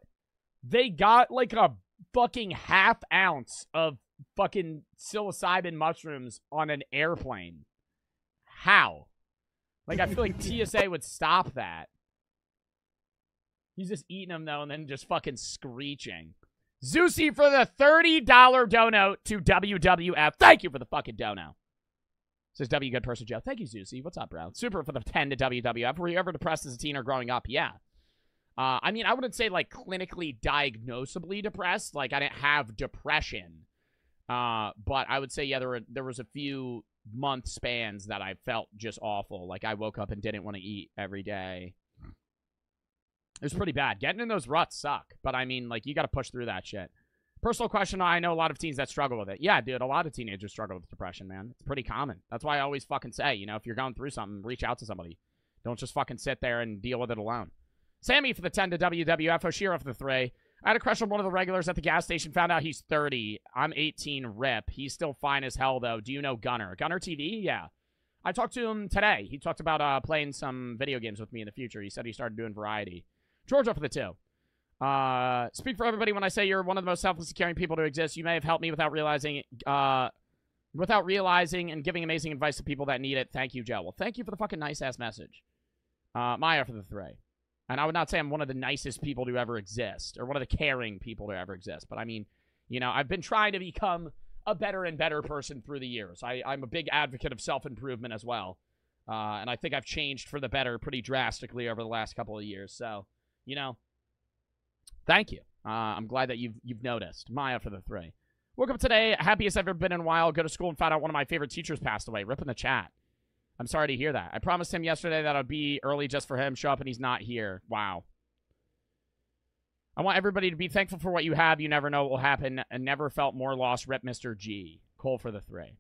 they got like a fucking half ounce of fucking psilocybin mushrooms on an airplane. How? Like I feel like (laughs) TSA would stop that. He's just eating them though and then just fucking screeching. Zeusy for the $30 dono to WWF. Thank you for the fucking dono. Says W Good Person Joe. Thank you, Zeusy. What's up, bro? Super for the 10 to WWF. Were you ever depressed as a teen or growing up? Yeah. Uh, I mean, I wouldn't say like clinically diagnosably depressed. Like I didn't have depression. Uh, but I would say yeah, there were there was a few month spans that I felt just awful. Like I woke up and didn't want to eat every day. It was pretty bad. Getting in those ruts suck, but I mean, like you got to push through that shit. Personal question: I know a lot of teens that struggle with it. Yeah, dude, a lot of teenagers struggle with depression, man. It's pretty common. That's why I always fucking say, you know, if you're going through something, reach out to somebody. Don't just fucking sit there and deal with it alone. Sammy for the 10 to WWF. Oshira for the 3. I had a crush on one of the regulars at the gas station. Found out he's 30. I'm 18. Rip. He's still fine as hell, though. Do you know Gunner? Gunner TV? Yeah. I talked to him today. He talked about uh, playing some video games with me in the future. He said he started doing variety. Georgia for the 2. Uh, speak for everybody when I say you're one of the most selfless caring people to exist. You may have helped me without realizing, uh, without realizing and giving amazing advice to people that need it. Thank you, Joe. Well, thank you for the fucking nice ass message. Uh, Maya for the three. And I would not say I'm one of the nicest people to ever exist or one of the caring people to ever exist. But I mean, you know, I've been trying to become a better and better person through the years. I, I'm a big advocate of self improvement as well. Uh, and I think I've changed for the better pretty drastically over the last couple of years. So, you know, thank you. Uh, I'm glad that you've you've noticed. Maya for the three. Woke up today, happiest I've ever been in a while. Go to school and found out one of my favorite teachers passed away. Rip in the chat. I'm sorry to hear that. I promised him yesterday that I'd be early just for him. Show up and he's not here. Wow. I want everybody to be thankful for what you have. You never know what will happen. And never felt more lost. Rip Mr. G. Cole for the three.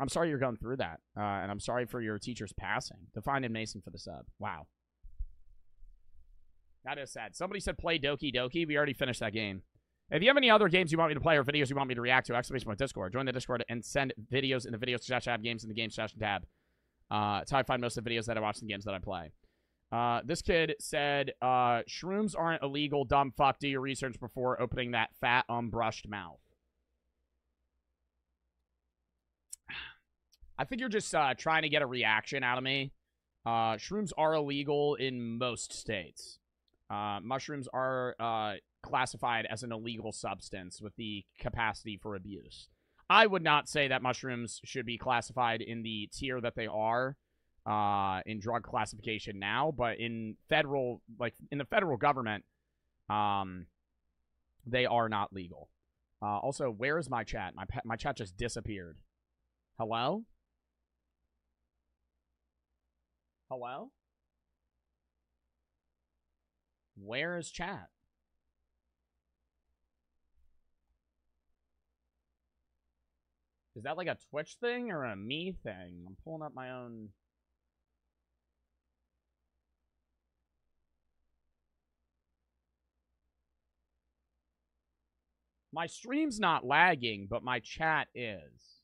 I'm sorry you're going through that. Uh, and I'm sorry for your teacher's passing. Define and Mason for the sub. Wow. That is sad. Somebody said play Doki Doki. We already finished that game. If you have any other games you want me to play or videos you want me to react to, exclamation point Discord. Join the Discord and send videos in the video slash tab games in the game slash tab. Uh, it's how I find most of the videos that I watch and the games that I play. Uh, this kid said, uh, shrooms aren't illegal, dumb fuck. Do your research before opening that fat, unbrushed mouth. (sighs) I think you're just uh, trying to get a reaction out of me. Uh, shrooms are illegal in most states. Uh, mushrooms are uh, classified as an illegal substance with the capacity for abuse. I would not say that mushrooms should be classified in the tier that they are uh, in drug classification now, but in federal, like in the federal government, um, they are not legal. Uh, also, where is my chat? My my chat just disappeared. Hello? Hello? Where is chat? Is that like a Twitch thing or a me thing? I'm pulling up my own. My stream's not lagging, but my chat is.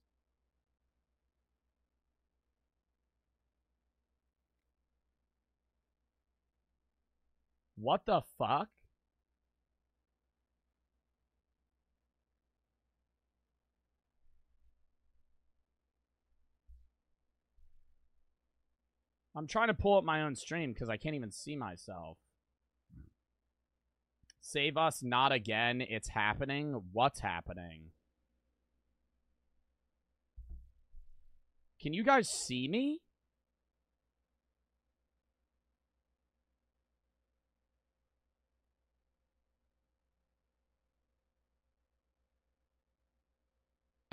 What the fuck? I'm trying to pull up my own stream because I can't even see myself. Save us, not again. It's happening. What's happening? Can you guys see me?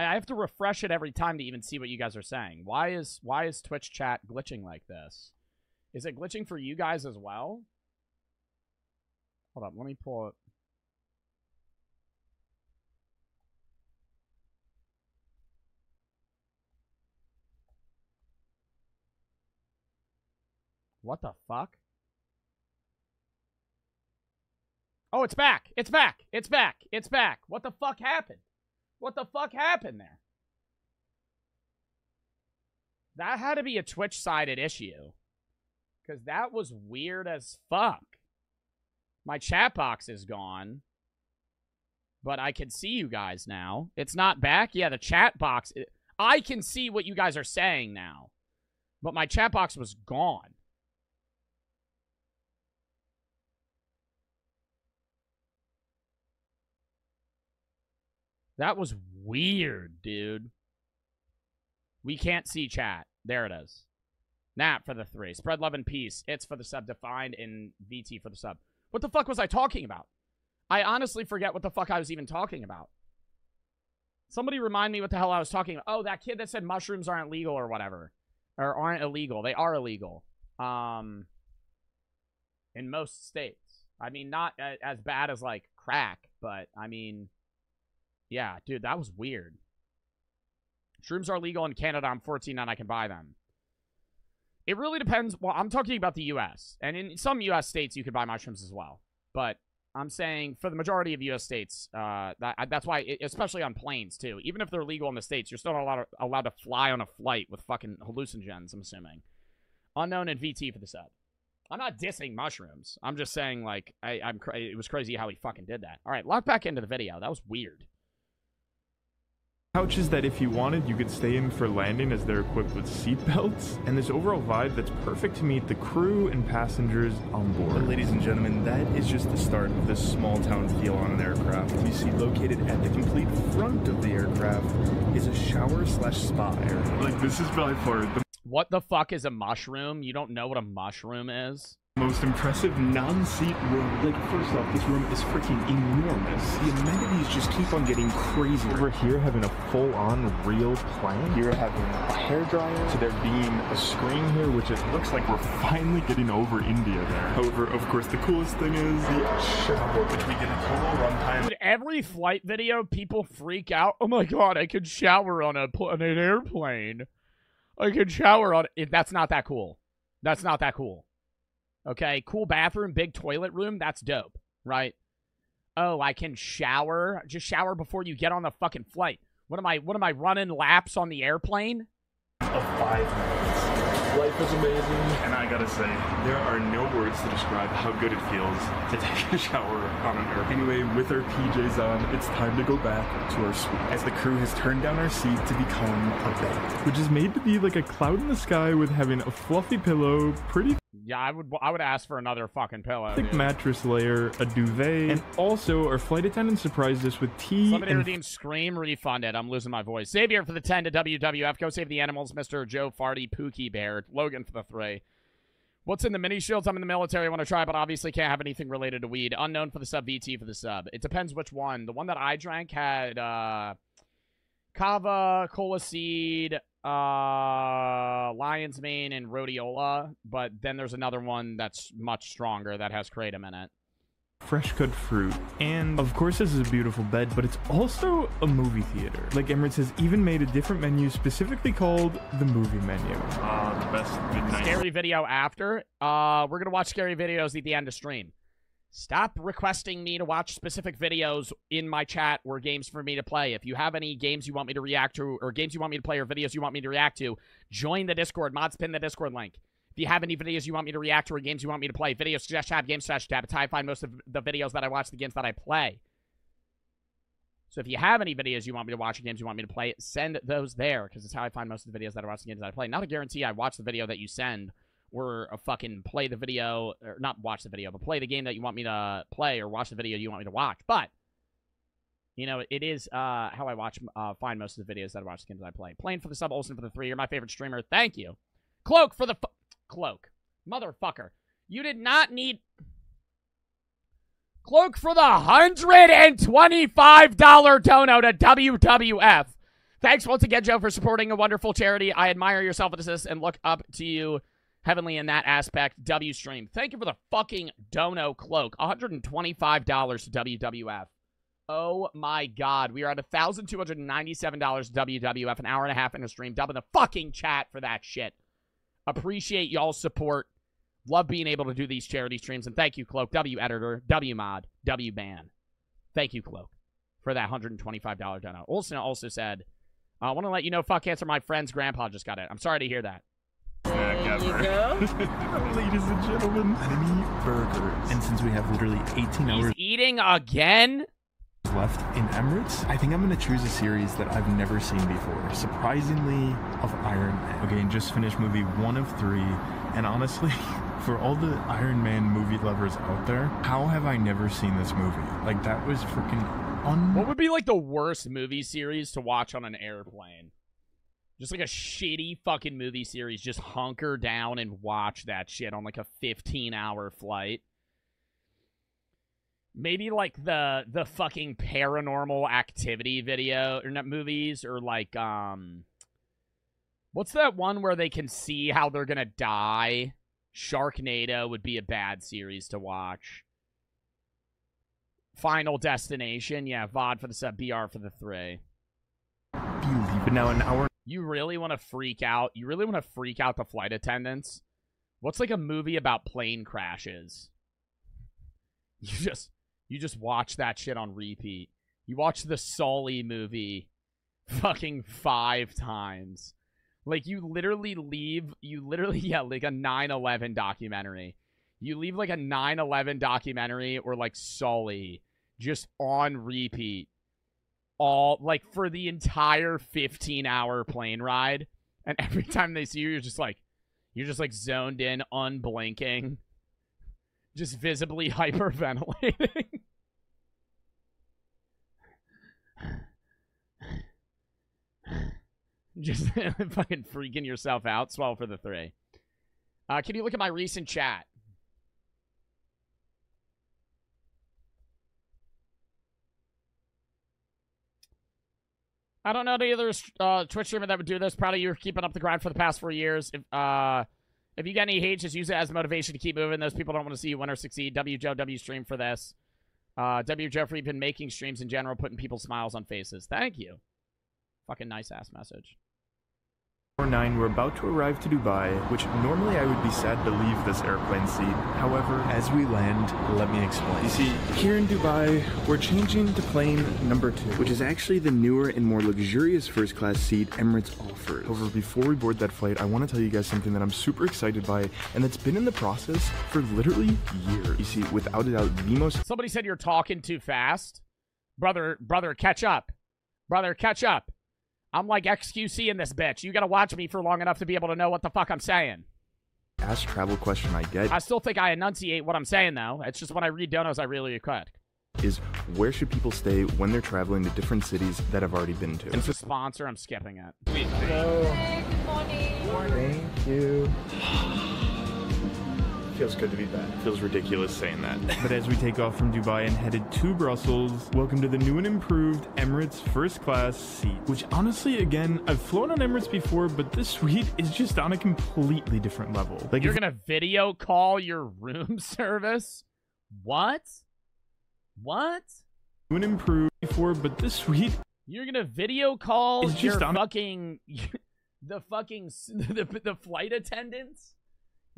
I have to refresh it every time to even see what you guys are saying. Why is why is Twitch chat glitching like this? Is it glitching for you guys as well? Hold up, let me pull it. What the fuck? Oh, it's back. It's back. It's back. It's back. What the fuck happened? What the fuck happened there? That had to be a Twitch sided issue. Because that was weird as fuck. My chat box is gone. But I can see you guys now. It's not back? Yeah, the chat box. I can see what you guys are saying now. But my chat box was gone. That was weird, dude. We can't see chat. There it is. Nat for the three. Spread love and peace. It's for the sub defined in VT for the sub. What the fuck was I talking about? I honestly forget what the fuck I was even talking about. Somebody remind me what the hell I was talking about. Oh, that kid that said mushrooms aren't legal or whatever. Or aren't illegal. They are illegal. Um in most states. I mean not as bad as like crack, but I mean yeah, dude, that was weird. Shrooms are legal in Canada. I'm 14 and I can buy them. It really depends. Well, I'm talking about the U.S. And in some U.S. states, you could buy mushrooms as well. But I'm saying for the majority of U.S. states, uh, that, that's why, especially on planes too. Even if they're legal in the states, you're still not allowed to, allowed to fly on a flight with fucking hallucinogens. I'm assuming. Unknown and VT for the sub. I'm not dissing mushrooms. I'm just saying like I, I'm. Cra- it was crazy how he fucking did that. All right, lock back into the video. That was weird. Couches that if you wanted, you could stay in for landing as they're equipped with seat belts, and this overall vibe that's perfect to meet the crew and passengers on board. But ladies and gentlemen, that is just the start of this small town feel on an aircraft. You see, located at the complete front of the aircraft is a shower slash spa area. Like this is by far the What the fuck is a mushroom? You don't know what a mushroom is? Most impressive non-seat room. Like, first off, this room is freaking enormous. The amenities just keep on getting crazier. We're here having a full-on real plane. Here having a hair dryer. To there being a screen here, which it looks like we're finally getting over India there. However, of course, the coolest thing is the shower, which we get a total runtime. Dude, every flight video, people freak out. Oh my god, I could shower on a pl- on an airplane. I could shower on it. That's not that cool. That's not that cool. Okay, cool bathroom, big toilet room. That's dope, right? Oh, I can shower. Just shower before you get on the fucking flight. What am I? What am I running laps on the airplane? Of five minutes. Life is amazing, and I gotta say, there are no words to describe how good it feels to take a shower on an airplane. Anyway, with our PJs on, it's time to go back to our suite. As the crew has turned down our seats to become a bed, which is made to be like a cloud in the sky with having a fluffy pillow, pretty Yeah, I would. I would ask for another fucking pillow. thick dude. mattress layer, a duvet, and also our flight attendant surprised us with tea Somebody and redeem Scream refunded. I'm losing my voice. Xavier for the 10 to WWF. Go save the animals. Mr. Joe Farty, Pookie Bear. Logan for the 3. What's in the mini shields? I'm in the military. I want to try, but obviously can't have anything related to weed. Unknown for the sub, VT for the sub. It depends which one. The one that I drank had uh, kava, cola seed, uh, lion's mane, and rhodiola. But then there's another one that's much stronger that has kratom in it. fresh cut fruit. And of course, this is a beautiful bed, but it's also a movie theater. Like Emirates has even made a different menu specifically called the movie menu. Ah, the best midnight. Scary video after. Uh, we're gonna watch scary videos at the end of stream. Stop requesting me to watch specific videos in my chat or games for me to play. If you have any games you want me to react to, or games you want me to play, or videos you want me to react to, join the Discord. Mods pin the Discord link. If you have any videos you want me to react to or games you want me to play, video suggest tab, game suggestion tab. It's how I find most of the videos that I watch, the games that I play. So if you have any videos you want me to watch or games you want me to play, send those there because it's how I find most of the videos that I watch the games that I play. Not a guarantee I watch the video that you send or uh, fucking play the video, or not watch the video, but play the game that you want me to play, or watch the video you want me to watch. But you know, it is uh, how I watch, uh, find most of the videos that I watch the games I play. Playing for the sub, Olsen for the three. You're my favorite streamer. Thank you. Cloak for the cloak, motherfucker. You did not need cloak for the hundred and twenty-five dollar dono to WWF. Thanks once again, Joe, for supporting a wonderful charity. I admire your self-assist and look up to you heavenly in that aspect. W stream. Thank you for the fucking dono cloak. $125 to WWF. Oh my god. We are at $1,297 to WWF, an hour and a half in a stream. Dubbing the fucking chat for that shit. Appreciate y'all's support. Love being able to do these charity streams. And thank you, Cloak, W Editor, W Mod, W Ban. Thank you, Cloak, for that $125 dono. Olsen also said, I want to let you know, fuck answer, my friend's grandpa just got it. I'm sorry to hear that. (laughs) Ladies and gentlemen, enemy burgers. And since we have literally 18 hours Eating again? left in Emirates, I think I'm gonna choose a series that I've never seen before. Surprisingly, of Iron Man. Okay, and just finished movie one of three, and honestly, (laughs) for all the Iron Man movie lovers out there, how have I never seen this movie? Like that was freaking un. What would be like the worst movie series to watch on an airplane? Just like a shitty fucking movie series. Just hunker down and watch that shit on like a 15 hour flight. Maybe like the the fucking paranormal activity video or not movies or like um what's that one where they can see how they're gonna die? Sharknado would be a bad series to watch. Final Destination, yeah, VOD for the sub, BR for the three. But now an hour. You really want to freak out? You really want to freak out the flight attendants? What's like a movie about plane crashes? (laughs) You just you just watch that shit on repeat. You watch the Sully movie (laughs) fucking five times. Like you literally leave you literally (laughs) yeah, like a 9/11 documentary. You leave like a 9/11 documentary or like Sully just on repeat all like for the entire 15 hour plane ride and every time they see you you're just like you're just like zoned in unblinking just visibly (laughs) hyperventilating. Just (laughs) fucking freaking yourself out swell for the three. Uh, can you look at my recent chat I don't know any other uh, Twitch streamer that would do this. Probably you're keeping up the grind for the past four years. If uh, if you got any hate, just use it as motivation to keep moving. Those people don't want to see you win or succeed. W Joe W stream for this. Uh, w Joe for even making streams in general, putting people's smiles on faces. Thank you. Fucking nice ass message. Hour 9, we're about to arrive to Dubai, which normally I would be sad to leave this airplane seat. However, as we land, let me explain. You see, here in Dubai, we're changing to plane number 2, which is actually the newer and more luxurious first class seat Emirates offers. However, before we board that flight, I want to tell you guys something that I'm super excited by, and that's been in the process for literally years. You see, without a doubt, the most Somebody said you're talking too fast. Brother, brother, catch up. Brother, catch up. I'm like XQC in this bitch. You gotta watch me for long enough to be able to know what the fuck I'm saying. Ask travel question I get I still think I enunciate what I'm saying, though. It's just when I read donos, I really cut. is where should people stay when they're traveling to different cities that I've already been to? And It's for a sponsor. I'm skipping it. Thank you. (sighs) (sighs) Feels good to be back. Feels ridiculous saying that. (laughs) but as we take off from Dubai and headed to Brussels, welcome to the new and improved Emirates first class seat. Which honestly, again, I've flown on Emirates before, but this suite is just on a completely different level. Like You're if- gonna video call your room (laughs) service? What? What? new and improved before, but this suite You're gonna video call It's your on- fucking (laughs) the fucking s- the, the flight attendants?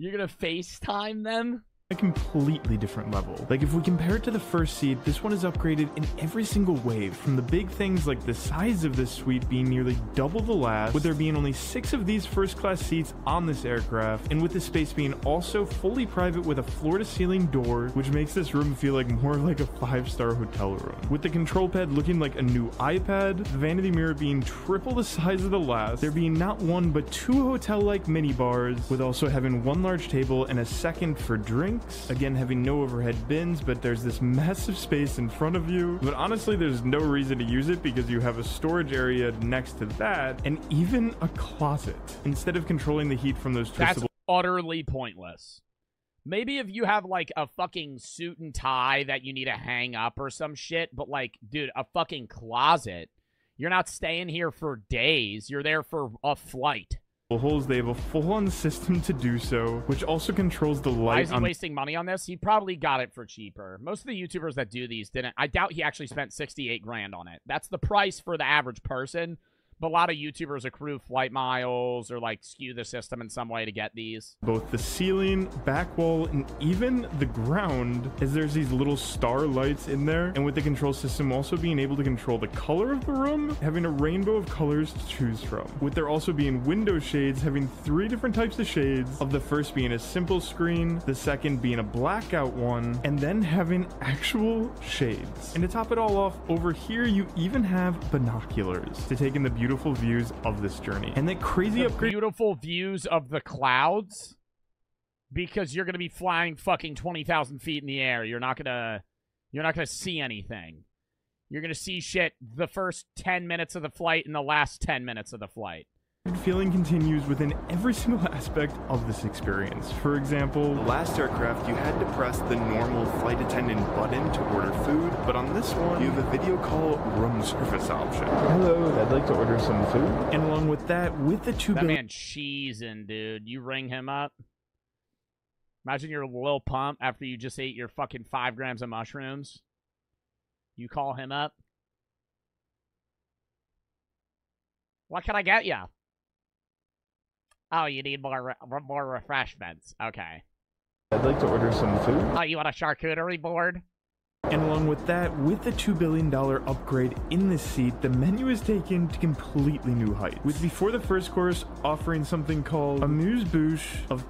You're gonna FaceTime them? A completely different level. Like if we compare it to the first seat, this one is upgraded in every single way, from the big things like the size of this suite being nearly double the last, with there being only six of these first class seats on this aircraft, and with the space being also fully private with a floor to ceiling door, which makes this room feel like more like a five star hotel room. With the control pad looking like a new iPad, the vanity mirror being triple the size of the last, there being not one but two hotel like mini bars, with also having one large table and a second for drinks Again, having no overhead bins, but there's this massive space in front of you. But honestly, there's no reason to use it because you have a storage area next to that and even a closet. Instead of controlling the heat from those That's twistable utterly pointless. Maybe if you have like a fucking suit and tie that you need to hang up or some shit, but like, dude, a fucking closet. You're not staying here for days. You're there for a flight. Holes, they have a full-on system to do so, which also controls the Why light is he wasting money on this? He probably got it for cheaper. Most of the YouTubers that do these didn't. I doubt he actually spent 68 grand on it. That's the price for the average person. But a lot of YouTubers accrue flight miles or like skew the system in some way to get these. both the ceiling, back wall, and even the ground, as there's these little star lights in there. And with the control system also being able to control the color of the room, having a rainbow of colors to choose from. With there also being window shades, having three different types of shades, of the first being a simple screen, the second being a blackout one, and then having actual shades. And to top it all off, over here you even have binoculars to take in the beautiful views of this journey. And that crazy The upgrade beautiful views of the clouds because you're gonna be flying fucking 20,000 feet in the air. You're not gonna, you're not gonna see anything. You're gonna see shit the first 10 minutes of the flight and the last 10 minutes of the flight. Feeling continues within every (laughs) single aspect of this experience. For example, the last aircraft you had to press the normal flight attendant button to order food, but on this one you have a video call room service option. Hello, I'd like to order some food. And along with that, with the two That bill- man cheesing, dude. You ring him up. Imagine you're a Lil Pump after you just ate your fucking five grams of mushrooms. You call him up. What can I get you? Oh, you need more re- more refreshments. Okay. I'd like to order some food. Oh, you want a charcuterie board? And along with that, with the $2 billion upgrade in this seat, the menu is taken to completely new heights. With before the first course offering something called amuse-bouche of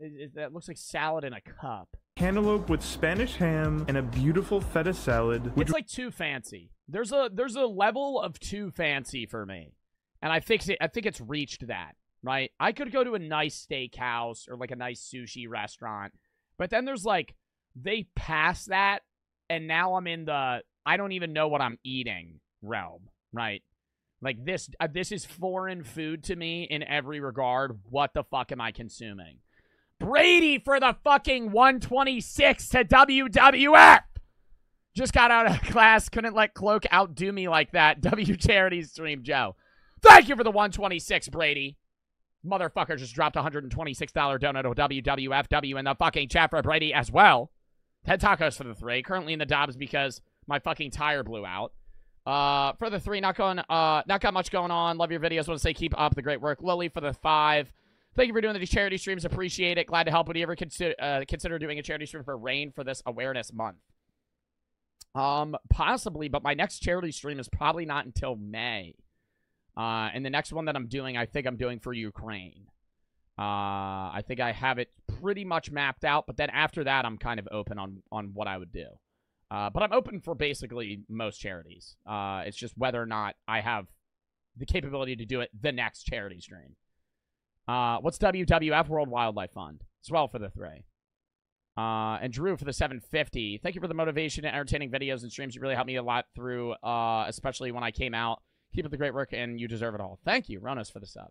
It, it, that looks like salad in a cup. cantaloupe with Spanish ham and a beautiful feta salad, which It's like too fancy. There's a there's a level of too fancy for me, and I think it, I think it's reached that. Right? I could go to a nice steakhouse or like a nice sushi restaurant, but then there's like they pass that, and now I'm in the I don't even know what I'm eating realm. Right? Like this uh, this is foreign food to me in every regard. What the fuck am I consuming? Brady for the fucking 126 to WWF. Just got out of (laughs) class. Couldn't let Cloak outdo me like that. (laughs) W Charity Stream Joe. Thank you for the 126, Brady. Motherfucker just dropped a $126 donut to WWFW in the fucking chat for Brady as well. 10 tacos for the three. Currently in the Dobbs because my fucking tire blew out. Uh, for the three, not going, uh, not got much going on. Love your videos. Want to say keep up the great work. Lily for the five. Thank you for doing these charity streams. Appreciate it. Glad to help. Would you ever consider uh, consider doing a charity stream for Rain for this awareness month? Um, possibly, but my next charity stream is probably not until May. Uh, and the next one that I'm doing, I think I'm doing for Ukraine. Uh, I think I have it pretty much mapped out, but then after that, I'm kind of open on on what I would do. Uh, but I'm open for basically most charities. Uh, it's just whether or not I have the capability to do it the next charity stream. Uh, what's WWF World Wildlife Fund? As well for the three. Uh, and Drew for the 750. Thank you for the motivation and entertaining videos and streams. You really helped me a lot through, uh, especially when I came out. Keep up the great work, and you deserve it all. Thank you, Ronas, for the sub.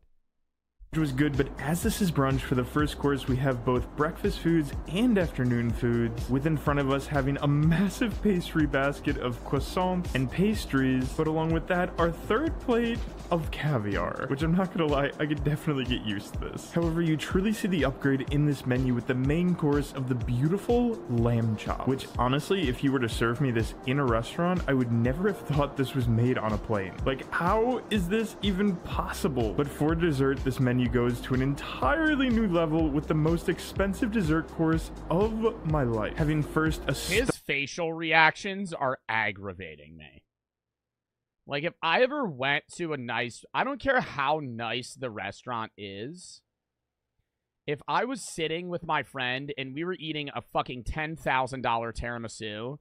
Was good, but as this is brunch for the first course, we have both breakfast foods and afternoon foods, with in front of us having a massive pastry basket of croissants and pastries, but along with that, our third plate of caviar, which I'm not gonna lie, I could definitely get used to this. However, you truly see the upgrade in this menu with the main course of the beautiful lamb chop, which honestly, if you were to serve me this in a restaurant, I would never have thought this was made on a plane. Like, how is this even possible? But for dessert, this menu menu goes to an entirely new level with the most expensive dessert course of my life. Having first a His facial reactions are aggravating me. Like if I ever went to a nice I don't care how nice the restaurant is. If I was sitting with my friend and we were eating a fucking $10,000 tiramisu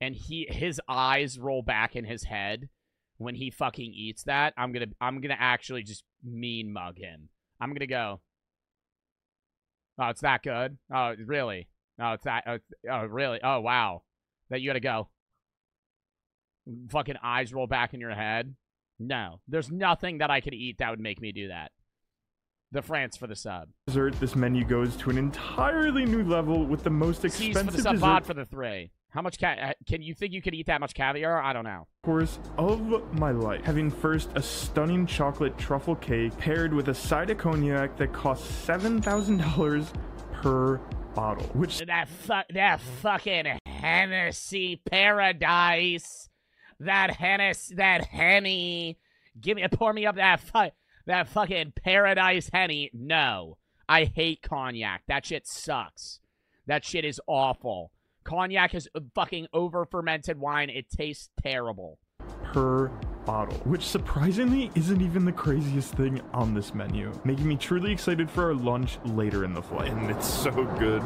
and he his eyes roll back in his head when he fucking eats that, I'm going to I'm going to actually just mean mug him. I'm going to go Oh, it's that good? Oh, really? Oh, it's that. Oh, oh really? Oh, wow. That you gotta go. Fucking eyes roll back in your head. No, there's nothing that I could eat that would make me do that. The France for the sub. dessert, this menu goes to an entirely new level with the most C's for expensive the sub, dessert for the three. How much ca- uh, Can you think you could eat that much caviar? I don't know. course of my life. Having first a stunning chocolate truffle cake paired with a side of cognac that costs $7,000 per bottle, which That fuck, that fucking Hennessy paradise. That Hennessy, that Henny. Give me, pour me up that fu- that fucking paradise Henny. No, I hate cognac. That shit sucks. That shit is awful. Cognac is uh, fucking over fermented wine. It tastes terrible. per bottle, which surprisingly isn't even the craziest thing on this menu, making me truly excited for our lunch later in the flight. and it's so good,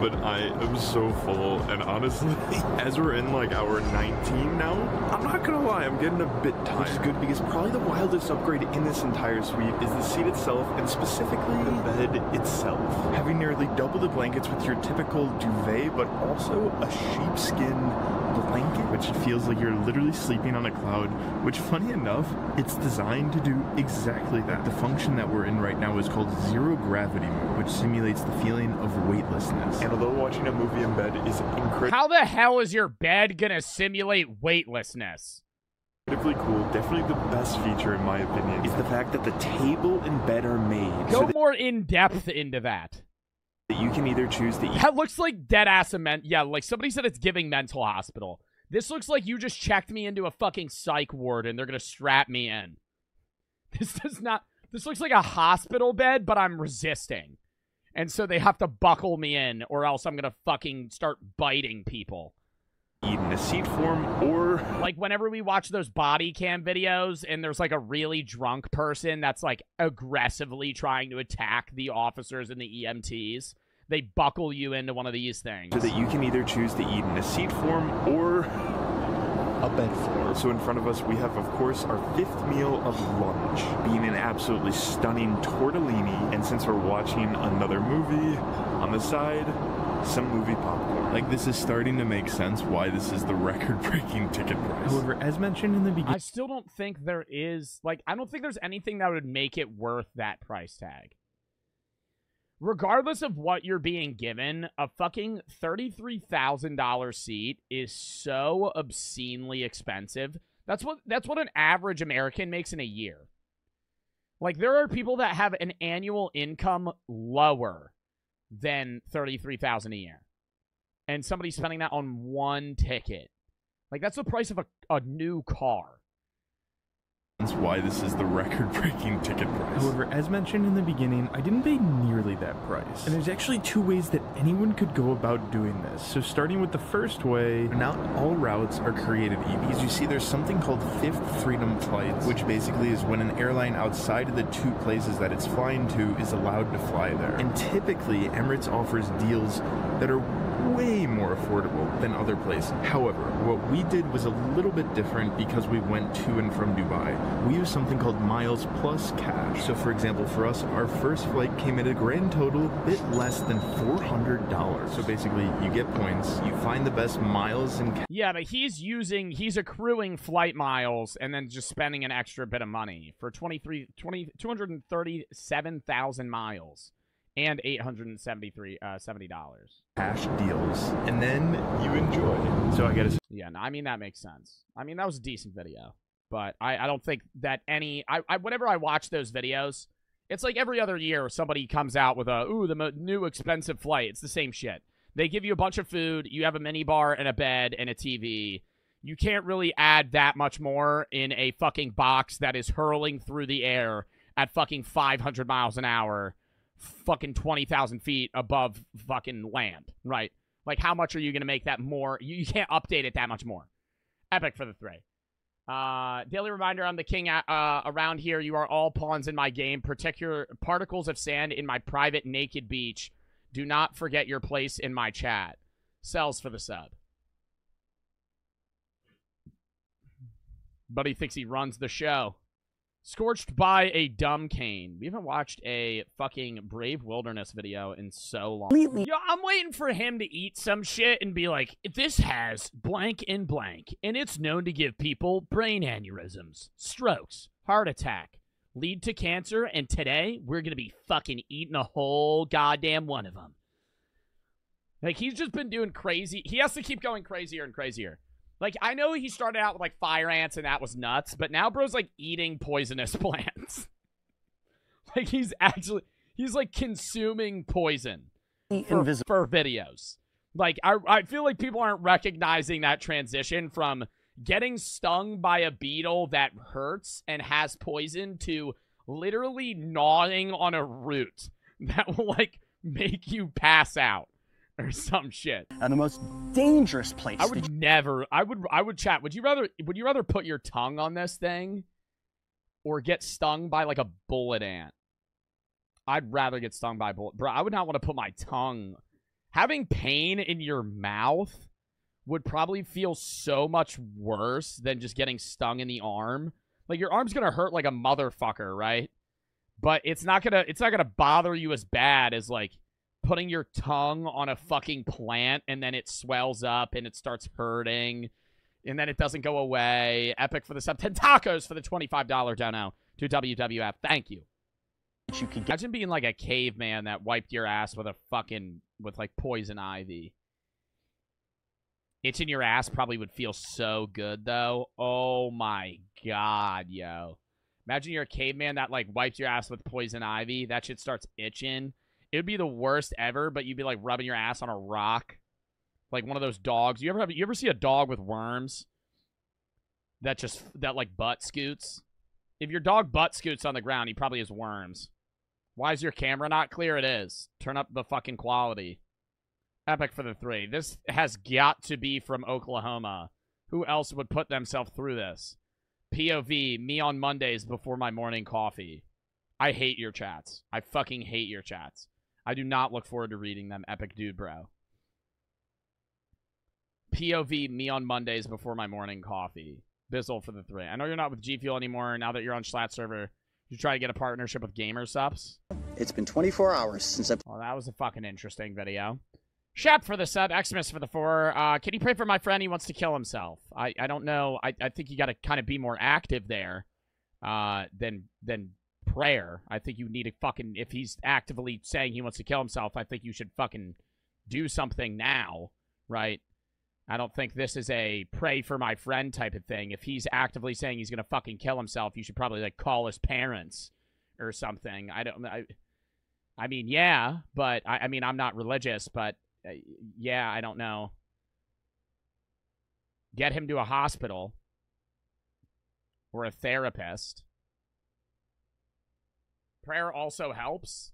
but I am so full. And honestly, (laughs) as we're in like hour 19 now, I'm not gonna lie, I'm getting a bit tired. Which is good because probably the wildest upgrade in this entire suite is the seat itself, and specifically the bed itself. Having nearly double the blankets with your typical duvet, but also a sheepskin blanket, which feels like you're literally sleeping on a cloud, which funny enough, it's designed to do exactly that. The function that we're in right now is called zero gravity mode, which simulates the feeling of weightlessness. And although watching a movie in bed is incredible. How the hell is your bed gonna simulate weightlessness? cool, definitely the best feature in my opinion is the fact that the table and bed are made Go so more in depth into that. That you can either choose to eat That looks like dead ass cement. Yeah, like somebody said it's giving mental hospital. This looks like you just checked me into a fucking psych ward and they're gonna strap me in. (laughs) This does not. This looks like a hospital bed, but I'm resisting. And so they have to buckle me in, or else I'm gonna fucking start biting people. eat in a seat form or (laughs) Like whenever we watch those body cam videos and there's like a really drunk person that's like aggressively trying to attack the officers and the EMTs, they buckle you into one of these things. so that you can either choose to eat in a seat form or a bed form. So in front of us we have of course our fifth meal of lunch, being an absolutely stunning tortellini, and since we're watching another movie on the side, some movie popcorn. Like, this is starting to make sense why this is the (laughs) record breaking ticket price. However, as mentioned in the beginning, I still don't think there is like I don't think there's anything that would make it worth that price tag. Regardless of what you're being given, a fucking $33,000 seat is so obscenely expensive. That's what that's what an average American makes in a year. Like there are people that have an annual income lower than 33,000 a year. And somebody's spending that on one ticket. Like that's the price of a, a new car. Why this is the (laughs) record-breaking ticket price. However, as mentioned in the beginning, I didn't pay nearly that price. And there's actually two ways that anyone could go about doing this. So starting with the first way, not all routes are created equal. Because you see, there's something called Fifth Freedom Flights, which basically is when an airline outside of the two places that it's flying to is allowed to fly there. And typically, Emirates offers deals that are way more affordable than other places. However, what we did was a little bit different because we went to and from Dubai. We used something called Miles Plus Cash. So, for example, for us, our first flight came at a grand total bit less than $400. So basically, you get points, you find the best miles and cash. Yeah, but he's using he's accruing flight miles and then just spending an extra bit of money for 23 20 237,000 miles and 873 uh 70 dollars. cash deals, and then you enjoy. So I gotta Yeah, no, I mean that makes sense. I mean that was a decent video, but I I don't think that any I, I whenever I watch those videos, it's like every other year somebody comes out with a ooh the mo- new expensive flight. It's the same shit. They give you a bunch of food, you have a mini bar and a bed and a TV. You can't really add that much more in a fucking box that is hurling through the air at fucking 500 miles an hour, fucking 20,000 feet above fucking land, right? Like, how much are you going to make that more? You, you can't update it that much more. Epic for the three. Uh, daily reminder: I'm the king uh, around here. You are all pawns in my game. Particular particles of sand in my private naked beach. Do not forget your place in my chat. Sells for the sub. Buddy thinks he runs the show. Scorched by a dumb cane. We haven't watched a fucking Brave Wilderness video in so long. Yo, I'm waiting for him to eat some shit and be like, this has blank and blank, and it's known to give people brain aneurysms, strokes, heart attack, lead to cancer, and today we're gonna be fucking eating a whole goddamn one of them. Like, he's just been doing crazy. He has to keep going crazier and crazier. Like, I know he started out with, like, fire ants and that was nuts, but now bro's, like, eating poisonous (laughs) plants. like, he's actually, he's, like, consuming poison for, for videos. Like, I, I feel like people aren't recognizing that transition from getting stung by a beetle that hurts and has poison to literally gnawing on a root (laughs) that will, like, make you pass out (laughs) or some shit. And the most dangerous place. I would never. I would. I would chat. Would you rather? Would you rather put your tongue on this thing, or get stung by like a bullet ant? I'd rather get stung by a bullet, bro. I would not want to put my tongue. Having pain in your mouth would probably feel so much worse than just getting stung in the arm. Like your arm's gonna hurt like a motherfucker, right? But it's not gonna. It's not gonna bother you as bad as like putting your tongue on a fucking plant and then it swells up and it starts hurting and then it doesn't go away. Epic for the sub. 10 tacos for the $25 dono to WWF. Thank you. You could Imagine being like a caveman that wiped your ass with a fucking, with like poison ivy. Itching your ass probably would feel so good though. Oh my god, yo. Imagine you're a caveman that like wipes your ass with poison ivy. That shit starts itching it would be the worst ever, but you'd be like rubbing your ass on a rock, like one of those dogs. You ever have you ever see a dog with worms that just that like butt scoots? If your dog butt scoots on the ground, he probably has worms. Why is your camera not clear? It is. Turn up the fucking quality. Epic for the three. This has got to be from Oklahoma. Who else would put themselves through this? POV, me on Mondays before my morning coffee. I hate your chats. I fucking hate your chats. I do not look forward to reading them. Epic dude, bro. POV me on Mondays before my morning coffee. Bizzle for the three. I know you're not with G Fuel anymore. Now that you're on Schlatt server, you try to get a partnership with Gamer Supps. It's been 24 hours since I. Well, that was a fucking interesting video. Shep for the sub, Xmas for the four. Uh, can you pray for my friend? He wants to kill himself. I, I don't know. I, I think you got to kind of be more active there uh, than than prayer. I think you need to fucking if he's actively saying he wants to kill himself, I think you should fucking do something now, right? I don't think this is a pray for my friend type of thing. If he's actively saying he's gonna fucking kill himself, you should probably like call his parents or something. I don't. I, I mean, yeah, but I, I mean, I'm not religious, but uh, yeah, I don't know. Get him to a hospital or a therapist prayer also helps.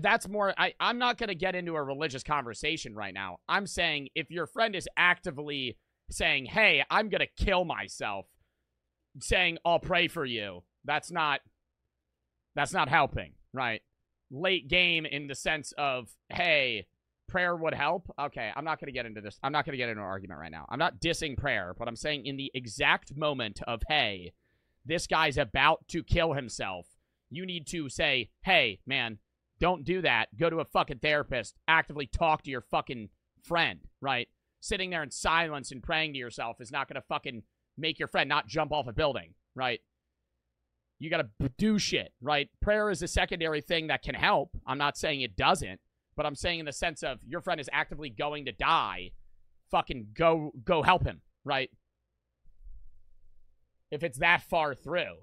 That's more, I, I'm not going to get into a religious conversation right now. I'm saying if your friend is actively saying, hey, I'm going to kill myself, saying, I'll pray for you, that's not, that's not helping, right? Late game in the sense of, hey, prayer would help. Okay, I'm not going to get into this. I'm not going to get into an argument right now. I'm not dissing prayer, but I'm saying in the exact moment of, hey, this guy's about to kill himself, you need to say, hey, man, don't do that. Go to a fucking therapist. Actively talk to your fucking friend, right? Sitting there in silence and praying to yourself is not going to fucking make your friend not jump off a building, right? You got to do shit, right? Prayer is a secondary thing that can help. I'm not saying it doesn't, but I'm saying in the sense of your friend is actively going to die, fucking go go help him, right? If it's that far through.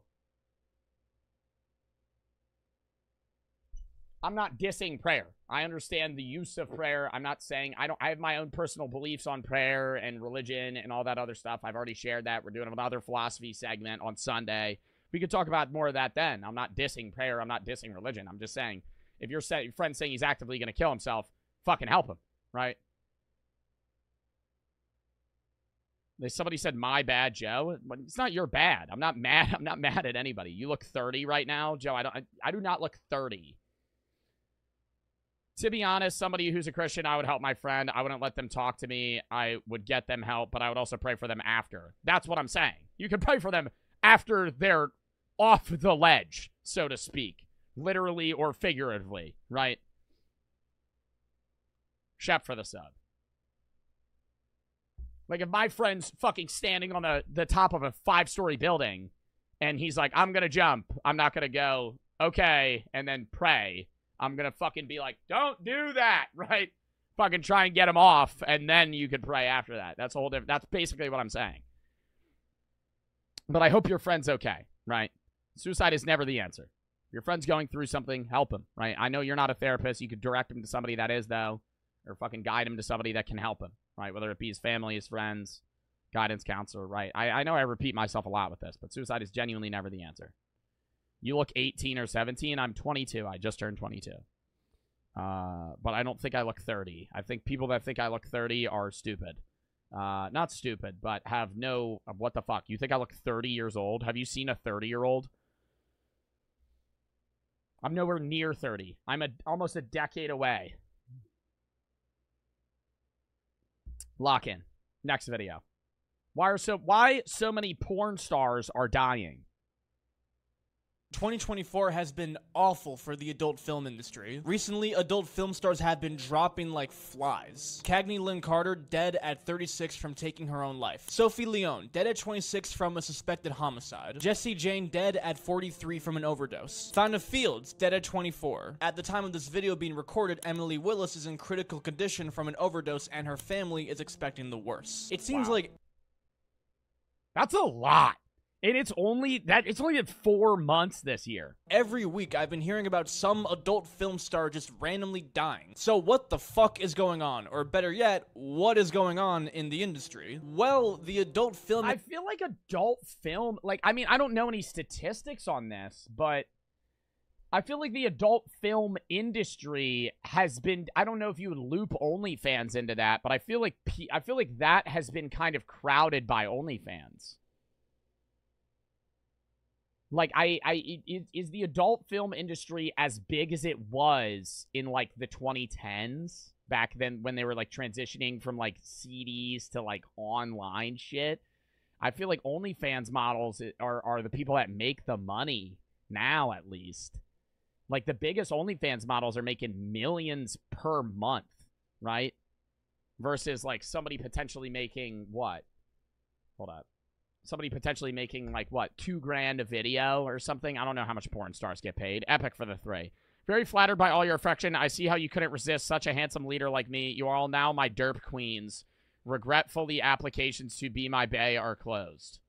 I'm not dissing prayer. I understand the use of prayer. I'm not saying I don't I have my own personal beliefs on prayer and religion and all that other stuff. I've already shared that. We're doing another philosophy segment on Sunday. We could talk about more of that then. I'm not dissing prayer. I'm not dissing religion. I'm just saying if your your friend's saying he's actively going to kill himself, fucking help him, right? Somebody said my bad, Joe. It's not your bad. I'm not mad. (laughs) I'm not mad at anybody. You look 30 right now, Joe. I don't. I, I do not look 30. To be honest, somebody who's a Christian, I would help my friend. I wouldn't let them talk to me. I would get them help, but I would also pray for them after. That's what I'm saying. You can pray for them after they're off the ledge, so to speak, literally or figuratively, right? Shep for the sub. Like if my friend's fucking standing on the, the top of a five story building and he's like, I'm gonna jump, I'm not gonna go, okay, and then pray. I'm gonna fucking be like, don't do that, (laughs) right? Fucking try and get him off, and then you could pray after that. That's a whole different that's basically what I'm saying. But I hope your friend's okay, right? Suicide is never the answer. If your friend's going through something, help him, right? I know you're not a therapist. You could direct him to somebody that is, though, or fucking guide him to somebody that can help him, right? Whether it be his family, his friends, guidance counselor, right? I, I know I repeat myself a lot with this, but suicide is genuinely never the answer. You look 18 or 17. I'm 22. I just turned 22. Uh, but I don't think I look 30. I think people that think I look 30 are stupid. Uh, not stupid, but have no what the fuck. You think I look 30 years old? Have you seen a 30 year old? I'm nowhere near 30. I'm a almost a decade away. Lock in. Next video. Why are so why so many porn stars are dying? 2024 has been awful for the adult film industry. Recently, adult film stars have been dropping like flies. Kagney Linn Karter dead at 36 from taking her own life. Sophie Leone dead at 26 from a suspected homicide. Jesse Jane dead at 43 from an overdose. Thaina Fields dead at 24. At the time of this video being recorded, Emily Willis is in critical condition from an overdose and her family is expecting the worst. It seems like That's a lot. And it's only that it's only been four months this year. Every week, I've been hearing about some adult film star just randomly dying. So, what the fuck is going on? Or better yet, what is going on in the industry? Well, the adult film. I feel like adult film, like, I mean, I don't know any statistics on this, but I feel like the adult film industry has been, I don't know if you would loop OnlyFans into that, but I feel like, P- I feel like that has been kind of crowded by OnlyFans. Like, I, I, is, the adult film industry as big as it was in, like, the 2010s? Back then when they were, like, transitioning from, like, CDs to, like, online shit? I feel like OnlyFans models are, are the people that make the money now, at least. Like the biggest OnlyFans models are making millions per month, right? Versus like somebody potentially making what? Hold up. Somebody potentially making like what, two grand a video or something? I don't know how much porn stars get paid. Epic for the three. Very flattered by all your affection. I see how you couldn't resist such a handsome leader like me. You are all now my derp queens. Regretfully, applications to be my bay are closed.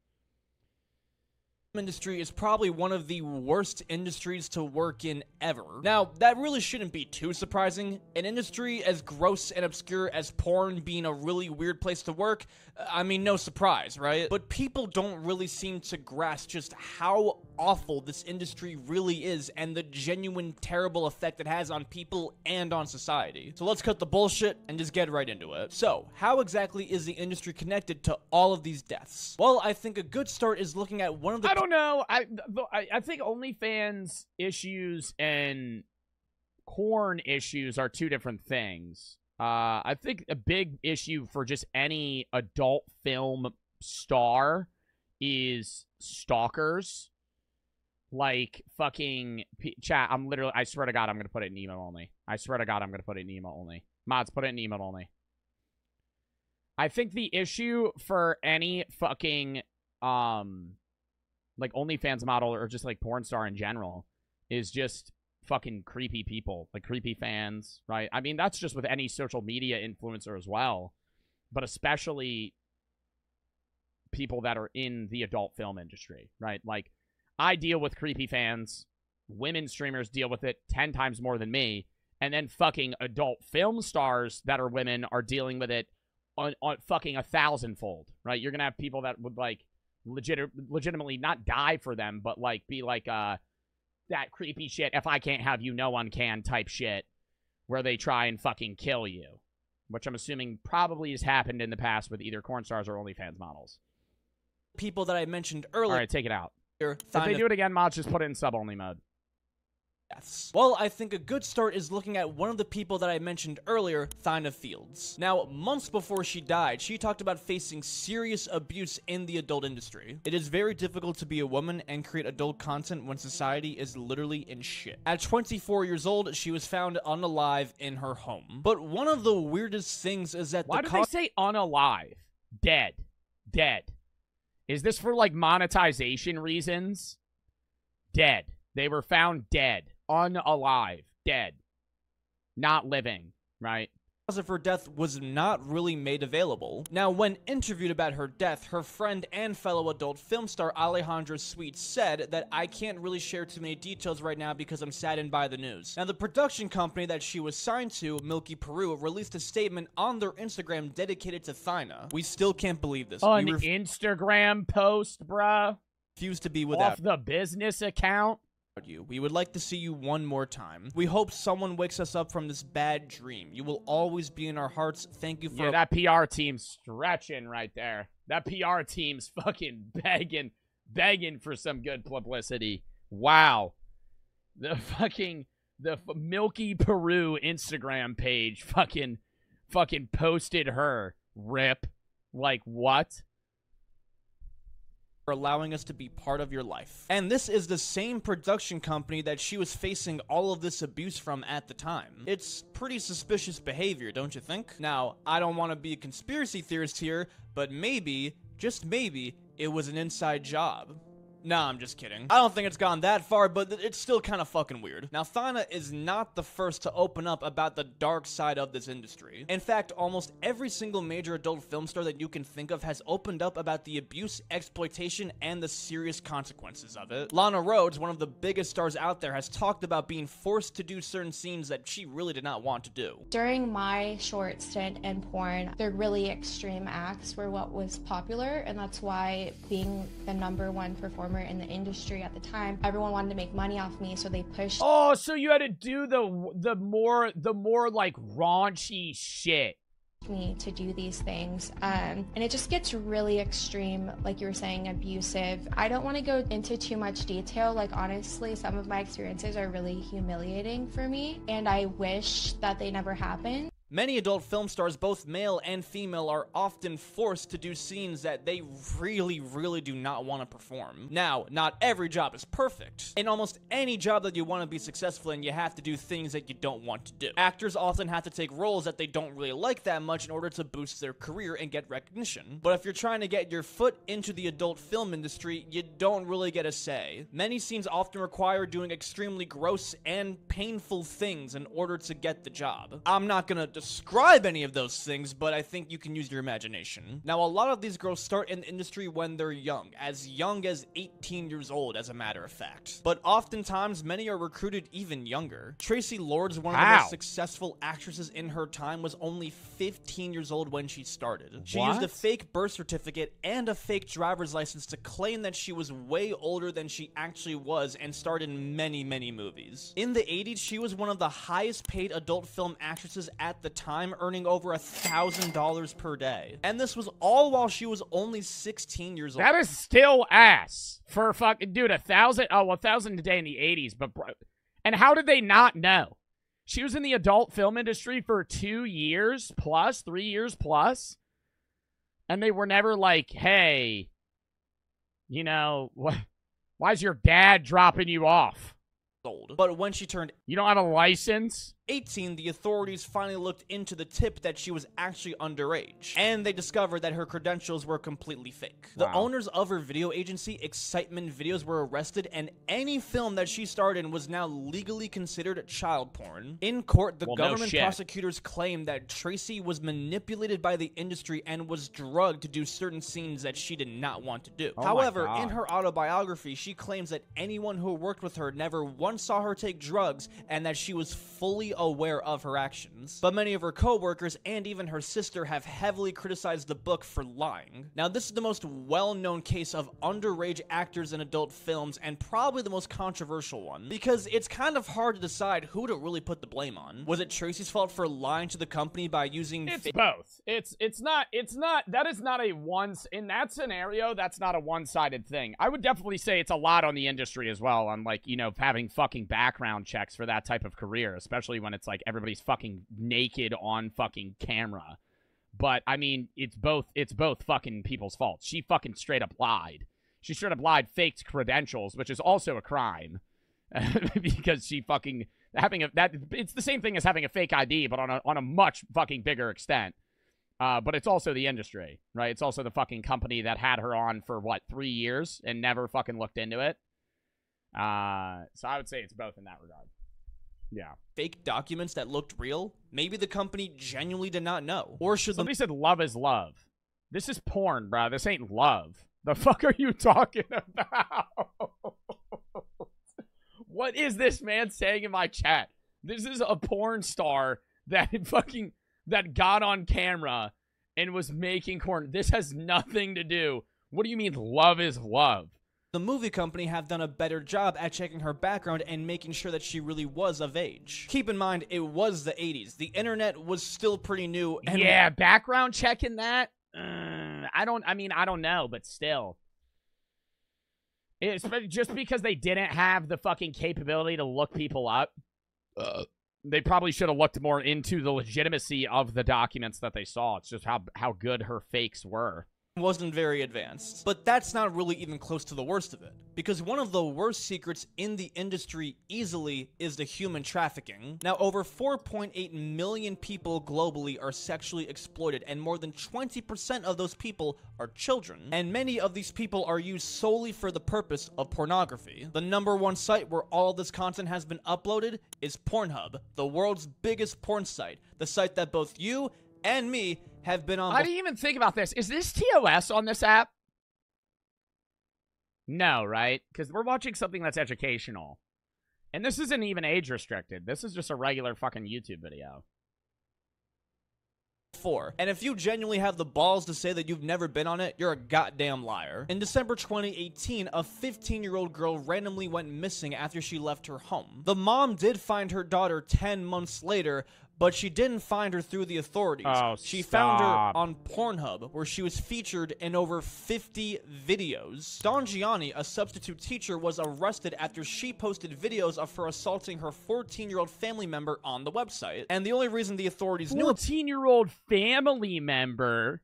Industry is probably one of the worst industries to work in ever. Now, that really shouldn't be too surprising. An industry as gross and obscure as porn being a really weird place to work, uh, I mean, no surprise, right? But people don't really seem to grasp just how awful this industry really is and the genuine terrible effect it has on people and on society. So let's cut the bullshit and just get right into it. So, how exactly is the industry connected to all of these deaths? Well, I think a good start is looking at one of the I don't know. I I, I think OnlyFans issues and corn issues are two different things. Uh, I think a big issue for just any adult film star is stalkers. Like fucking P- chat. I'm literally. I swear to God, I'm gonna put it in emote only. I swear to God, I'm gonna put it in emote only. Mods, put it in emote only. I think the issue for any fucking um like OnlyFans model or just like porn star in general is just fucking creepy people, like creepy fans, right? I mean, that's just with any social media influencer as well, but especially people that are in the adult film industry, right? Like, I deal with creepy fans, women streamers deal with it 10 times more than me, and then fucking adult film stars that are women are dealing with it on, on fucking a thousandfold, right? You're gonna have people that would like legit legitimately not die for them, but like be like uh that creepy shit. If I can't have you, no one can type shit, where they try and fucking kill you, which I'm assuming probably has happened in the past with either corn stars or OnlyFans models. People that I mentioned earlier. All right, take it out. If they do it again, mods just put it in sub only mode. Well, I think a good start is looking at one of the people that I mentioned earlier, Thaina Fields. Now, months before she died, she talked about facing serious abuse in the adult industry. It is very difficult to be a woman and create adult content when society is literally in shit. At 24 years old, she was found unalive in her home. But one of the weirdest things is that Why the did co- they say unalive? Dead. Dead. Is this for like monetization reasons? Dead. They were found dead. Unalive. Dead. Not living. Right? Cause of her death was not really made available. Now, when interviewed about her death, her friend and fellow adult film star Alejandra Sweet said that I can't really share too many details right now because I'm saddened by the news. Now, the production company that she was signed to, Milky Peru, released a statement on their Instagram dedicated to Thaina. We still can't believe this. An we Instagram post, bruh. refuse to be without Off the business account. You. We would like to see you one more time. We hope someone wakes us up from this bad dream. You will always be in our hearts. Thank you for Yeah, that PR team's stretching right there. That PR team's (laughs) fucking begging, begging for some good publicity. Wow. The (laughs) fucking the Milky Peru Instagram page fucking fucking posted her rip. Like what? For allowing us to be part of your life. And this is the same production company that she was facing all of this abuse from at the time. It's pretty suspicious behavior, don't you think? Now, I don't want to be a conspiracy theorist here, but maybe, just maybe, it was an inside job. Nah, I'm just kidding. I don't think it's gone that far, but th- it's still kind of fucking weird. Now, Thaina is not the first to open up about the dark side of this industry. In fact, almost every single major adult film star that you can think of has opened up about the abuse, exploitation, and the serious consequences of it. Lana Rhoades, one of the biggest stars out there, has talked about being forced to do certain scenes that she really did not want to do. During my short stint in porn, the really extreme acts were what was popular, and that's why being the number one performer in the industry at the time, everyone wanted to make money off me, so they pushed Oh, so you had to do the the more the more like raunchy shit. me to do these things. Um, and it just gets really extreme, like you were saying, abusive. I don't want to go into too much detail. Like, honestly, some of my experiences are really humiliating for me, and I wish that they never happened. Many adult film stars, both male and female, are often forced to do scenes that they really, really do not want to perform. Now, not every job is perfect. In almost any job that you want to be successful in, you have to do things that you don't want to do. Actors often have to take roles that they don't really like that much in order to boost their career and get recognition. But if you're trying to get your foot into the adult film industry, you don't really get a say. Many scenes often require doing extremely gross and painful things in order to get the job. I'm not gonna describe any of those things, but I think you can use your imagination. Now, a lot of these girls start in the industry when they're young, as young as 18 years old, as a matter of fact. But oftentimes, many are recruited even younger. Traci Lords, one of the most successful actresses in her time, was only 15 years old when she started. She used a fake birth certificate and a fake driver's license to claim that she was way older than she actually was and starred in many, many movies. In the 80s, she was one of the highest paid adult film actresses at the time, earning over a thousand dollars per day. And this was all while she was only 16 years old. That is still ass for fucking dude. A thousand, oh, a thousand a day in the '80s, but bro, and how did they not know? She was in the adult film industry for two years plus, three years plus, and they were never like, "Hey, you know, what? Why is your dad dropping you off? old. But when she turned You don't have a license." 18, the authorities finally looked into the tip that she was actually underage, and they discovered that her credentials were completely fake. The owners of her video agency, Excitement Videos, were arrested, and any film that she starred in was now legally considered child porn. In court, the Well, government shit. prosecutors claimed that Traci was manipulated by the industry and was drugged to do certain scenes that she did not want to do. Oh However, in her autobiography, she claims that anyone who worked with her never once saw her take drugs and that she was fully aware of her actions. But many of her coworkers and even her sister have heavily criticized the book for lying. Now, this is the most well-known case of underage actors in adult films and probably the most controversial one because it's kind of hard to decide who to really put the blame on. Was it Traci's fault for lying to the company by using It's fa- both. It's it's not it's not that is not a once in that scenario, that's not a one-sided thing. I would definitely say it's a lot on the industry as well on like, you know, having fucking background checks for that type of career, especially when it's like everybody's fucking naked on fucking camera. But I mean, it's both it's both fucking people's fault. She fucking straight up lied. She straight up lied, faked credentials, which is also a crime. (laughs) because she fucking having a that it's the same thing as having a fake ID, but on a on a much fucking bigger extent. Uh, but it's also the industry, right? It's also the fucking company that had her on for what three years and never fucking looked into it. Uh, so I would say it's both in that regard. Yeah. fake documents that looked real? Maybe the company genuinely did not know. Or should the Somebody said love is love. This is porn, bro. This ain't love. The (laughs) fuck are you talking about? (laughs) what is this man saying in my chat? This is a porn star that (laughs) fucking that got on camera and was making porn. This has nothing to do. What do you mean love is love? The movie company have done a better job at checking her background and making sure that she really was of age. Keep in mind, it was the 80s. The internet was still pretty new. And yeah, background checking that. Uh, I don't. I mean, I don't know, but still, it's just because they didn't have the fucking capability to look people up. Uh, they probably should have looked more into the legitimacy of the documents that they saw. It's just how how good her fakes were. Wasn't very advanced. But that's not really even close to the worst of it. Because one of the worst secrets in the industry easily is the human trafficking. Now, over 4.8 million people globally are sexually exploited, and more than 20% of those people are children. And many of these people are used solely for the purpose of pornography. The number one site where all this content has been uploaded is Pornhub, the world's biggest porn site, the site that both you and me have been on I didn't even think about this. Is this TOS on this app? No, right? Because we're watching something that's educational. And this isn't even age restricted. This is just a regular fucking YouTube video. Four. And if you genuinely have the balls to say that you've never been on it, you're a goddamn liar. In December 2018, a 15 year old girl randomly went missing after she left her home. The mom did find her daughter 10 months later, but she didn't find her through the authorities. Oh, she found her on Pornhub, where she was featured in over 50 videos. Dawn Gianni, a substitute teacher, was arrested after she posted videos of her assaulting her 14 year old family member on the website. And the only reason the authorities knew 14 year old family member.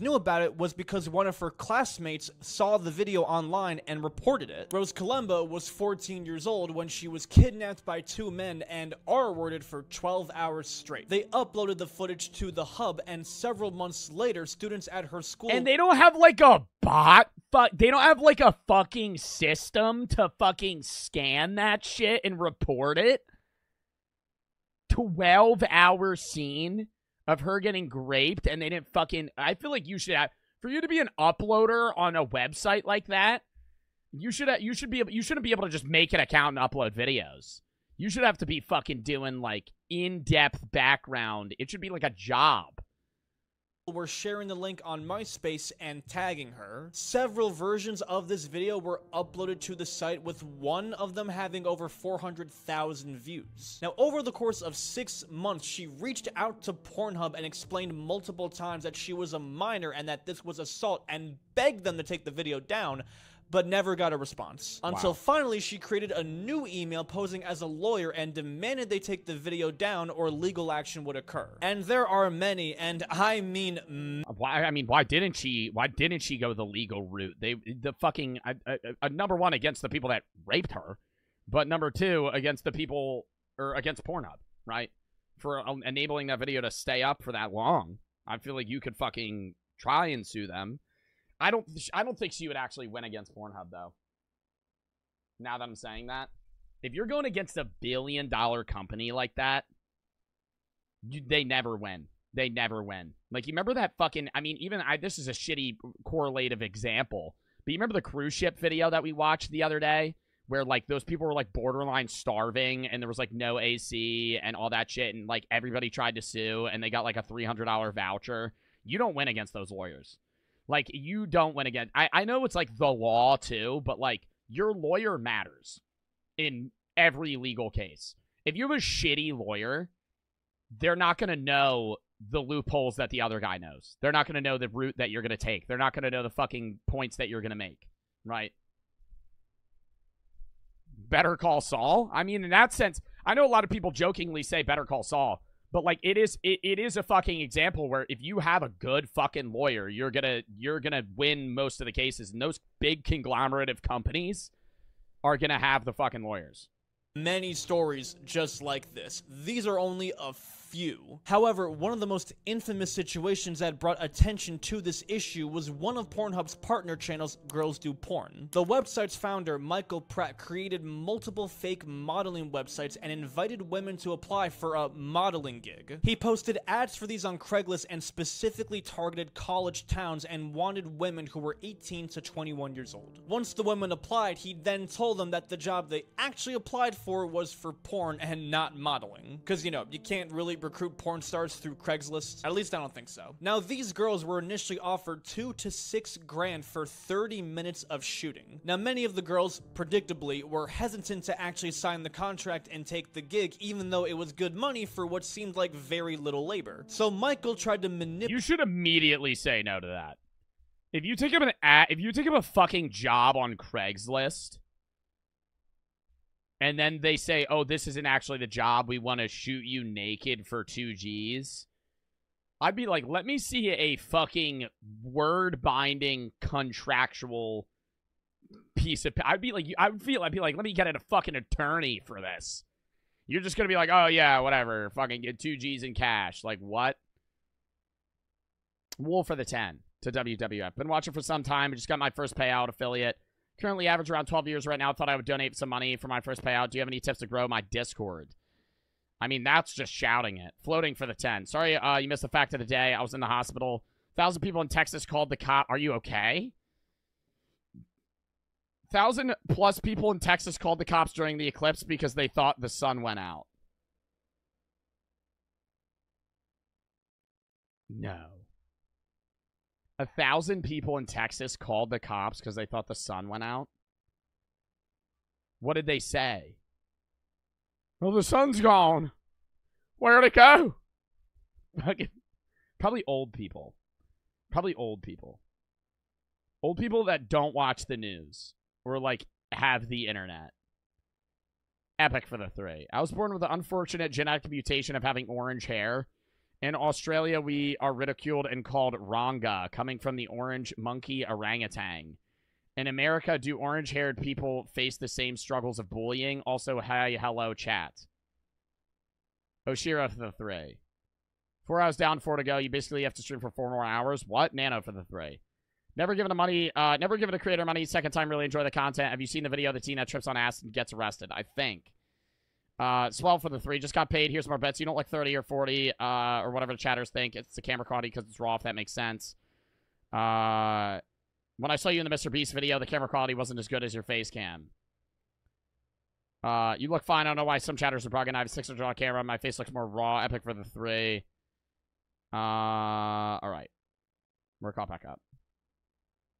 Knew about it was because one of her classmates saw the video online and reported it. Rose Kalemba was 14 years old when she was kidnapped by two men and R-worded for 12 hours straight. They uploaded the footage to the hub and several months later, students at her school And they don't have like a bot. Fuck, they don't have like a fucking system to fucking scan that shit and report it. 12 hour scene of her getting raped and they didn't fucking I feel like you should have for you to be an uploader on a website like that, you should you should be you shouldn't be able to just make an account and upload videos. You should have to be fucking doing like in-depth background. It should be like a job. Were sharing the link on MySpace and tagging her. Several versions of this video were uploaded to the site, with one of them having over 400,000 views. Now, over the course of six months, she reached out to Pornhub and explained multiple times that she was a minor and that this was assault and begged them to take the video down. But never got a response. Until Wow. finally, she created a new email posing as a lawyer and demanded they take the video down or legal action would occur. And there are many, and I mean Why? I mean, why didn't she? Why didn't she go the legal route? They the fucking uh, uh, uh, number one against the people that raped her, but number two against the people or against Pornhub, right? For um, enabling that video to stay up for that long. I feel like you could fucking try and sue them. I don't. I don't think she would actually win against Pornhub though. Now that I'm saying that, if you're going against a billion dollar company like that, you, they never win. They never win. Like you remember that fucking I mean even I this is a shitty correlative example. But you remember the cruise ship video that we watched the other day where like those people were like borderline starving and there was like no AC and all that shit and like everybody tried to sue and they got like a $300 voucher. You don't win against those lawyers. Like you don't win against I I know it's like the law too, but like your lawyer matters in every legal case. If you have a shitty lawyer, they're not going to know the loopholes that the other guy knows. They're not going to know the route that you're going to take. They're not going to know the fucking points that you're going to make, right? Better Call Saul. I mean, in that sense, I know a lot of people jokingly say Better Call Saul, but like it is it, it is a fucking example where if you have a good fucking lawyer, you're to you're to win most of the cases and those big conglomerate of companies are to have the fucking lawyers. Many stories just like this. These are only a few. However, one of the most infamous situations that brought attention to this issue was one of Pornhub's partner channels, Girls Do Porn. The website's founder, Michael Pratt, created multiple fake modeling websites and invited women to apply for a modeling gig. He posted ads for these on Craigslist and specifically targeted college towns and wanted women who were 18 to 21 years old. Once the women applied, he then told them that the job they actually applied for was for porn and not modeling. Because, you know, you can't really recruit porn stars through Craigslist. At least I don't think so. Now, these girls were initially offered two to six grand for 30 minutes of shooting. Now, many of the girls, predictably, were hesitant to actually sign the contract and take the gig, even though it was good money for what seemed like very little labor. So Michael tried to manipulate. You should immediately say no to that. If you take up an ad, if you take up a fucking job on Craigslist, and then they say, "Oh, this isn't actually the job. We want to shoot you naked for two G's." I'd be like, "Let me see a fucking word binding contractual piece of." I'd be like, I would feel, I'd be like, "Let me get a fucking attorney for this." You're just gonna be like, "Oh yeah, whatever. Fucking get two G's in cash." Like what? Wool for the ten to WWF. Been watching for some time. I just got my first payout affiliate. Currently average around 12 years right now. I Thought I would donate some money for my first payout. Do you have any tips to grow my Discord? I mean, that's just shouting it. Floating for the 10. Sorry uh, you missed the fact of the day. I was in the hospital. Thousand people in Texas called the cop. Are you okay? Thousand plus people in Texas called the cops during the eclipse because they thought the sun went out. No. A thousand people in Texas called the cops because they thought the sun went out. What did they say? Well, the sun's gone. Where'd it go? Probably old people. Probably old people. Old people that don't watch the news or like have the internet. Epic for the three. I was born with the unfortunate genetic mutation of having orange hair. In Australia, we are ridiculed and called Ranga, coming from the orange monkey orangutan. In America, do orange haired people face the same struggles of bullying? Also, hi, hello, chat. Oshira for the three. Four hours down, four to go. You basically have to stream for four more hours. What? Nano for the three. Never given a money, uh, never given a creator money. Second time, really enjoy the content. Have you seen the video of the teen that trips on ass and gets arrested? I think. Uh, Swell for the three. Just got paid. Here's more bets. You don't like 30 or 40, uh, or whatever the chatters think. It's the camera quality because it's raw, if that makes sense. Uh, when I saw you in the Mr. Beast video, the camera quality wasn't as good as your face cam. Uh, you look fine. I don't know why some chatters are bugging. I have a 600 camera. My face looks more raw. Epic for the three. Uh, all right. We're caught back up.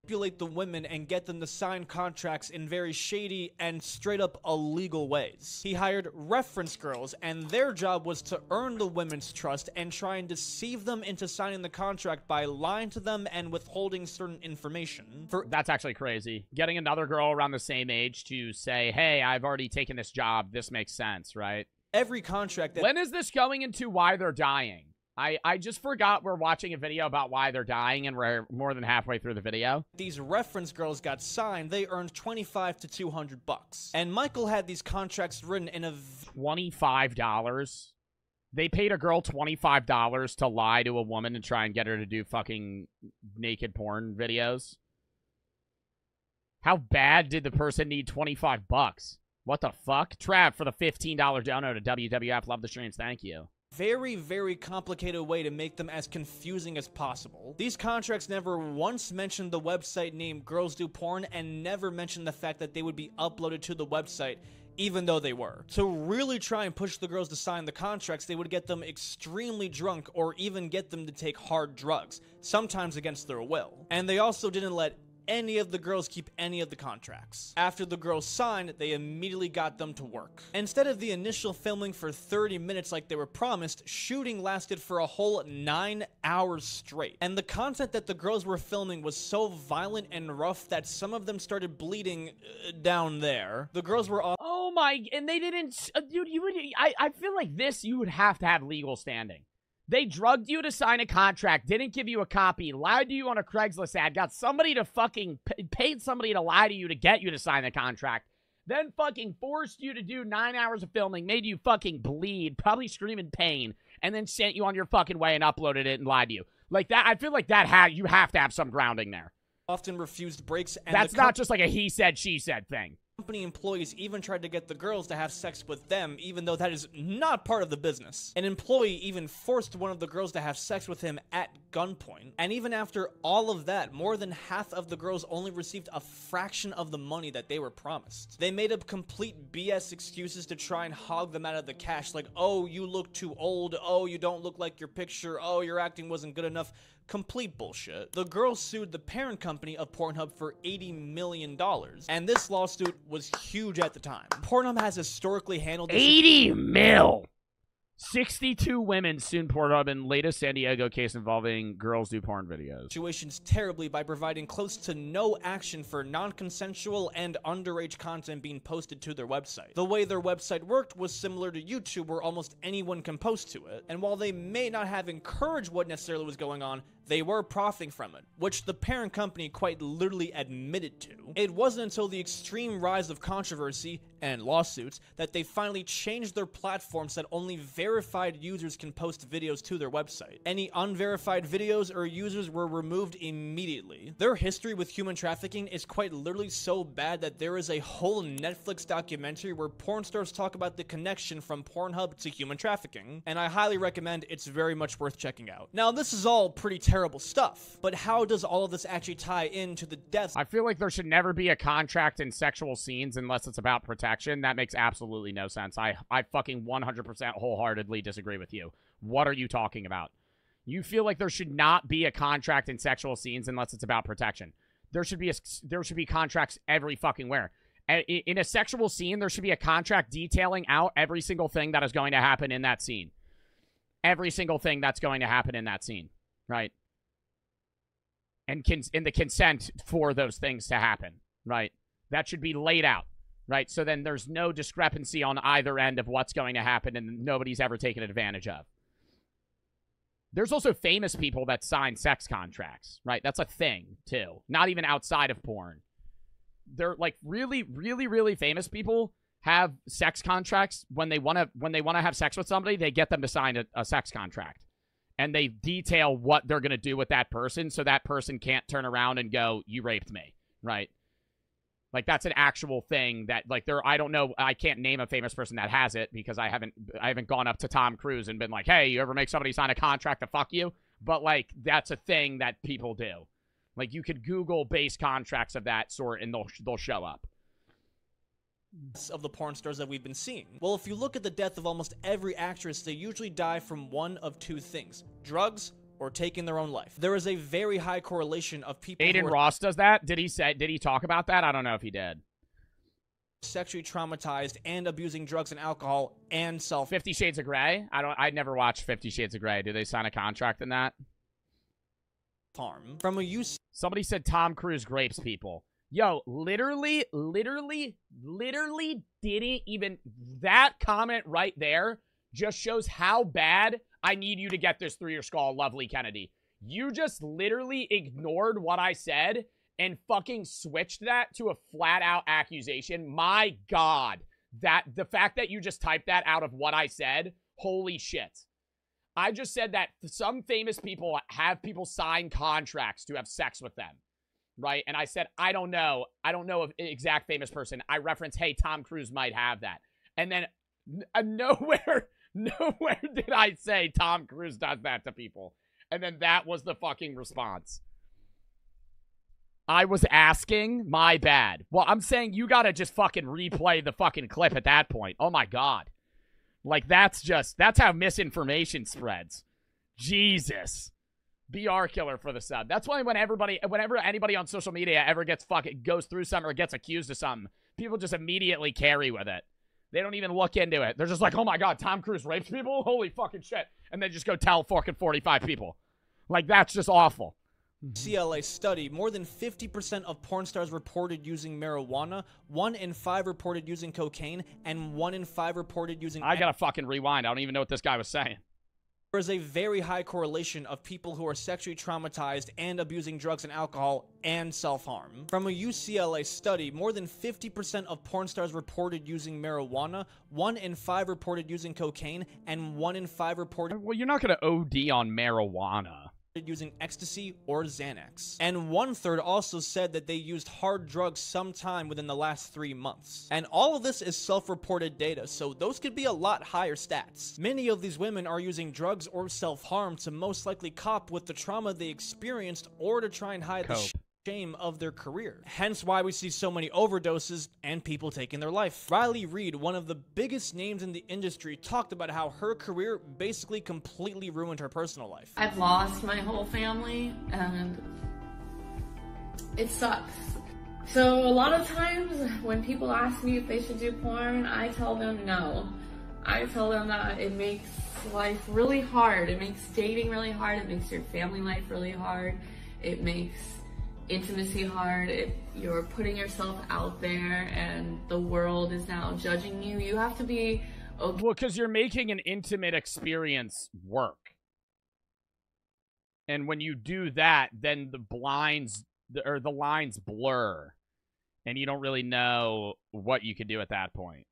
Manipulate the women and get them to sign contracts in very shady and straight up illegal ways. He hired reference girls, and their job was to earn the women's trust and try and deceive them into signing the contract by lying to them and withholding certain information. For That's actually crazy. Getting another girl around the same age to say, hey, I've already taken this job. This makes sense, right? every contract that When is this going into why they're dying? I, I just forgot we're watching a video about why they're dying and we're more than halfway through the video. these reference girls got signed, they earned 25 to 200 bucks. And Michael had these contracts written in a v- $25. They paid a girl $25 to lie to a woman and try and get her to do fucking naked porn videos. How bad did the person need 25 bucks? What the fuck? Trav for the $15 dono to WWF. Love the streams. Thank you. Very, very complicated way to make them as confusing as possible. These contracts never once mentioned the website name Girls Do Porn and never mentioned the fact that they would be uploaded to the website even though they were. To really try and push the girls to sign the contracts, they would get them extremely drunk or even get them to take hard drugs, sometimes against their will. And they also didn't let any of the girls keep any of the contracts. After the girls signed, they immediately got them to work. Instead of the initial filming for 30 minutes like they were promised, shooting lasted for a whole 9 hours straight. And the content that the girls were filming was so violent and rough that some of them started bleeding uh, down there. The girls were all Oh my! And they didn't, uh, dude. You would. I. I feel like this. You would have to have legal standing. They drugged you to sign a contract, didn't give you a copy, lied to you on a Craigslist ad, got somebody to fucking paid somebody to lie to you to get you to sign the contract, then fucking forced you to do nine hours of filming, made you fucking bleed, probably scream in pain, and then sent you on your fucking way and uploaded it and lied to you. Like that, I feel like that ha- you have to have some grounding there. often refused breaks and That's not just like a he said, she said thing. Company employees even tried to get the girls to have sex with them, even though that is not part of the business. An employee even forced one of the girls to have sex with him at gunpoint. And even after all of that, more than half of the girls only received a fraction of the money that they were promised. They made up complete BS excuses to try and hog them out of the cash, like, oh, you look too old, oh, you don't look like your picture, oh, your acting wasn't good enough. Complete bullshit. The girls sued the parent company of Pornhub for $80 million, and this lawsuit was huge at the time. Pornhub has historically handled this 80 mil. 62 women sued Pornhub in latest San Diego case involving girls do porn videos. situations terribly by providing close to no action for non-consensual and underage content being posted to their website. The way their website worked was similar to YouTube where almost anyone can post to it, and while they may not have encouraged what necessarily was going on, they were profiting from it, which the parent company quite literally admitted to. It wasn't until the extreme rise of controversy and lawsuits that they finally changed their platforms that only verified users can post videos to their website. Any unverified videos or users were removed immediately. Their history with human trafficking is quite literally so bad that there is a whole Netflix documentary where porn stars talk about the connection from Pornhub to human trafficking, and I highly recommend it's very much worth checking out. Now, this is all pretty terrible stuff, but how does all of this actually tie into the deaths I feel like there should never be a contract in sexual scenes unless it's about protection. That makes absolutely no sense. I, I fucking 100% wholeheartedly disagree with you. What are you talking about? You feel like there should not be a contract in sexual scenes unless it's about protection. There should be a, there should be contracts every fucking where. In a sexual scene, there should be a contract detailing out every single thing that is going to happen in that scene. Every single thing that's going to happen in that scene, right? And cons- in the consent for those things to happen, right? That should be laid out, right? So then there's no discrepancy on either end of what's going to happen and nobody's ever taken advantage of. There's also famous people that sign sex contracts, right? That's a thing, too. Not even outside of porn. They're like really, really, really famous people have sex contracts when they want to when they want to have sex with somebody, they get them to sign a, a sex contract. And they detail what they're going to do with that person so that person can't turn around and go, "You raped me." Right? Like that's an actual thing that like there I don't know I can't name a famous person that has it because I haven't I haven't gone up to Tom Cruise and been like, "Hey, you ever make somebody sign a contract to fuck you?" But like that's a thing that people do. Like you could Google base contracts of that sort and they'll they'll show up. Of the porn stars that we've been seeing? Well, if you look at the death of almost every actress, they usually die from one of two things drugs or taking their own life. There is a very high correlation of people Adin Ross does that. Did he say? Did he talk about that? I don't know if he did. sexually traumatized and abusing drugs and alcohol and self Fifty Shades of Grey. I don't. I never watched Fifty Shades of Grey. Do they sign a contract in that? harm from a use Somebody said Tom Cruise grapes people. Yo, literally, literally, literally didn't even. That comment right there just shows how bad I need you to get this through your skull, lovely Kennedy. You just literally ignored what I said and fucking switched that to a flat out accusation. My God. That the fact that you just typed that out of what I said, holy shit. I just said that some famous people have people sign contracts to have sex with them, right? And I said, I don't know. I don't know of exact famous person. I reference, hey, Tom Cruise might have that. And then uh, (laughs) nowhere, (laughs) Nowhere did I say Tom Cruise does that to people. And then that was the fucking response. I was asking, my bad. Well, I'm saying you gotta just fucking replay the fucking clip at that point. Oh my god. Like that's just that's how misinformation spreads. Jesus. BR killer for the sub. That's why when everybody whenever anybody on social media ever gets fucking goes through something or gets accused of something, people just immediately carry with it. They don't even look into it. They're just like, oh my god, Tom Cruise rapes people? (laughs) Holy fucking shit. And then just go tell fucking 45 people. Like that's just awful. CLA study, more than 50% of porn stars reported using marijuana, 1 in 5 reported using cocaine, and 1 in 5 reported using I gotta fucking rewind. I don't even know what this guy was saying. There is a very high correlation of people who are sexually traumatized and abusing drugs and alcohol and self-harm. From a UCLA study, more than 50% of porn stars reported using marijuana, 1 in 5 reported using cocaine, and 1 in 5 reported Well, you're not gonna OD on marijuana. Using ecstasy or Xanax. And one third also said that they used hard drugs sometime within the last three months. And all of this is self-reported data, so those could be a lot higher stats. Many of these women are using drugs or self-harm to most likely cop with the trauma they experienced or to try and hide the Cope. Shame of their career. Hence why we see so many overdoses and people taking their life. Riley Reid, one of the biggest names in the industry, talked about how her career basically completely ruined her personal life. I've lost my whole family and it sucks. So a lot of times when people ask me if they should do porn, I tell them no. I tell them that it makes life really hard. It makes dating really hard. It makes your family life really hard. It makes intimacy hard. It, you're putting yourself out there and the world is now judging you. You have to be okay. Well, because you're making an intimate experience work. And when you do that, then the blinds or the lines blur. And you don't really know what you can do at that point.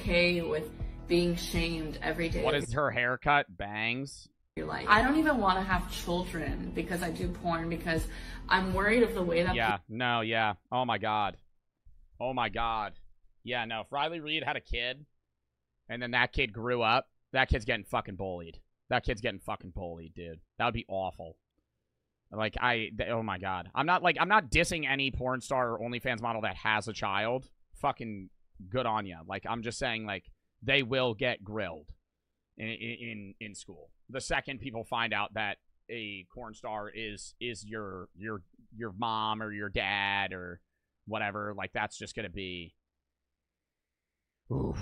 okay with being shamed every day. What is her haircut? Bangs? Your life. I don't even want to have children because I do porn because I'm worried of the way that Yeah, no, yeah. Oh my god. Oh my god. Yeah, no. If Riley Reid had a kid, and then that kid grew up, that kid's getting fucking bullied. That kid's getting fucking bullied, dude. That would be awful. Like I, th- oh my god. I'm not like I'm not dissing any porn star or OnlyFans model that has a child. Fucking good on you. Like I'm just saying, like they will get grilled in in in school. The second people find out that a corn star is is your your your mom or your dad or whatever, like that's just gonna be. Oof.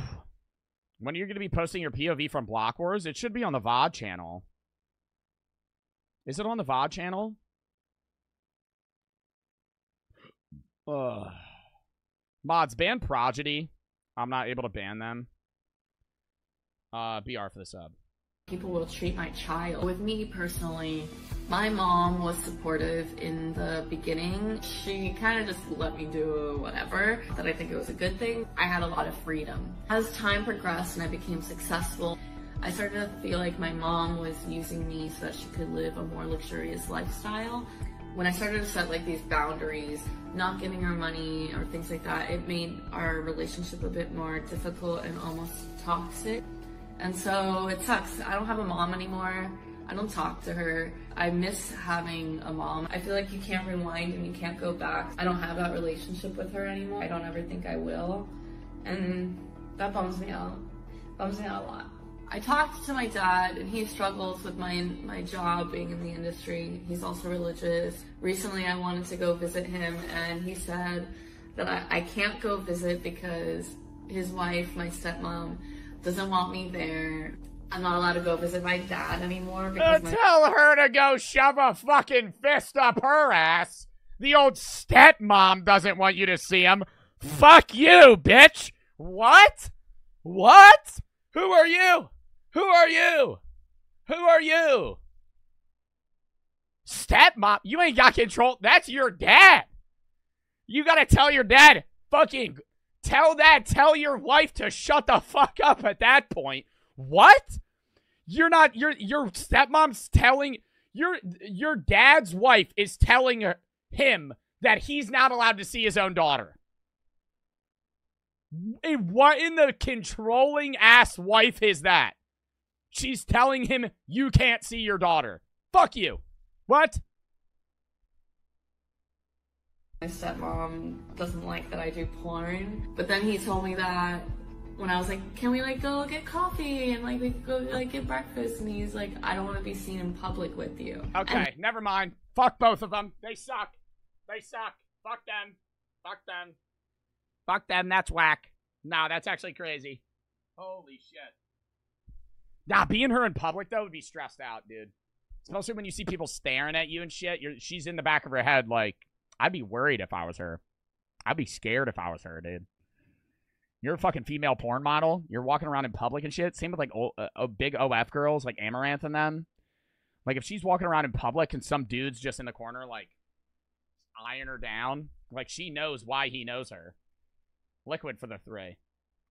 When you're gonna be posting your POV from Block Wars, it should be on the VOD channel. Is it on the VOD channel? Ugh. Mods ban Prodigy. I'm not able to ban them. Uh, BR for the sub. people will treat my child. With me personally, my mom was supportive in the beginning. She kind of just let me do whatever, that I think it was a good thing. I had a lot of freedom. As time progressed and I became successful, I started to feel like my mom was using me so that she could live a more luxurious lifestyle. When I started to set like these boundaries, not giving her money or things like that, it made our relationship a bit more difficult and almost toxic. And so it sucks. I don't have a mom anymore. I don't talk to her. I miss having a mom. I feel like you can't rewind and you can't go back. I don't have that relationship with her anymore. I don't ever think I will. And that bums me out. Bums me out a lot. I talked to my dad and he struggles with my my job being in the industry. He's also religious. Recently I wanted to go visit him and he said that I, I can't go visit because his wife, my stepmom, doesn't want me there. I'm not allowed to go visit my dad anymore Uh, because my tell her to go shove a fucking fist up her ass. The old stepmom doesn't want you to see him. Fuck you, bitch. What? What? Who are you? Who are you? Who are you? Stepmom? You ain't got control. That's your dad. You gotta tell your dad, fucking tell that, tell your wife to shut the fuck up at that point. What? You're not your your stepmom's telling your your dad's wife is telling him that he's not allowed to see his own daughter. What in the controlling ass wife is that? She's telling him you can't see your daughter. Fuck you. What? My stepmom doesn't like that I do porn, but then he told me that when I was like, "Can we like go get coffee and like we go like get breakfast?" and he's like, "I don't want to be seen in public with you." Okay, never mind. Fuck both of them. They suck. They suck. Fuck them. Fuck them. Fuck them. That's whack. No, that's actually crazy. Holy shit. Nah, being her in public though would be stressed out, dude. Especially when you see people staring at you and shit. You're, she's in the back of her head. Like, I'd be worried if I was her. I'd be scared if I was her, dude. You're a fucking female porn model. You're walking around in public and shit. Same with like o- uh, big OF girls like Amouranth and them. Like if she's walking around in public and some dude's just in the corner like eyeing her down, like she knows why he knows her. Liquid for the three.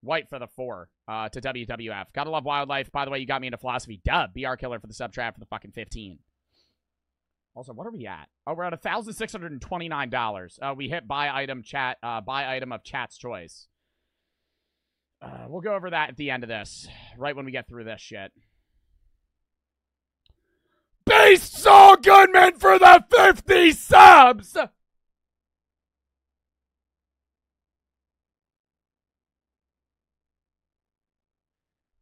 White for the four uh, to WWF. Gotta love wildlife. By the way, you got me into philosophy. Dub. BR Killer for the sub trap for the fucking 15. Also, what are we at? Oh, we're at $1,629. Uh, we hit buy item chat, uh, buy item of chat's choice. Uh, we'll go over that at the end of this, right when we get through this shit. Base Saul Goodman for the 50 subs!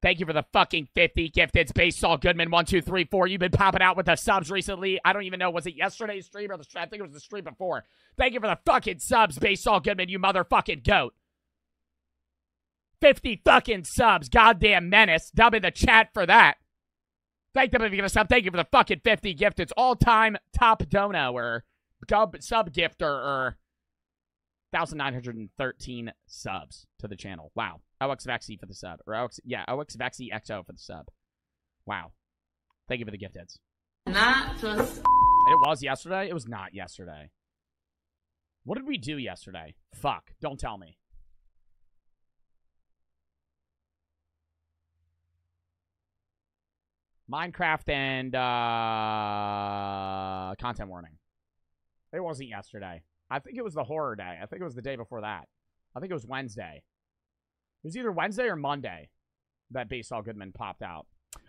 Thank you for the fucking 50 gifted Base Saul Goodman. One, two, three, four. You've been popping out with the subs recently. I don't even know. Was it yesterday's stream or the I think it was the stream before. Thank you for the fucking subs, base Saul Goodman, you motherfucking goat. 50 fucking subs. Goddamn menace. Dub in the chat for that. Thank them if you're gonna sub. Thank you for the fucking 50 gift. It's all-time top dono or sub gifter or 1,913 subs to the channel. Wow. OX Vaxi for the sub. Or OX, yeah, OX Vaxi XO for the sub. Wow. Thank you for the gift heads. Not just. It was yesterday? It was not yesterday. What did we do yesterday? Fuck. Don't tell me. Minecraft and uh, content warning. It wasn't yesterday. I think it was the horror day. I think it was the day before that. I think it was Wednesday. It was either Wednesday or Monday that Base Saul Goodman popped out.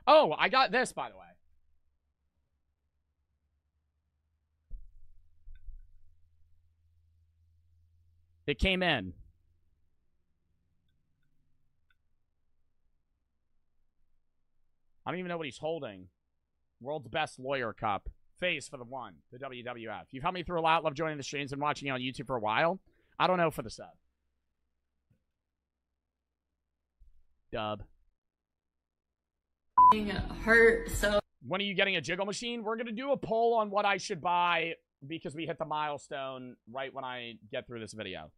Oh, I got this, by the way. It came in. I don't even know what he's holding. World's Best Lawyer Cup. Face for the one, the WWF. You've helped me through a lot. Love joining the streams and watching you on YouTube for a while. I don't know for the sub. Dub. hurt so When are you getting a jiggle machine? We're gonna do a poll on what I should buy because we hit the milestone right when I get through this video.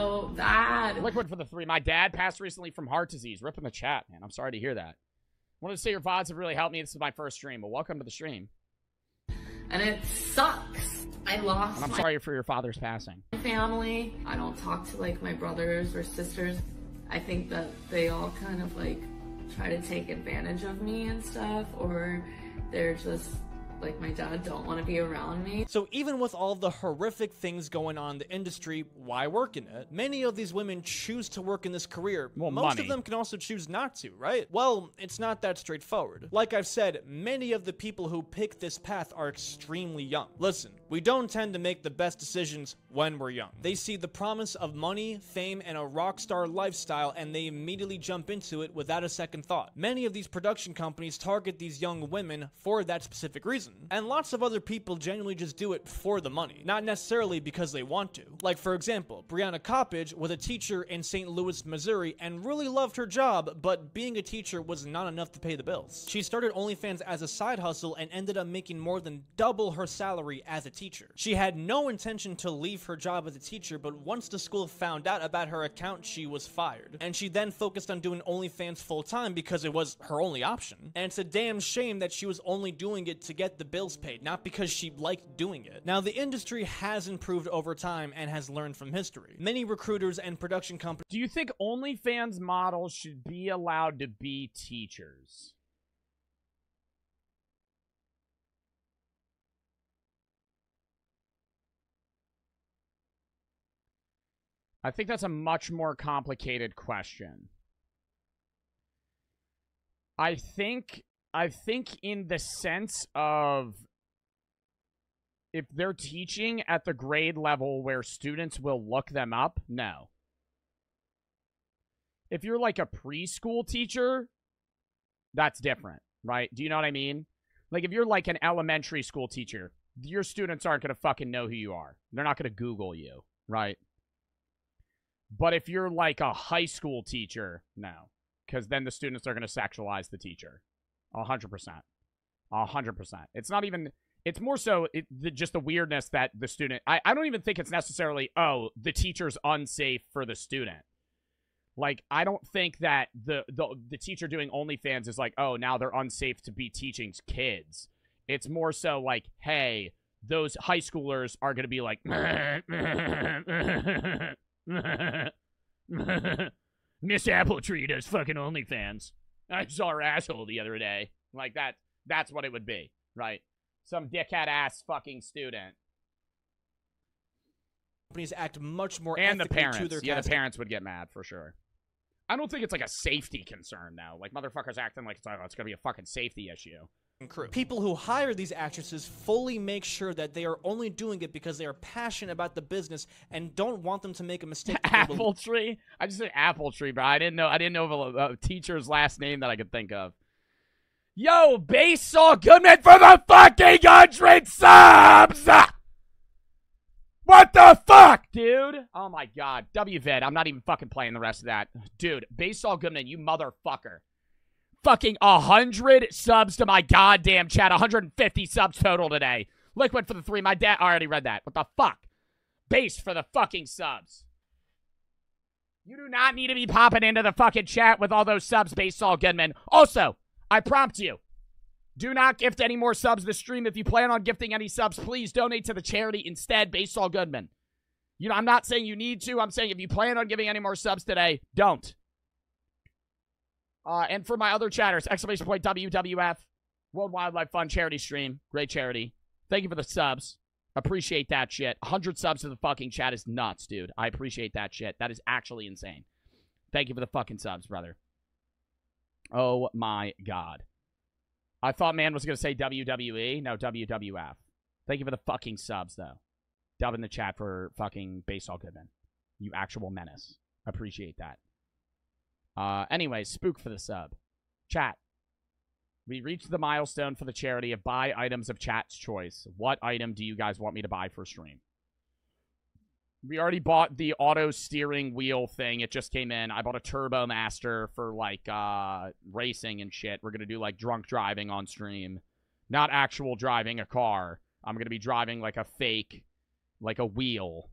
so bad. Liquid for the three. My dad passed recently from heart disease. Rip in the chat, man. I'm sorry to hear that. Wanted to say your VODs have really helped me. This is my first stream. Well, welcome to the stream. And it sucks. I lost And I'm sorry for your father's passing. family. I don't talk to like my brothers or sisters. I think that they all kind of like try to take advantage of me and stuff, or they're just like my dad don't want to be around me. So even with all the horrific things going on in the industry, why work in it? Many of these women choose to work in this career. Most money. of them can also choose not to, right? Well, it's not that straightforward. Like I've said, many of the people who pick this path are extremely young. Listen, we don't tend to make the best decisions when we're young. They see the promise of money, fame, and a rock star lifestyle, and they immediately jump into it without a second thought. Many of these production companies target these young women for that specific reason. And lots of other people genuinely just do it for the money, not necessarily because they want to. Like, for example, Brianna Coppage was a teacher in St. Louis, Missouri, and really loved her job, but being a teacher was not enough to pay the bills. She started OnlyFans as a side hustle and ended up making more than double her salary as a teacher. She had no intention to leave her job as a teacher, but once the school found out about her account, she was fired. And she then focused on doing OnlyFans full time because it was her only option. And it's a damn shame that she was only doing it to get the bills paid, not because she liked doing it. Now, the industry has improved over time and has learned from history. Many recruiters and production companies. Do you think OnlyFans models should be allowed to be teachers? I think that's a much more complicated question. I think I think in the sense of if they're teaching at the grade level where students will look them up, no. If you're like a preschool teacher, that's different, right? Do you know what I mean? Like if you're like an elementary school teacher, your students aren't going to fucking know who you are. They're not going to Google you, right? But if you're like a high school teacher, no. Because then the students are going to sexualize the teacher. A hundred percent. A hundred percent. It's not even. It's more so it, the, just the weirdness that the student. I, I don't even think it's necessarily. Oh, the teacher's unsafe for the student. Like I don't think that the the the teacher doing OnlyFans is like, oh, now they're unsafe to be teaching kids. It's more so like, hey, those high schoolers are gonna be like, (laughs) Miss Appletree does fucking OnlyFans. I saw her asshole the other day. Like that. That's what it would be, right? Some dickhead ass fucking student. Companies act much more and the parents. to their yeah, the parents would get mad for sure. I don't think it's like a safety concern now. Like motherfuckers acting like it's, oh, it's gonna be a fucking safety issue. Crew. People who hire these actresses fully make sure that they are only doing it because they are passionate about the business and don't want them to make a mistake. that they will- Apple tree. I just said apple tree, but I didn't know. I didn't know of a, a teacher's last name that I could think of. Yo, base Goodman for the fucking hundred subs. What the fuck, dude? Oh my god, WVid. I'm not even fucking playing the rest of that, dude. Base Saul Goodman, you motherfucker. Fucking a hundred subs to my goddamn chat. 150 subs total today. Liquid for the three. My dad already read that. What the fuck? Base for the fucking subs. You do not need to be popping into the fucking chat with all those subs, Base Saul Goodman. Also, I prompt you. Do not gift any more subs this stream. If you plan on gifting any subs, please donate to the charity instead, Base Saul Goodman. You know, I'm not saying you need to. I'm saying if you plan on giving any more subs today, don't. Uh, and for my other chatters, exclamation point WWF, World Wildlife Fund charity stream. Great charity. Thank you for the subs. Appreciate that shit. 100 subs to the fucking chat is nuts, dude. I appreciate that shit. That is actually insane. Thank you for the fucking subs, brother. Oh my god. I thought man was going to say WWE. No, WWF. Thank you for the fucking subs, though. Dub in the chat for fucking Base Saul Goodman. You actual menace. Appreciate that. Uh, anyway, spook for the sub. Chat. We reached the milestone for the charity of buy items of chat's choice. What item do you guys want me to buy for stream? We already bought the auto steering wheel thing. It just came in. I bought a Turbo Master for like uh racing and shit. We're gonna do like drunk driving on stream. Not actual driving a car. I'm gonna be driving like a fake like a wheel.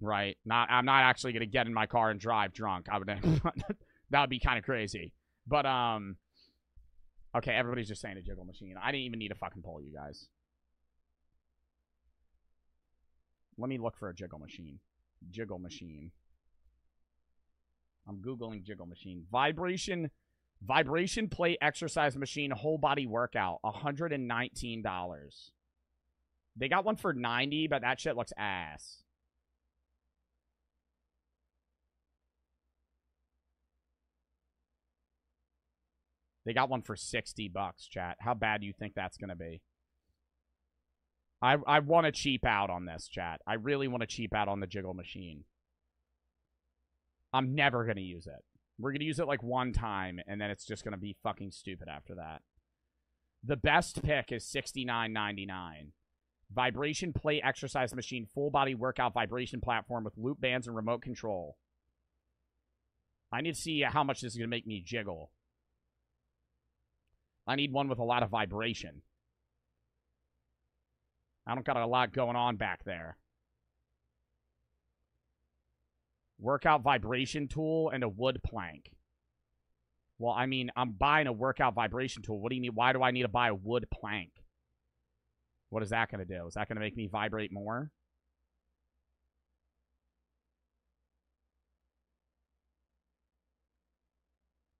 Right? Not I'm not actually gonna get in my car and drive drunk. I would (laughs) that would be kind of crazy. But um Okay, everybody's just saying a jiggle machine. I didn't even need a fucking poll, you guys. Let me look for a jiggle machine. Jiggle machine. I'm googling jiggle machine. Vibration vibration plate exercise machine whole body workout. $119. They got one for 90, but that shit looks ass. They got one for 60 bucks, chat. How bad do you think that's going to be? I I want to cheap out on this, chat. I really want to cheap out on the jiggle machine. I'm never going to use it. We're going to use it like one time, and then it's just going to be fucking stupid after that. The best pick is $69.99. Vibration plate exercise machine, full body workout vibration platform with loop bands and remote control. I need to see how much this is going to make me jiggle. I need one with a lot of vibration. I don't got a lot going on back there. Workout vibration tool and a wood plank. Well, I mean, I'm buying a workout vibration tool. What do you mean? Why do I need to buy a wood plank? What is that going to do? Is that going to make me vibrate more?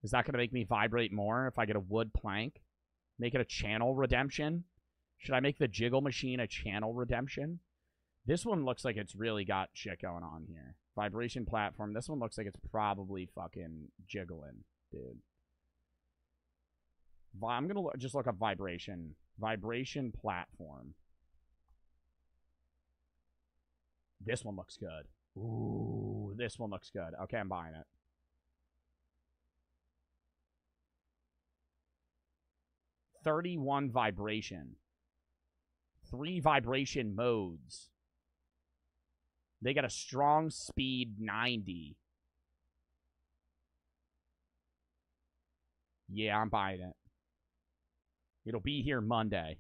Is that going to make me vibrate more if I get a wood plank? Make it a channel redemption? Should I make the jiggle machine a channel redemption? This one looks like it's really got shit going on here. Vibration platform. This one looks like it's probably fucking jiggling, dude. I'm gonna just look up vibration. Vibration platform. This one looks good. Ooh, this one looks good. Okay, I'm buying it. Thirty-one vibration. Three vibration modes. They got a strong speed 90. Yeah, I'm buying it. It'll be here Monday.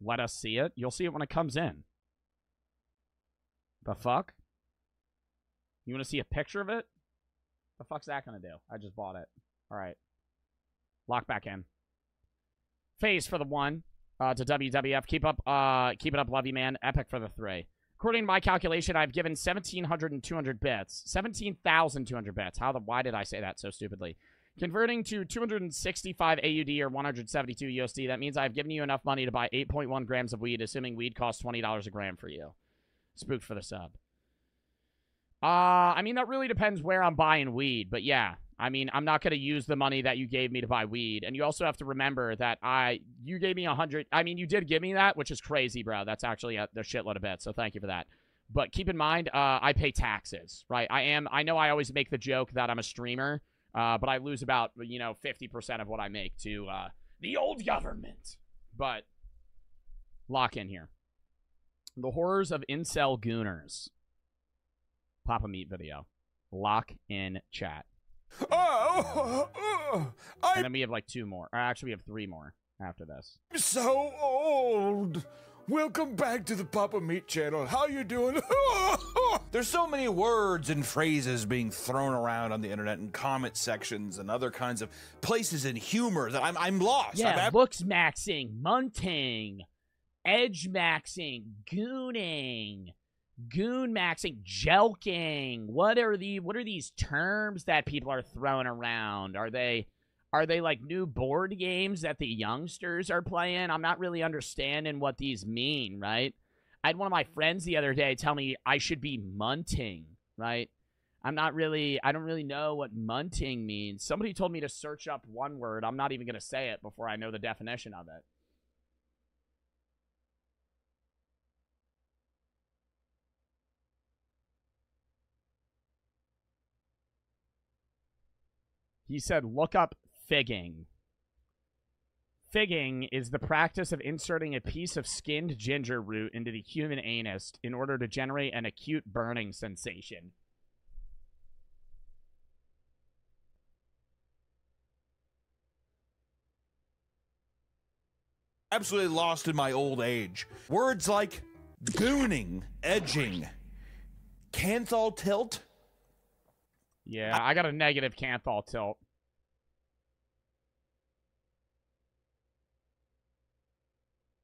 Let us see it. You'll see it when it comes in. The fuck? You want to see a picture of it? The fuck's that gonna do? I just bought it. All right. Lock back in. Phase for the one uh, to WWF. Keep up, uh, keep it up, love you, man. Epic for the three. According to my calculation, I've given 1,700 and 200 bits. 17,200 bits. How the? Why did I say that so stupidly? Converting to 265 AUD or 172 USD, that means I've given you enough money to buy 8.1 grams of weed, assuming weed costs $20 a gram for you. Spooked for the sub. Uh, I mean, that really depends where I'm buying weed, but yeah. I mean, I'm not going to use the money that you gave me to buy weed. And you also have to remember that I, you gave me a hundred. I mean, you did give me that, which is crazy, bro. That's actually a, a shitload of bets. So thank you for that. But keep in mind, uh, I pay taxes, right? I am, I know I always make the joke that I'm a streamer, uh, but I lose about, you know, 50% of what I make to, uh, the old government. But lock in here. The horrors of incel gooners. Papa Meat video. Lock in chat. Oh, oh, oh I'm And then we have like two more. Or actually, we have three more after this. so old. Welcome back to the Papa Meat channel. How you doing? (laughs) There's so many words and phrases being thrown around on the internet and comment sections and other kinds of places in humor that I'm I'm lost. Yeah, I'm ab- looks maxing, munting, edge maxing, gooning, goon maxing, jelqing. What are the what are these terms that people are throwing around? Are they are they like new board games that the youngsters are playing? I'm not really understanding what these mean, right? I had one of my friends the other day tell me I should be munting, right? I'm not really, I don't really know what munting means. Somebody told me to search up one word. I'm not even going to say it before I know the definition of it. He said, look up figging. Figging is the practice of inserting a piece of skinned ginger root into the human anus in order to generate an acute burning sensation. absolutely lost in my old age. Words like gooning, edging, canthal tilt. Yeah, I got a negative Canthal tilt.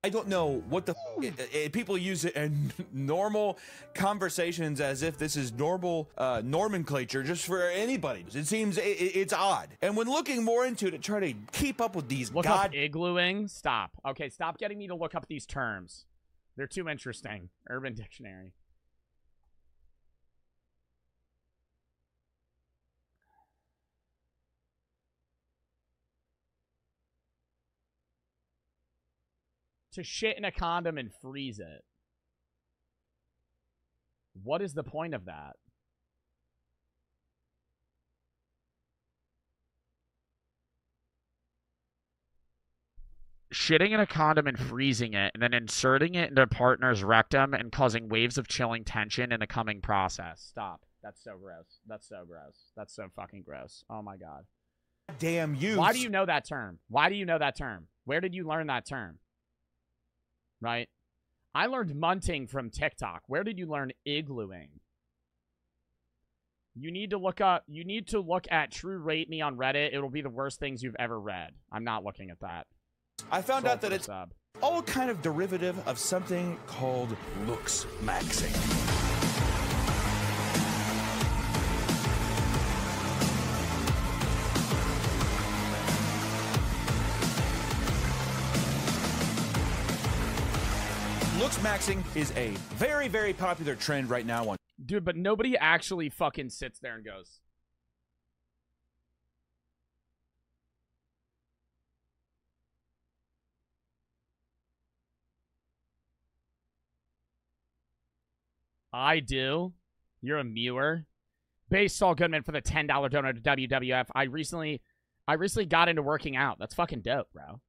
I don't know what the (sighs) f- i- i- people use it in (laughs) normal conversations as if this is normal uh, nomenclature just for anybody. It seems i- i- it's odd. And when looking more into it, try to keep up with these Look god up iglooing. Stop. Okay, stop getting me to look up these terms. They're too interesting. Urban Dictionary. To shit in a condom and freeze it. What is the point of that? shitting in a condom and freezing it, and then inserting it into a partner's rectum and causing waves of chilling tension in the coming process. Stop. That's so gross. That's so gross. That's so fucking gross. Oh my god. damn you. Why do you know that term? Why do you know that term? Where did you learn that term? Right? I learned munting from TikTok. Where did you learn iglooing? You need to look up you need to look at True Rate Me on Reddit. It'll be the worst things you've ever read. I'm not looking at that. I found Sold out that it's sub. all kind of derivative of something called looks maxing. Looks maxing is a very, very popular trend right now on Dude, but nobody actually fucking sits there and goes, I do. You're a mewer. Base Saul Goodman for the ten dollar donor to WWF. I recently, I recently got into working out. That's fucking dope, bro.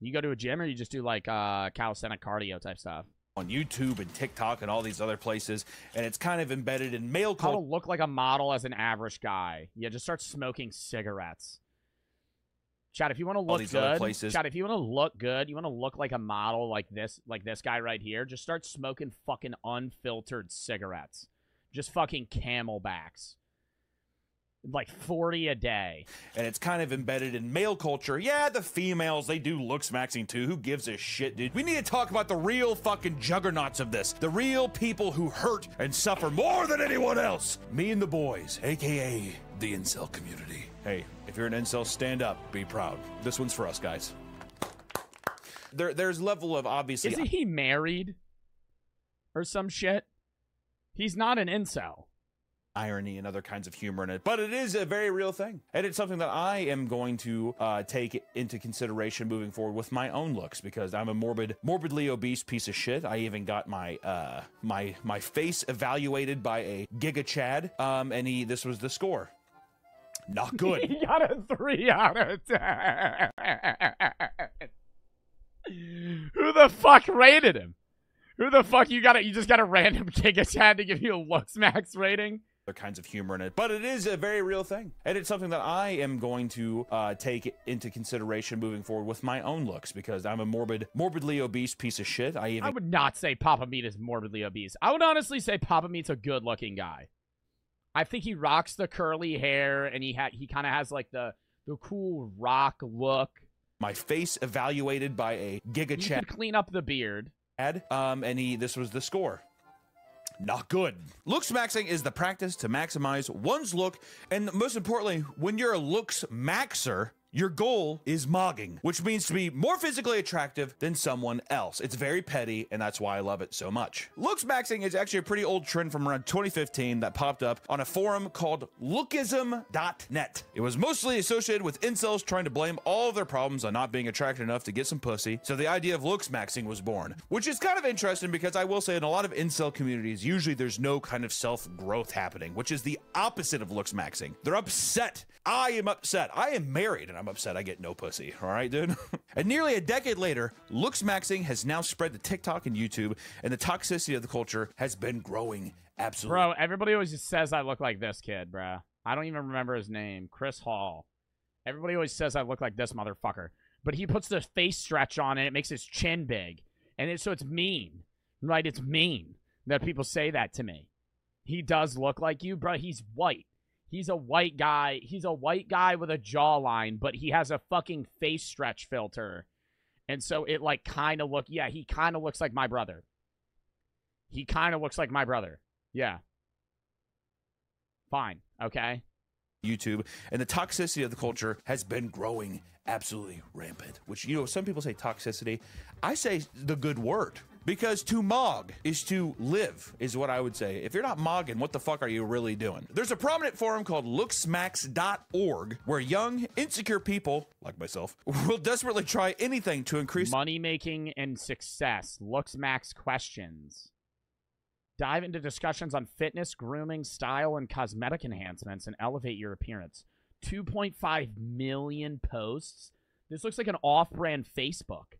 You go to a gym or you just do like uh calisthenic cardio type stuff. On YouTube and TikTok and all these other places, and it's kind of embedded in male culture. How to look like a model as an average guy. Yeah, just start smoking cigarettes. Chad, if you want to look good, places. Chad, if you want to look good, you want to look like a model like this, like this guy right here. Just start smoking fucking unfiltered cigarettes. Just fucking Camelbacks. Like forty a day. and it's kind of embedded in male culture. Yeah, the females, they do looks maxing too. Who gives a shit, dude? We need to talk about the real fucking juggernauts of this. The real people who hurt and suffer more than anyone else. Me and the boys, aka the incel community. Hey, if you're an incel, stand up. Be proud. This one's for us, guys. There, there's level of obviously. Isn't he married? Or some shit? He's not an incel. Irony and other kinds of humor in it, but it is a very real thing, and it's something that I am going to uh, take into consideration moving forward with my own looks because I'm a morbid, morbidly obese piece of shit. I even got my uh, my my face evaluated by a Giga Chad, um, and he this was the score. Not (laughs) good. he got a three out of ten. Who the fuck rated him? Who the fuck you got? A, you just got a random Giga Chad to give you a looks max rating? Other kinds of humor in it, but it is a very real thing, and it's something that I am going to uh, take into consideration moving forward with my own looks because I'm a morbid, morbidly obese piece of shit. I even I would not say Papa Meat is morbidly obese. I would honestly say Papa Meat's a good looking guy. I think he rocks the curly hair and he ha- he kind of has like the the cool rock look. my face evaluated by a Giga could clean up the beard. Ed. Um, and he this was the score. Not good. Looks maxing is the practice to maximize one's look, and most importantly, when you're a looks maxer, your goal is mogging, which means to be more physically attractive than someone else. It's very petty, and that's why I love it so much. Looks maxing is actually a pretty old trend from around 2015 that popped up on a forum called lookism.net. It was mostly associated with incels trying to blame all of their problems on not being attractive enough to get some pussy, so the idea of looks maxing was born, which is kind of interesting because I will say in a lot of incel communities, usually there's no kind of self growth happening, which is the opposite of looks maxing. They're upset. I am upset. I am married and I'm upset I get no pussy. All right, dude? (laughs) and nearly a decade later, looks maxing has now spread to TikTok and YouTube, and the toxicity of the culture has been growing absolutely. Bro, everybody always just says I look like this kid, bro. I don't even remember his name. Chris Hall. Everybody always says I look like this motherfucker. But he puts the face stretch on and it makes his chin big. And it, so it's mean. Right? It's mean that people say that to me. He does look like you, bro. He's white. He's a white guy. He's a white guy with a jawline, but he has a fucking face stretch filter. And so it like kind of look, yeah, he kind of looks like my brother. He kind of looks like my brother. Yeah. Fine. Okay. YouTube, and the toxicity of the culture has been growing absolutely rampant. Which, you know, some people say toxicity. I say the good word. Because to mog is to live, is what I would say. If you're not mogging, what the fuck are you really doing? There's a prominent forum called looksmax.org where young, insecure people, like myself, (laughs) will desperately try anything to increase Money making and success. Looks max questions. Dive into discussions on fitness, grooming, style, and cosmetic enhancements and elevate your appearance. 2.5 million posts. This looks like an off brand Facebook.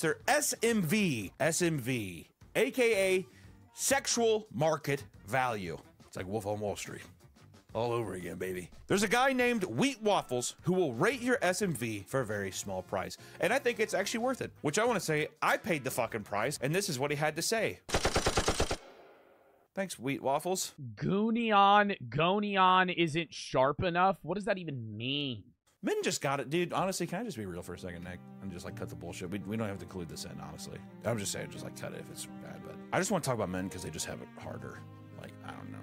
Their SMV, SMV, aka sexual market value. It's like Wolf on Wall Street. All over again, baby. There's a guy named Wheat Waffles who will rate your SMV for a very small price. And I think it's actually worth it. Which I want to say, I paid the fucking price, and this is what he had to say. Thanks, Wheat Waffles. Goonion, Gonion isn't sharp enough. What does that even mean? Men just got it, dude. Honestly, can I just be real for a second, Nick? And just like cut the bullshit. We, we don't have to include this in, honestly. I'm just saying, just like cut it if it's bad. But I just want to talk about men because they just have it harder. Like, I don't know.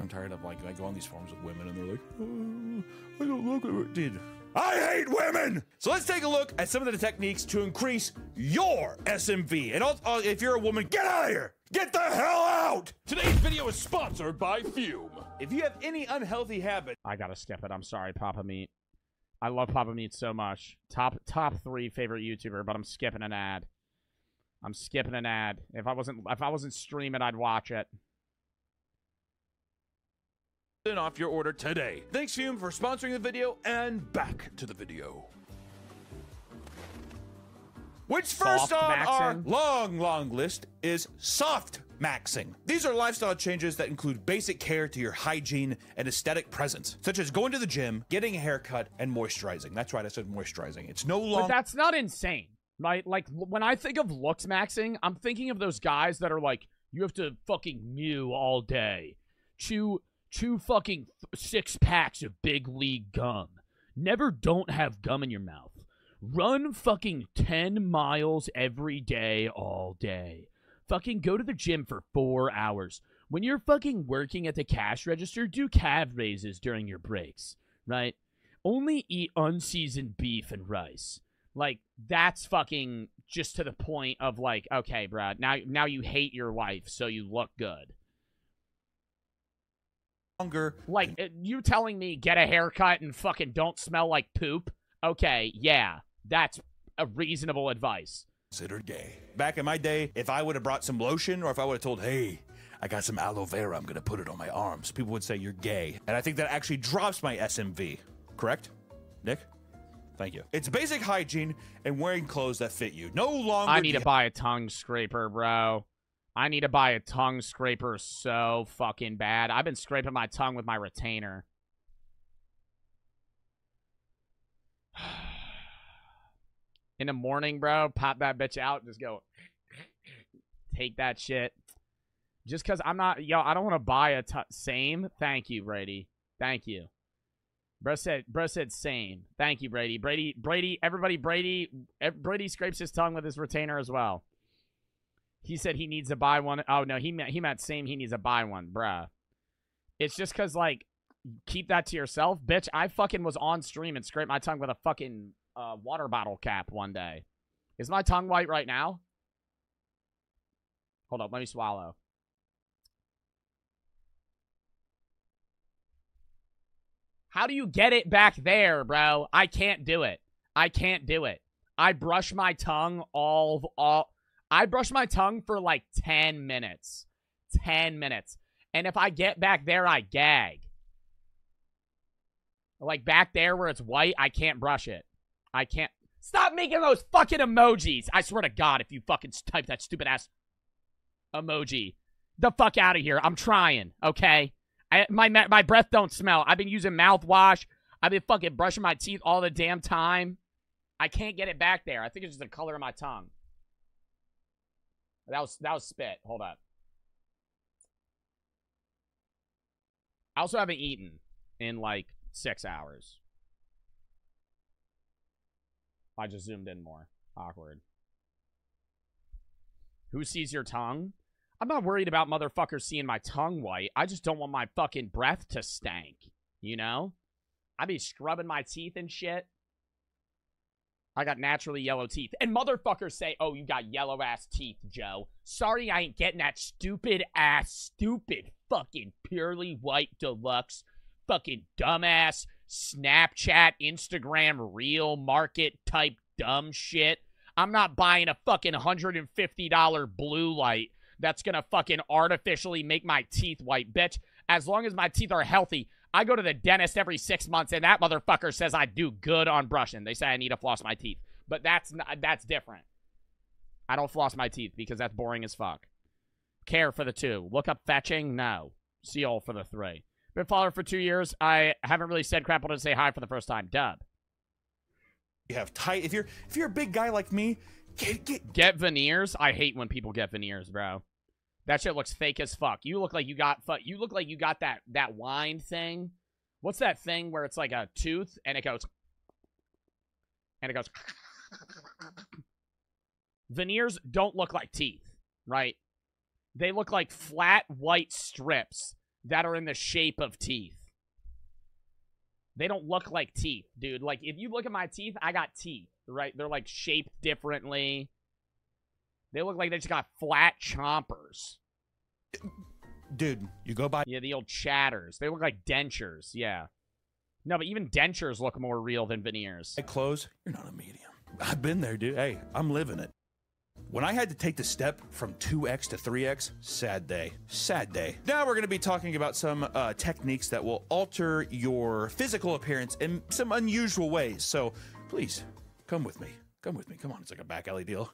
I'm tired of like, I go on these forums with women and they're like, oh, I don't look at it. Dude, I hate women! So let's take a look at some of the techniques to increase your SMV. And I'll, I'll- if you're a woman, get out of here! Get the hell out! Today's video is sponsored by Fume. If you have any unhealthy habits, I gotta skip it. I'm sorry, Papa Meat. I love Papa Meat so much. Top top three favorite YouTuber, but I'm skipping an ad. I'm skipping an ad. If I wasn't if I wasn't streaming, I'd watch it. off your order today. Thanks Fume for sponsoring the video and back to the video. Which first Soft on our long, long list is soft maxing. These are lifestyle changes that include basic care to your hygiene and aesthetic presence, such as going to the gym, getting a haircut, and moisturizing. That's right, I said moisturizing. It's no But longer that's not insane. Right? Like when I think of looks maxing, I'm thinking of those guys that are like, you have to fucking mew all day, chew chew fucking six packs of big league gum, never don't have gum in your mouth, run fucking ten miles every day all day, fucking go to the gym for four hours. When you're fucking working at the cash register, do calf raises during your breaks, right? Only eat unseasoned beef and rice. Like that's fucking just to the point of like, okay, Brad, now now you hate your wife, so you look good. longer Like uh, you telling me get a haircut and fucking don't smell like poop? Okay, yeah, that's a reasonable advice. Considered gay. Back in my day, if I would have brought some lotion or if I would have told, hey, I got some aloe vera, I'm gonna put it on my arms, people would say you're gay. And I think that actually drops my SMV. Correct? Nick? Thank you. It's basic hygiene and wearing clothes that fit you. No longer. I need to buy a tongue scraper, bro. I need to buy a tongue scraper so fucking bad. I've been scraping my tongue with my retainer. In the morning, bro, pop that bitch out, just go (laughs) take that shit. Just because I'm not, yo, I don't want to buy a t- same. Thank you, Brady. Thank you. Bro said, bro said same. Thank you, Brady. Brady, Brady, everybody, Brady, Brady scrapes his tongue with his retainer as well. He said he needs to buy one. Oh no, he meant he meant same. He needs to buy one, bruh. It's just cause like, keep that to yourself, bitch. I fucking was on stream and scraped my tongue with a fucking uh, water bottle cap one day. Is my tongue white right now? Hold up, let me swallow. How do you get it back there, bro? I can't do it. I can't do it. I brush my tongue all all I brush my tongue for like 10 minutes. 10 minutes. And if I get back there, I gag. Like back there where it's white, I can't brush it. I can't. Stop making those fucking emojis. I swear to God, if you fucking type that stupid ass emoji, the fuck out of here. I'm trying, okay? I, my my breath don't smell. I've been using mouthwash. I've been fucking brushing my teeth all the damn time. I can't get it back there. I think it's just the color of my tongue. That was that was spit. Hold up. I also haven't eaten in like six hours. I just zoomed in more. Awkward. Who sees your tongue? I'm not worried about motherfuckers seeing my tongue white. I just don't want my fucking breath to stank. You know? I be scrubbing my teeth and shit. I got naturally yellow teeth. And motherfuckers say, oh, you got yellow ass teeth, Joe. Sorry I ain't getting that stupid ass, stupid fucking purely white deluxe, fucking dumbass Snapchat, Instagram, real market type dumb shit. I'm not buying a fucking $150 blue light that's gonna fucking artificially make my teeth white, bitch. As long as my teeth are healthy, I go to the dentist every six months, and that motherfucker says I do good on brushing. They say I need to floss my teeth, but that's not, that's different. I don't floss my teeth because that's boring as fuck. Care for the two. Look up fetching. No. Seal for the three. Been following for two years. I haven't really said crap. Wanted to say hi for the first time. Dub. You have tight. If you're if you're a big guy like me, get get Get veneers. I hate when people get veneers, bro. That shit looks fake as fuck. You look like you got fu- you look like you got that that wine thing. What's that thing where it's like a tooth and it goes and it goes Veneers don't look like teeth, right? They look like flat white strips that are in the shape of teeth. They don't look like teeth, dude. Like if you look at my teeth, I got teeth, right? They're like shaped differently. They look like they just got flat chompers. Dude, you go by. Yeah, the old chatters. They look like dentures. Yeah. No, but even dentures look more real than veneers. clothes, you're not a medium. I've been there, dude. Hey, I'm living it. When I had to take the step from 2x to 3x, sad day. Sad day. Now we're going to be talking about some uh, techniques that will alter your physical appearance in some unusual ways. So please, come with me. Come with me. Come on. It's like a back alley deal.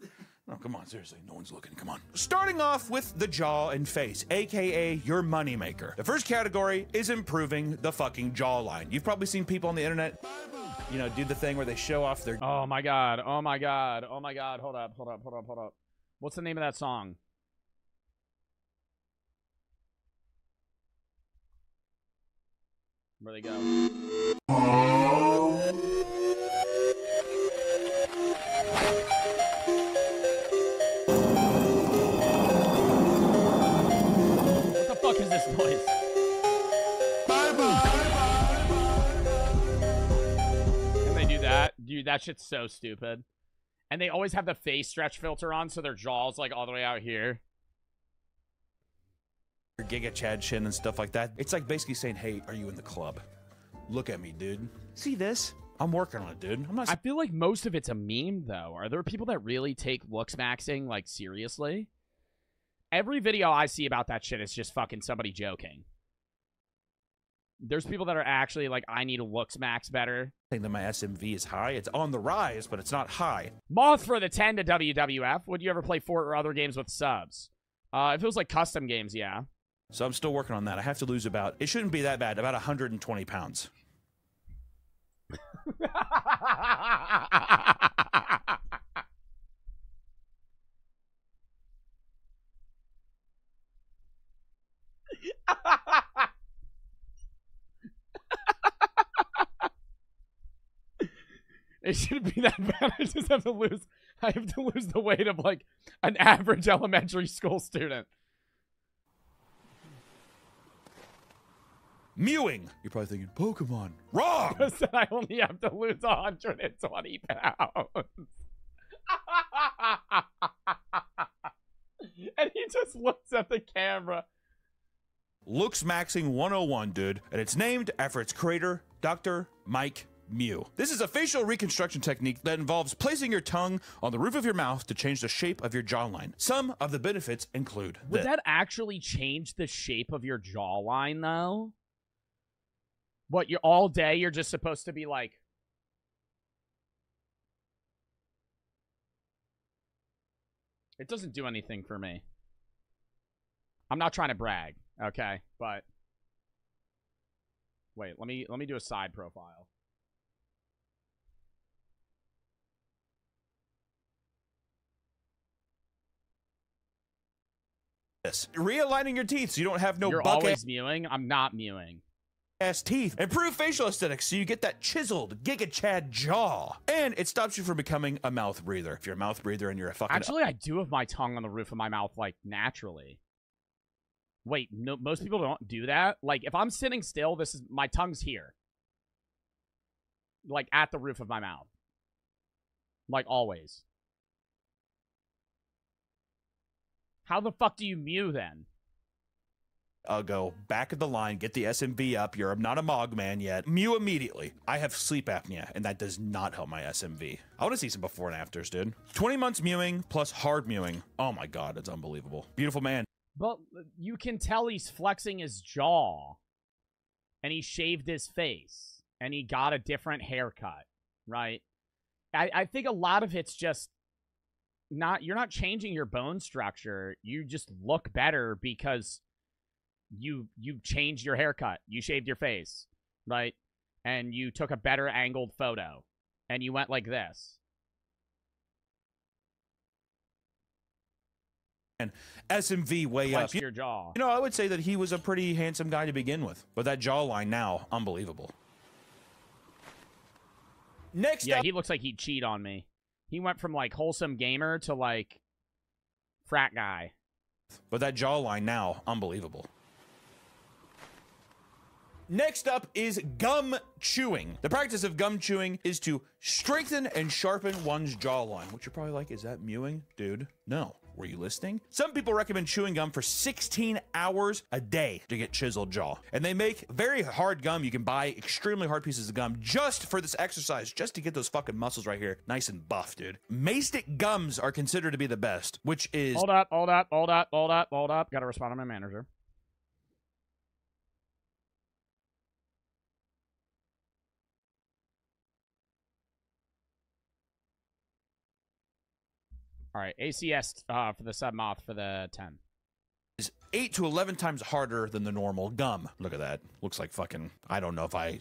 No, come on. Seriously. No one's looking. Come on. Starting off with the jaw and face, aka your moneymaker. The first category is improving the fucking jawline. You've probably seen people on the internet, you know, do the thing where they show off their Oh my god. Oh my god. Oh my god. Hold up. Hold up. Hold up. Hold up. What's the name of that song? Where they go? What the fuck is this noise? Dude, that shit's so stupid. And they always have the face stretch filter on, so their jaw's like all the way out here. Giga Chad chin and stuff like that. It's like basically saying, "Hey, are you in the club? Look at me, dude. See this? I'm working on it, dude. I'm not." I feel like most of it's a meme, though. Are there people that really take looks maxing like seriously? Every video I see about that shit is just fucking somebody joking. There's people that are actually like, I need a looks max better. I think that my SMV is high. It's on the rise, but it's not high. Moth for the 10 to WWF. Would you ever play Fort or other games with subs? Uh, if it was like custom games, yeah. So I'm still working on that. I have to lose about. It shouldn't be that bad. About 120 pounds. (laughs) It shouldn't be that (laughs) bad. I just have to lose. I have to lose the weight of like an average (laughs) elementary school student. Mewing. You're probably thinking Pokemon. Wrong. (laughs) I said I only have to lose 120 pounds. and he just looks at the camera. Looks Maxing 101, dude, and it's named after its creator, Dr. Mike Mew. This is a facial reconstruction technique that involves placing your tongue on the roof of your mouth to change the shape of your jawline. Some of the benefits include Would that actually change the shape of your jawline, though? What, you're all day, you're just supposed to be like. It doesn't do anything for me. I'm not trying to brag, okay? But. Wait, let me let me do a side profile. This. Realigning your teeth so you don't have no You're always mewing. I'm not mewing. ass teeth. Improve facial aesthetics so you get that chiseled Giga Chad jaw. And it stops you from becoming a mouth breather. If you're a mouth breather and you're a fucking Actually, I do have my tongue on the roof of my mouth like naturally. Wait, no, most people don't do that. Like, if I'm sitting still, this is my tongue's here, like at the roof of my mouth, like always. How the fuck do you mew then? I'll go back of the line, get the SMV up. You're not a Mog man yet. Mew immediately. I have sleep apnea, and that does not help my SMV. I want to see some before and afters, dude. 20 months mewing plus hard mewing. Oh my god, it's unbelievable. Beautiful man. But you can tell he's flexing his jaw, and he shaved his face, and he got a different haircut, right? I, I think a lot of it's just not you're not changing your bone structure. You just look better because you you changed your haircut, you shaved your face, right? And you took a better angled photo, and you went like this. And SMV way up. Your jaw. You know, I would say that he was a pretty handsome guy to begin with. But that jawline now, unbelievable. Next yeah, up, he looks like he'd cheat on me. He went from like wholesome gamer to like frat guy. but that jawline now, unbelievable. Next up is gum chewing. The practice of gum chewing is to strengthen and sharpen one's jawline. Which you're probably like, is that mewing? Dude, no. Were you listening? Some people recommend chewing gum for 16 hours a day to get chiseled jaw. And they make very hard gum. You can buy extremely hard pieces of gum just for this exercise, just to get those fucking muscles right here nice and buff, dude. Mastic gums are considered to be the best, which is Hold up, hold up, hold up, hold up, hold up. Got to respond to my manager. All right, ACS uh, for the sub moth for the 10. is 8 to 11 times harder than the normal gum. Look at that. Looks like fucking I don't know if I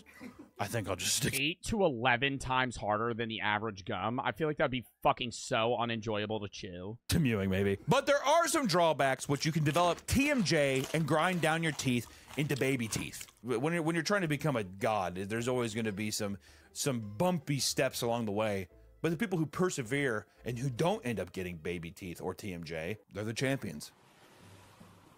I think I'll just stick 8 to 11 times harder than the average gum. I feel like that'd be fucking so unenjoyable to chew. to mewing maybe. But there are some drawbacks which you can develop TMJ and grind down your teeth into baby teeth. When you're, when you're trying to become a god, there's always going to be some some bumpy steps along the way. But the people who persevere and who don't end up getting baby teeth or TMJ, they're the champions.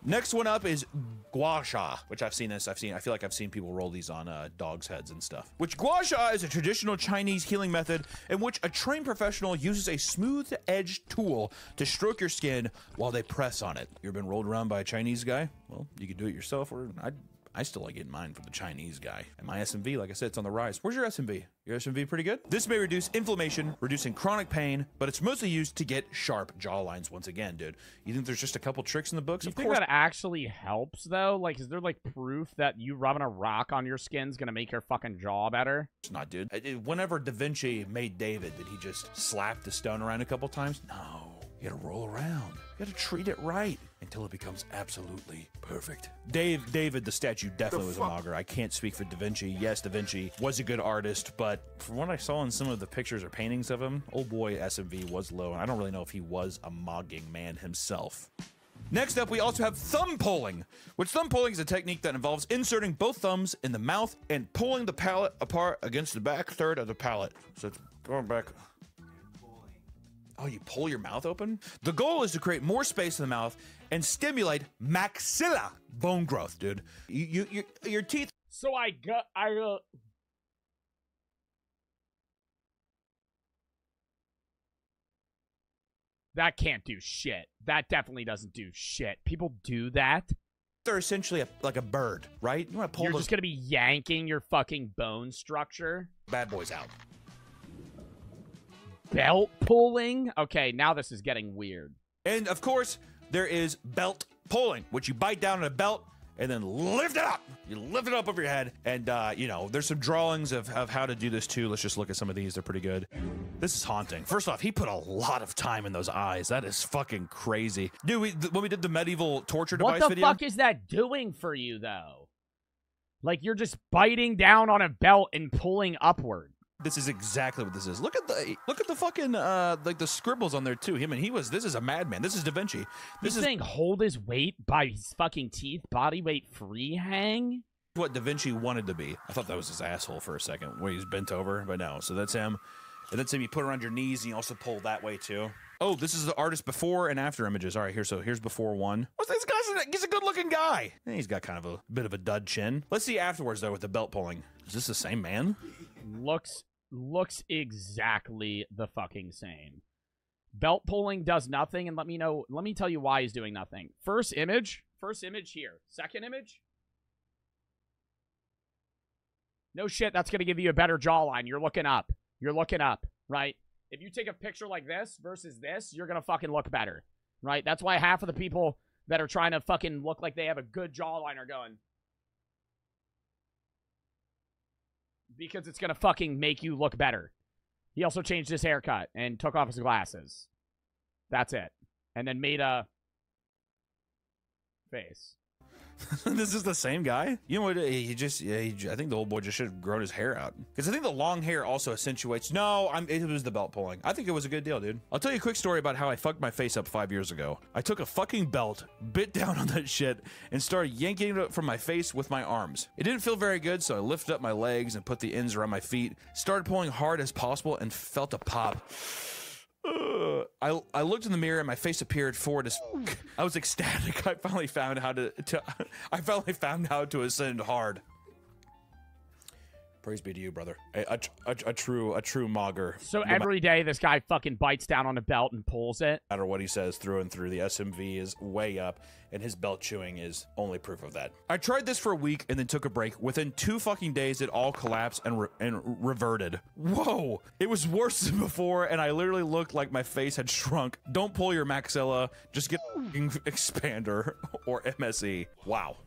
Next one up is gua sha, which I've seen this. I've seen. I feel like I've seen people roll these on uh, dogs' heads and stuff. Which gua sha is a traditional Chinese healing method in which a trained professional uses a smooth-edged tool to stroke your skin while they press on it. You ever been rolled around by a Chinese guy? Well, you can do it yourself, or I. I still like getting mine from the Chinese guy. And my SMV, like I said, it's on the rise. Where's your SMV? Your SMV pretty good? This may reduce inflammation, reducing chronic pain, but it's mostly used to get sharp jaw lines once again, dude. You think there's just a couple tricks in the books? You of think course. that actually helps though? Like, is there like proof that you rubbing a rock on your skin's gonna make your fucking jaw better? It's not, dude. Whenever Da Vinci made David, did he just slap the stone around a couple times? No. You gotta roll around. You gotta treat it right until it becomes absolutely perfect. Dave, David, the statue definitely was a mogger. I can't speak for Da Vinci. Yes, Da Vinci was a good artist, but from what I saw in some of the pictures or paintings of him, old boy SMV was low. and I don't really know if he was a mogging man himself. Next up, we also have thumb pulling, which thumb pulling is a technique that involves inserting both thumbs in the mouth and pulling the palate apart against the back third of the palate. So it's going back. Oh, you pull your mouth open? The goal is to create more space in the mouth and stimulate maxilla bone growth, dude. You, you, your, your teeth. So I got I uh, That can't do shit. That definitely doesn't do shit. People do that. They're essentially a, like a bird, right? You want to pull You're those just gonna be yanking your fucking bone structure. bad boys out. Belt pulling? Okay, now this is getting weird. And of course, there is belt pulling, which you bite down on a belt and then lift it up. You lift it up over your head. And, uh, you know, there's some drawings of, of how to do this too. Let's just look at some of these. They're pretty good. This is haunting. First off, he put a lot of time in those eyes. That is fucking crazy. Dude, we, when we did the medieval torture device video. What the video. fuck is that doing for you though? Like you're just biting down on a belt and pulling upward. This is exactly what this is. Look at the look at the fucking uh like the scribbles on there too. Him and he was this is a madman. This is Da Vinci. This This is thing hold his weight by his fucking teeth, body weight free hang. what Da Vinci wanted to be. I thought that was his asshole for a second, where he's bent over, but no. So that's him. And that's him. You put it around your knees, and you also pull that way too. Oh, this is the artist before and after images. All right, here. So here's before one. What's this guy's? He's a good-looking guy. Eh, He's got kind of a bit of a dud chin. Let's see afterwards though with the belt pulling. Is this the same man? Looks looks exactly the fucking same. Belt pulling does nothing, and let me know. Let me tell you why he's doing nothing. First image, first image here. Second image. No shit, that's gonna give you a better jawline. You're looking up. You're looking up, right? If you take a picture like this versus this, you're gonna fucking look better, right? That's why half of the people that are trying to fucking look like they have a good jawline are going. Because it's gonna fucking make you look better. He also changed his haircut and took off his glasses. That's it. And then made a face. (laughs) this is the same guy. You know what? He just, yeah, he, I think the old boy just should have grown his hair out. Because I think the long hair also accentuates. No, I'm, it was the belt pulling. I think it was a good deal, dude. I'll tell you a quick story about how I fucked my face up five years ago. I took a fucking belt, bit (laughs) down on that shit, and started yanking it from my face with my arms. It didn't feel very good, so I lifted up my legs and put the ends around my feet, started pulling hard as possible, and felt a pop. I I looked in the mirror and my face appeared forward as. Oh. (laughs) I was ecstatic. I finally found how to, to I finally found how to ascend hard. Praise be to you, brother. A, a, a, a true a true mogger. So No every day, this guy fucking bites down on a belt and pulls it. No matter what he says through and through, the SMV is way up, and his belt chewing is only proof of that. I tried this for a week and then took a break. Within two fucking days, it all collapsed and re- and reverted. Whoa! It was worse than before, and I literally looked like my face had shrunk. Don't pull your maxilla. Just get a fucking (laughs) expander or MSE. Wow.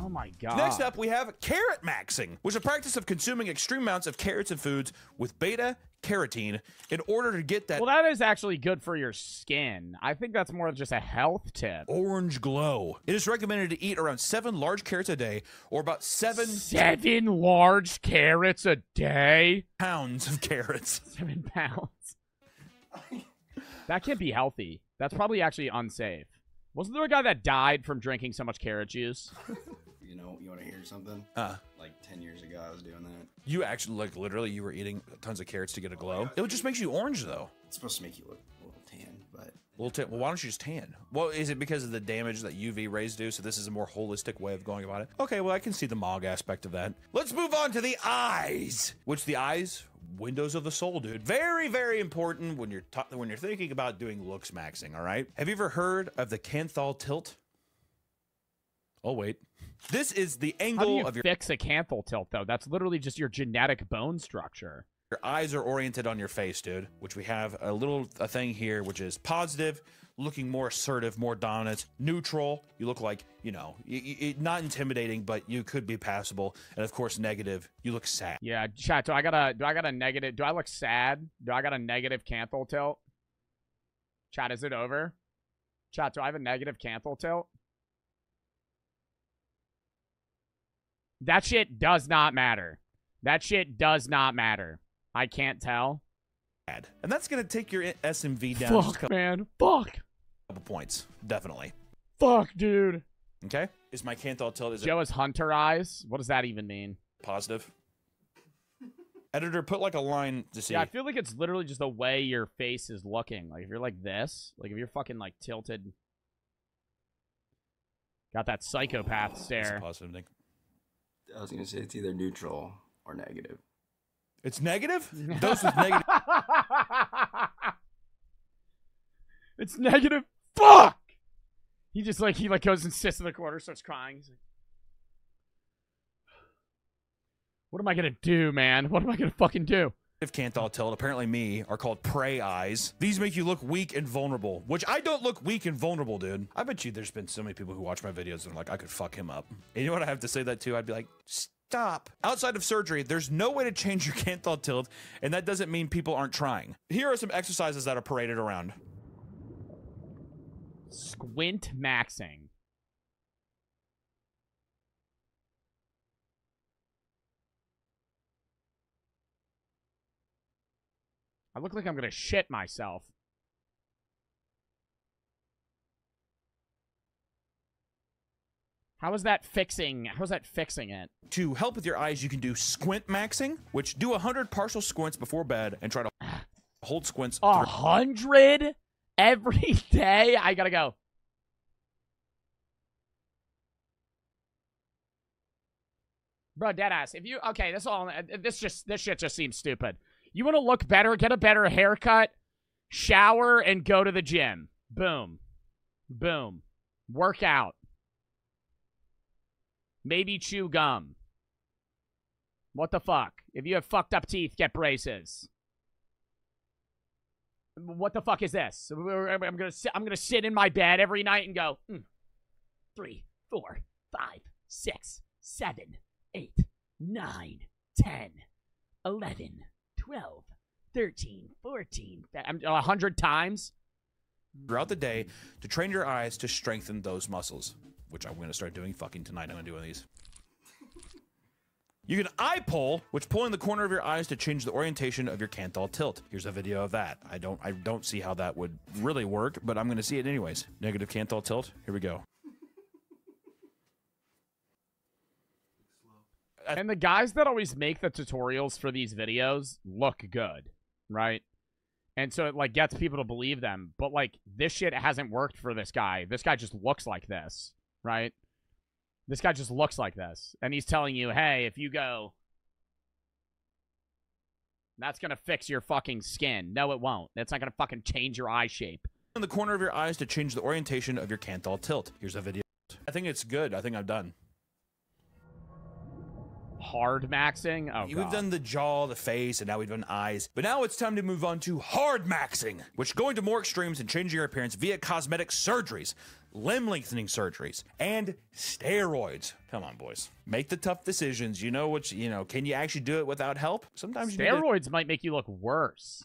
Oh my god. Next up, we have carrot maxing, which is a practice of consuming extreme amounts of carrots and foods with beta carotene in order to get that Well, that is actually good for your skin. I think that's more of just a health tip. orange glow. It is recommended to eat around seven large carrots a day, or about seven Seven large carrots a day. pounds of carrots. (laughs) Seven pounds. that can't be healthy. That's probably actually unsafe. Wasn't there a guy that died from drinking so much carrot juice? (laughs) You know, you want to hear something? Uh. Like 10 years ago, I was doing that. You actually, like, literally, you were eating tons of carrots to get a glow. It just makes you orange, though. It's supposed to make you look a little tan, but Well, ta- well, why don't you just tan? Well, is it because of the damage that UV rays do? So this is a more holistic way of going about it. Okay, well, I can see the Mog aspect of that. Let's move on to the eyes, which the eyes, windows of the soul, dude. Very, very important when you're ta- when you're thinking about doing looks maxing. All right. Have you ever heard of the Canthal tilt? Oh wait, this is the angle How do you of your fix a canthal tilt, though? That's literally just your genetic bone structure. Your eyes are oriented on your face, dude. Which we have a little a thing here, which is positive, looking more assertive, more dominant. Neutral, you look like you know, not intimidating, but you could be passable. And of course, negative, you look sad. Yeah, chat. Do I got a do I got a negative? Do I look sad? Do I got a negative canthal tilt? Chat, is it over? Chat, do I have a negative canthal tilt? That shit does not matter. That shit does not matter. I can't tell. And that's gonna take your SMV down. Fuck, couple, man. Fuck. couple points, definitely. Fuck, dude. Okay, is my Canthal tilt is it Joe has hunter eyes. What does that even mean? positive? (laughs) Editor, put like a line to see. Yeah, I feel like it's literally just the way your face is looking. Like if you're like this, like if you're fucking like tilted, got that psychopath That's a stare. positive thing. I was going to say it's either neutral or negative. It's negative. Those with negative. (laughs) It's negative. Fuck. He just like he like goes and sits in the corner, starts crying. He's like, (sighs) "What am I gonna do, man? What am I gonna fucking do?" If Canthal tilt, apparently me, are called prey eyes. These make you look weak and vulnerable, which I don't look weak and vulnerable, dude. I bet you there's been so many people who watch my videos and are like, I could fuck him up. And you know what I have to say that to? I'd be like, stop. Outside of surgery, there's no way to change your (laughs) Canthal tilt, and that doesn't mean people aren't trying. Here are some exercises that are paraded around. Squint maxing. I look like I'm gonna shit myself. How is that fixing? How is that fixing it? To help with your eyes, you can do squint maxing, which do 100 partial squints before bed and try to (sighs) hold squints. A hundred every (laughs) day? I gotta go. Bro, deadass. If you okay, this all this just this shit just seems stupid. You want to look better, get a better haircut, shower, and go to the gym. Boom, boom. Work out. Maybe chew gum. What the fuck? If you have fucked up teeth, get braces. What the fuck is this? I'm gonna sit, I'm gonna sit in my bed every night and go "Hmm, three, four, five, six, seven, eight, nine, ten, eleven, twelve, thirteen, fourteen. I'm a hundred times. throughout the day to train your eyes to strengthen those muscles, which I'm going to start doing fucking tonight. I'm going to do one of these. You can eye pull, which pulling the corner of your eyes to change the orientation of your Canthal tilt. Here's a video of that. I don't I don't see how that would really work, but I'm going to see it anyways. Negative Canthal tilt. Here we go. And the guys that always make the tutorials for these videos look good, right? And so it like gets people to believe them. But like this shit hasn't worked for this guy. This guy just looks like this, right? This guy just looks like this. And he's telling you, hey, if you go, that's going to fix your fucking skin. No, it won't. That's not going to fucking change your eye shape. in the corner of your eyes to change the orientation of your Canthal tilt. Here's a video. I think it's good. I think I'm done. Hard maxing? Oh, We've God. done the jaw, the face, and now we've done eyes. But now it's time to move on to hard maxing, which going to more extremes and changing your appearance via cosmetic surgeries, limb lengthening surgeries, and steroids. Come on, boys. Make the tough decisions. You know what, you you know, can you actually do it without help? Sometimes you need to- Steroids might make you look worse.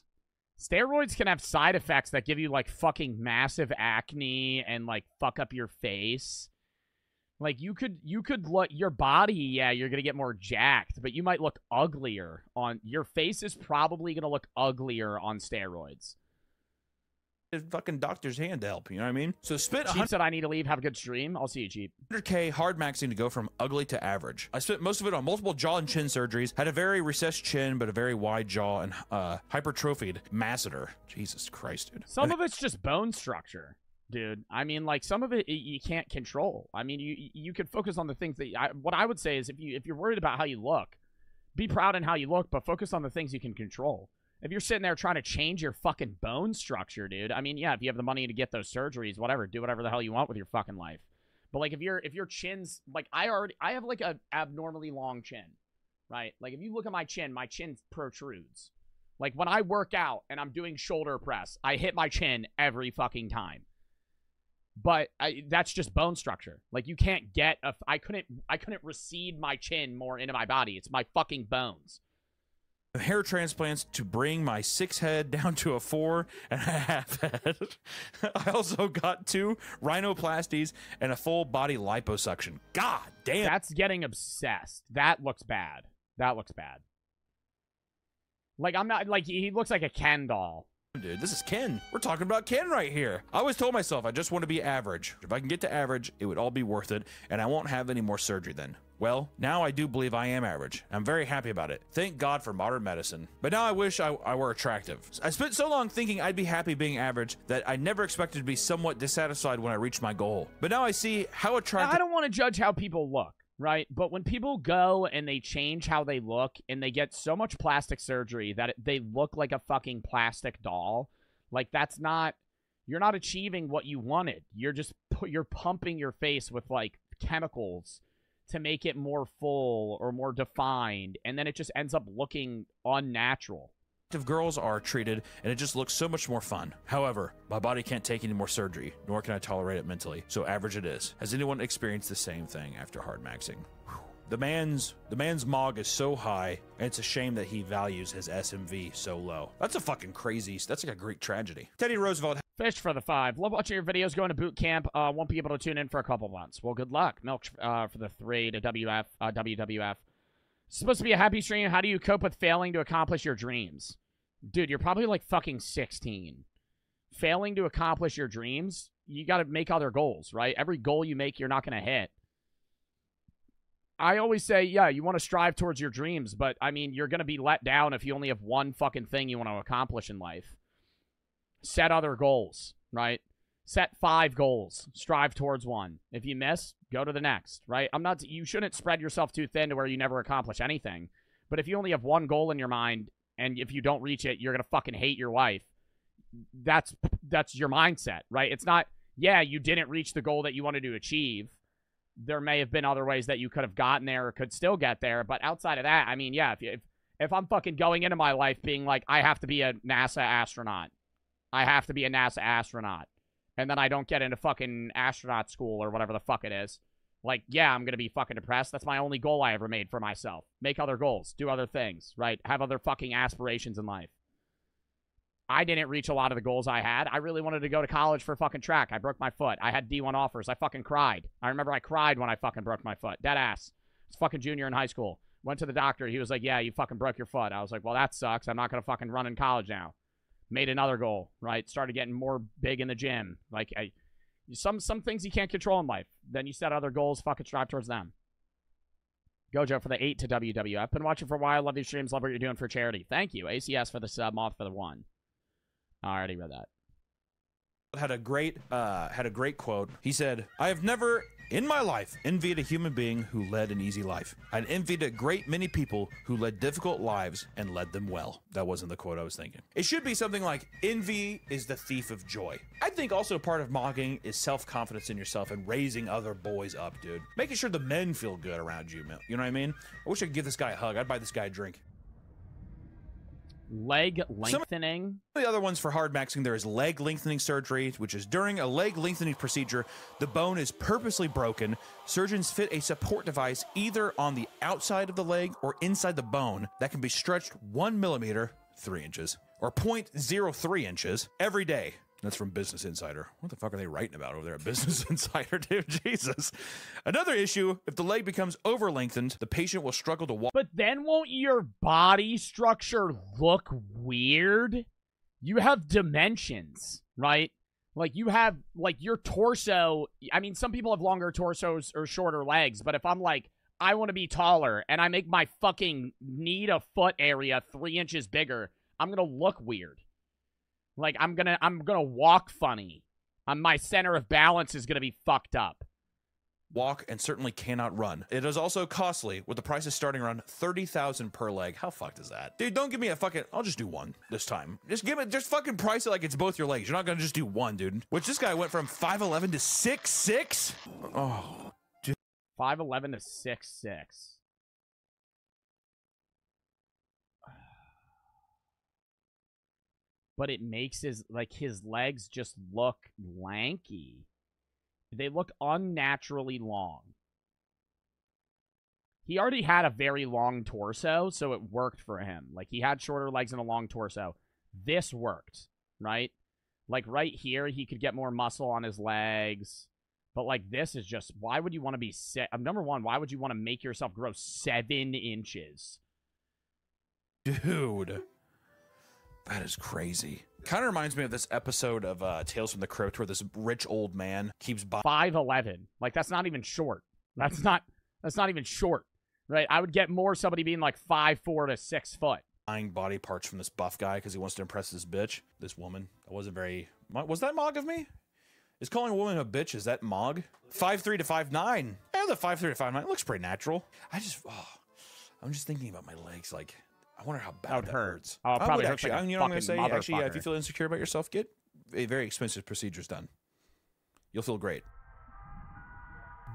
Steroids can have side effects that give you like fucking massive acne and like fuck up your face. Like you could you could look your body, yeah, you're gonna get more jacked, but you might look uglier on your face is probably gonna look uglier on steroids. a fucking doctor's hand to help. You know what I mean? So spent Cheap said I need to leave. Have a good stream. I'll see you, Cheap. 100k hard maxing to go from ugly to average. I spent most of it on multiple jaw and chin surgeries. Had a very recessed chin, but a very wide jaw and uh, hypertrophied masseter. Jesus Christ, dude. Some (laughs) of it's just bone structure, dude. I mean, like some of it you can't control. I mean, you you could focus on the things that I, what I would say is if you if you're worried about how you look, be proud in how you look, but focus on the things you can control. If you're sitting there trying to change your fucking bone structure, dude, I mean, yeah, if you have the money to get those surgeries, whatever, do whatever the hell you want with your fucking life. But like if you're if your chin's like I already I have like a abnormally long chin, right? Like if you look at my chin, my chin protrudes. Like when I work out and I'm doing shoulder press, I hit my chin every fucking time. But I, that's just bone structure. Like you can't get a. I couldn't. I couldn't recede my chin more into my body. It's my fucking bones. hair transplants to bring my six head down to a four and a half (laughs) head. I also got two rhinoplasties and a full body liposuction. God damn. That's getting obsessed. That looks bad. That looks bad. Like I'm not like he looks like a Ken doll. Dude, this is Ken. We're talking about Ken right here. I always told myself I just want to be average. If I can get to average, it would all be worth it, and I won't have any more surgery then. Well, now I do believe I am average. I'm very happy about it. Thank God for modern medicine. But now I wish I, I were attractive. I spent so long thinking I'd be happy being average that I never expected to be somewhat dissatisfied when I reached my goal. But now I see how attractive. I don't want to judge how people look, right? But when people go and they change how they look and they get so much plastic surgery that they look like a fucking plastic doll, like that's not you're not achieving what you wanted. You're just you're pumping your face with like chemicals to make it more full or more defined and then it just ends up looking unnatural. Girls are treated and it just looks so much more fun. However, my body can't take any more surgery, nor can I tolerate it mentally. So average it is. Has anyone experienced the same thing after hard maxing? The man's the man's mog is so high, and it's a shame that he values his SMV so low. That's a fucking crazy. That's like a Greek tragedy. Teddy Roosevelt Fish for the five. Love watching your videos. Going to boot camp. Uh, won't be able to tune in for a couple months. Well, good luck. Milk uh, for the three to WF uh, WWF. It's supposed to be a happy stream. How do you cope with failing to accomplish your dreams, dude? You're probably like fucking sixteen. Failing to accomplish your dreams, you got to make other goals, right? Every goal you make, you're not going to hit. I always say, yeah, you want to strive towards your dreams, but I mean, you're going to be let down if you only have one fucking thing you want to accomplish in life set other goals, right? Set five goals, strive towards one. If you miss, go to the next, right? I'm not you shouldn't spread yourself too thin to where you never accomplish anything. But if you only have one goal in your mind and if you don't reach it, you're going to fucking hate your life. That's that's your mindset, right? It's not yeah, you didn't reach the goal that you wanted to achieve. There may have been other ways that you could have gotten there or could still get there, but outside of that, I mean, yeah, if if if I'm fucking going into my life being like I have to be a NASA astronaut, I have to be a NASA astronaut. And then I don't get into fucking astronaut school or whatever the fuck it is. Like, yeah, I'm going to be fucking depressed. That's my only goal I ever made for myself. Make other goals, do other things, right? Have other fucking aspirations in life. I didn't reach a lot of the goals I had. I really wanted to go to college for fucking track. I broke my foot. I had D1 offers. I fucking cried. I remember I cried when I fucking broke my foot. Dead ass. It's fucking junior in high school. Went to the doctor. He was like, yeah, you fucking broke your foot. I was like, well, that sucks. I'm not going to fucking run in college now made another goal, right? Started getting more big in the gym. Like I, some some things you can't control in life. Then you set other goals, fucking strive towards them. Gojo for the eight to WWF. Been watching for a while. Love these streams. Love what you're doing for charity. Thank you. ACS for the sub. Moth for the one. I already read that. had a great uh, had a great quote. He said, "I have never In my life, envied a human being who led an easy life. I envied a great many people who led difficult lives and led them well. That wasn't the quote I was thinking. It should be something like envy is the thief of joy. I think also part of mogging is self-confidence in yourself and raising other boys up, dude. Making sure the men feel good around you. You know what I mean? I wish I could give this guy a hug. I'd buy this guy a drink. Leg lengthening. The other ones for hard maxing, there is leg lengthening surgery, which is during a leg lengthening procedure, the bone is purposely broken. Surgeons fit a support device either on the outside of the leg or inside the bone that can be stretched one millimeter, three inches, or 0.03 inches every day. That's from Business Insider. What the fuck are they writing about over there at (laughs) Business Insider, dude? (laughs) Jesus. Another issue if the leg becomes over lengthened, the patient will struggle to walk. But then won't your body structure look weird? You have dimensions, right? Like you have like your torso. I mean, some people have longer torsos or shorter legs, but if I'm like, I want to be taller and I make my fucking knee to foot area three inches bigger, I'm gonna look weird. Like I'm gonna I'm gonna walk funny. Um, my center of balance is gonna be fucked up. walk and certainly cannot run. It is also costly, with the prices starting around thirty thousand per leg. How fucked is that, dude? Don't give me a fucking. I'll just do one this time. Just give it. Just fucking price it like it's both your legs. You're not gonna just do one, dude. Which this guy went from five eleven to six six. Oh, Five eleven to six six. But it makes his like his legs just look lanky. They look unnaturally long. He already had a very long torso, so it worked for him. Like he had shorter legs and a long torso. This worked, right? Like right here, he could get more muscle on his legs. But like this is just why would you want to be set? Uh, number one, why would you want to make yourself grow seven inches? dude. That is crazy. Kind of reminds me of this episode of uh, Tales from the Crypt where this rich old man keeps buying. Five eleven. Like that's not even short. That's not that's not even short. Right? I would get more somebody being like five four to six foot. buying body parts from this buff guy because he wants to impress this bitch, this woman. That wasn't very. Was that Mog of me? Is calling a woman a bitch is that Mog? Five three to five nine. Yeah, the five three to five nine looks pretty natural. I just, oh, I'm just thinking about my legs. Like, I wonder how bad hurts. Oh, it I probably would actually. like a I- you know what I'm gonna say? Actually, yeah, if you feel insecure about yourself, get a very expensive procedures done. You'll feel great.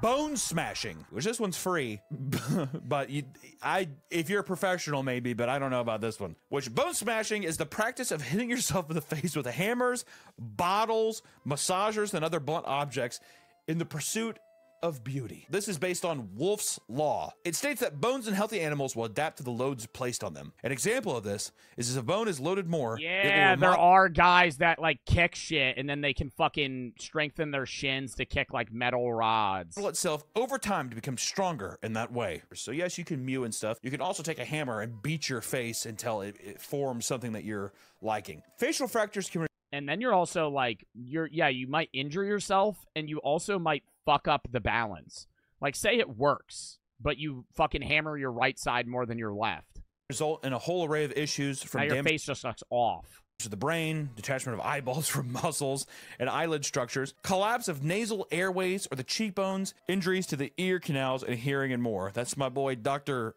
Bone smashing, which this one's free, (laughs) but you, I, if you're a professional, maybe, but I don't know about this one. Which bone smashing is the practice of hitting yourself in the face with hammers, bottles, massagers, and other blunt objects in the pursuit of beauty. This is based on Wolff's Law. It states that bones in healthy animals will adapt to the loads placed on them. An example of this is if a bone is loaded more, it will Yeah, there are guys that like kick shit and then they can fucking strengthen their shins to kick like metal rods. itself over time to become stronger in that way. So yes, you can mew and stuff. You can also take a hammer and beat your face until it, it forms something that you're liking. Facial fractures can And then you're also like you're yeah, you might injure yourself and you also might fuck up the balance. Like say it works, but you fucking hammer your right side more than your left. result in a whole array of issues from Now your face just looks off. to the brain, detachment of eyeballs (laughs) from muscles and eyelid structures, collapse of nasal airways or the cheekbones, injuries to the ear canals and hearing and more. That's my boy Dr.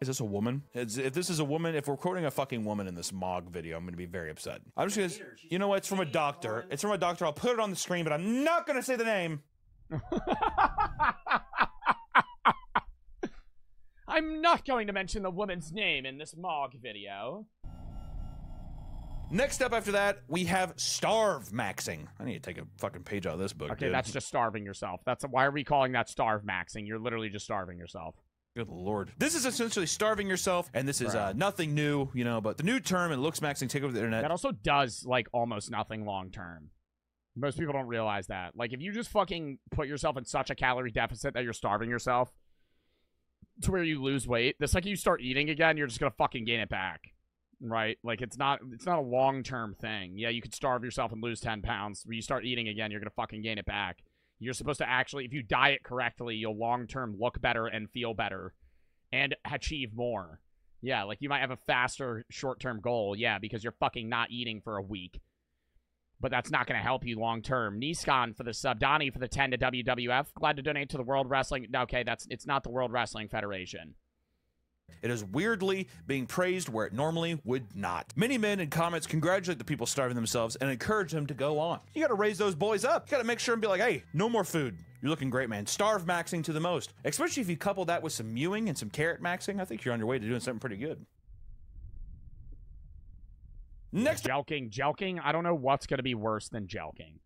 Is this a woman? It's- if this is a woman, if we're quoting a fucking woman in this Mog video, I'm going to be very upset. I'm just going to, you know what? It's from a doctor. It's from a doctor. I'll put it on the screen, but I'm not going to say the name. (laughs) I'm not going to mention the woman's name in this Mog video. Next up after that, we have starve maxing. I need to take a fucking page out of this book. Okay, dude. that's just starving yourself. That's why are we calling that starve maxing? You're literally just starving yourself. Good lord. This is essentially starving yourself, and this is uh, nothing new, you know, but the new term and looks maxing take over the internet. That also does like almost nothing long term. Most people don't realize that. Like if you just fucking put yourself in such a calorie deficit that you're starving yourself to where you lose weight, the second you start eating again, you're just gonna fucking gain it back. Right? Like it's not it's not a long term thing. Yeah, you could starve yourself and lose ten pounds. When you start eating again, you're gonna fucking gain it back. You're supposed to actually, if you diet correctly, you'll long term look better and feel better and achieve more. Yeah, like you might have a faster short term goal. Yeah, because you're fucking not eating for a week. But that's not going to help you long term. Niskan for the sub, Donnie for the 10 to WWF. Glad to donate to the World Wrestling. Okay, that's it's not the World Wrestling Federation. It is weirdly being praised where it normally would not. Many men in comments congratulate the people starving themselves and encourage them to go on. You gotta raise those boys up. You gotta make sure and be like, hey, no more food. You're looking great, man. Starve maxing to the most. Especially if you couple that with some mewing and some carrot maxing, I think you're on your way to doing something pretty good. Next, jelqing, jelqing. I don't know what's going to be worse than jelqing.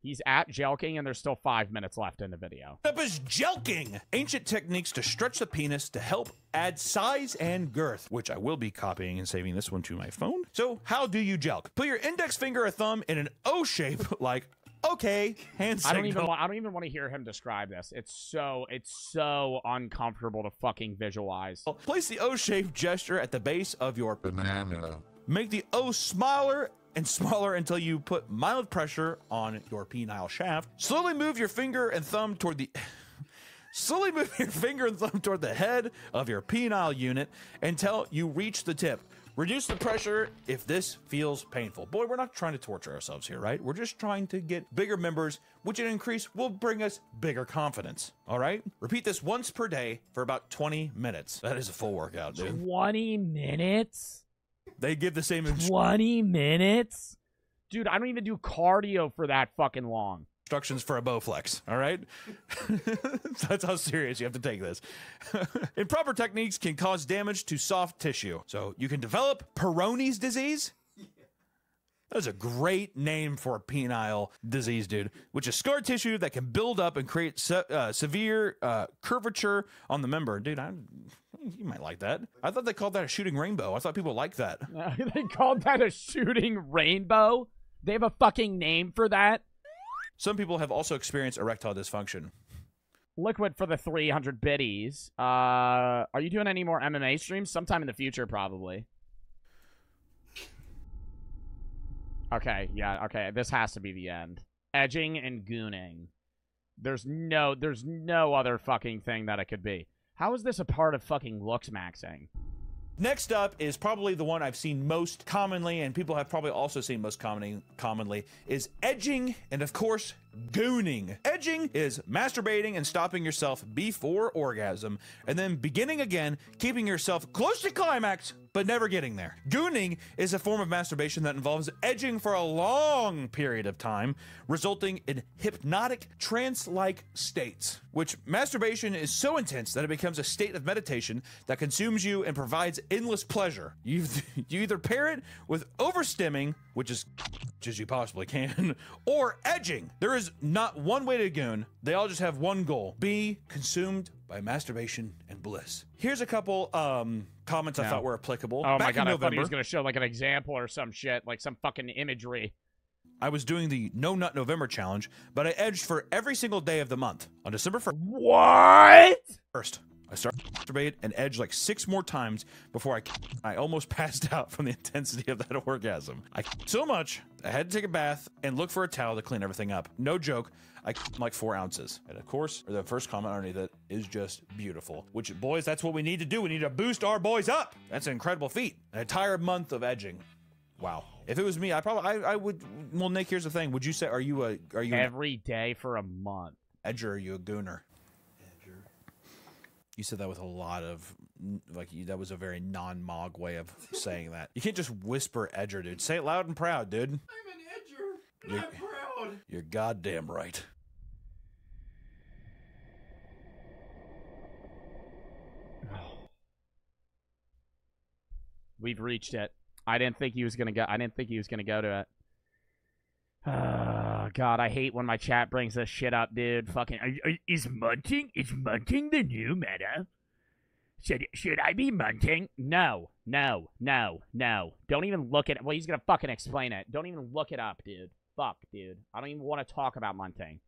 He's at jelqing, and there's still five minutes left in the video. Up is jelqing! Ancient techniques to stretch the penis to help add size and girth, which I will be copying and saving this one to my phone. So, how do you jelq? Put your index finger or thumb in an O shape, (laughs) like okay, hand I don't even. wa- I don't even want to hear him describe this. It's so. It's so uncomfortable to fucking visualize. Place the O-shaped gesture at the base of your banana. Make the O smaller and smaller until you put mild pressure on your penile shaft. Slowly move your finger and thumb toward the (laughs) Slowly move your finger and thumb toward the head of your penile unit until you reach the tip. Reduce the pressure if this feels painful. Boy, we're not trying to torture ourselves here, right? We're just trying to get bigger members, which an increase will bring us bigger confidence. All right? Repeat this once per day for about 20 minutes. That is a full workout, dude. 20 minutes? They give the same ins- 20 minutes? Dude, I don't even do cardio for that fucking long. instructions for a Bowflex. All right? (laughs) That's how serious you have to take this. (laughs) Improper techniques can cause damage to soft tissue. So you can develop Peyronie's disease. That's a great name for a penile disease, dude, which is scar tissue that can build up and create se- uh, severe uh, curvature on the member. Dude, I, you might like that. I thought they called that a shooting rainbow. I thought people liked that. (laughs) they called that a shooting rainbow? They have a fucking name for that? Some people have also experienced erectile dysfunction. Liquid for the 300 biddies. Uh, are you doing any more MMA streams? Sometime in the future, probably. Okay, yeah, okay. This has to be the end. Edging and gooning. There's no, there's no other fucking thing that it could be. How is this a part of fucking looks maxing? Next up is probably the one I've seen most commonly, and people have probably also seen most commonly, commonly is edging and, of course, gooning. Edging is masturbating and stopping yourself before orgasm, and then beginning again, keeping yourself close to climax, but never getting there. Gooning is a form of masturbation that involves edging for a long period of time, resulting in hypnotic, trance like states. Which masturbation is so intense that it becomes a state of meditation that consumes you and provides endless pleasure. (laughs) You, you either pair it with overstimming, which is as you possibly can, (laughs) or edging. There is not one way to goon. They all just have one goal: be consumed by masturbation and bliss. Here's a couple um, comments I thought were applicable. Oh Back my in god, I thought November, he was gonna show like an example or some shit, like some fucking imagery. I was doing the No Nut November challenge, but I edged for every single day of the month. On December 1st. What? First, I started to masturbate and edged like six more times before I I almost (laughs) passed out from the intensity of that (laughs) orgasm. I so much I had to take a bath and look for a towel to clean everything up. No joke. I like four ounces. And of course, the first comment underneath it is just beautiful. Which boys, that's what we need to do. We need to boost our boys up. That's an incredible feat. An entire month of edging. Wow. If it was me, I probably I, I would. Well, Nick, here's the thing. Would you say are you a are you Every day for a month. edger? Are you a gooner? You said that with a lot of like you, that was a very non-mog way of saying that. You can't just whisper edger, dude. Say it loud and proud, dude. I'm an edger. You're, proud. You're goddamn right. We've reached it. I didn't think he was gonna go. I didn't think he was gonna go to it. Ah, God, I hate when my chat brings this shit up, dude. Fucking, are, are- is munting? Is munting the new meta? Should should I be munting? No, no, no, no. Don't even look at. It. Well, he's gonna fucking explain it. Don't even look it up, dude. Fuck, dude. I don't even want to talk about munting.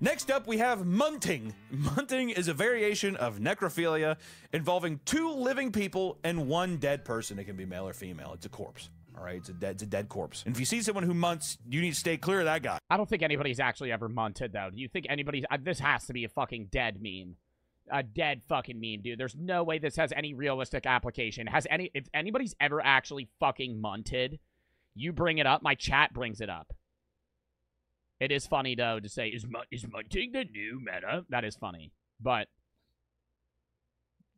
Next up, we have munting. Munting is a variation of necrophilia involving two living people and one dead person. It can be male or female. It's a corpse. All right, it's a dead, it's a dead corpse. And if you see someone who munts, you need to stay clear of that guy. I don't think anybody's actually ever munted though. Do you think anybody's? Uh, this has to be a fucking dead meme, a dead fucking meme, dude. There's no way this has any realistic application. Has any? If anybody's ever actually fucking munted, You bring it up. My chat brings it up. It is funny though to say is is munting the new meta. That is funny, but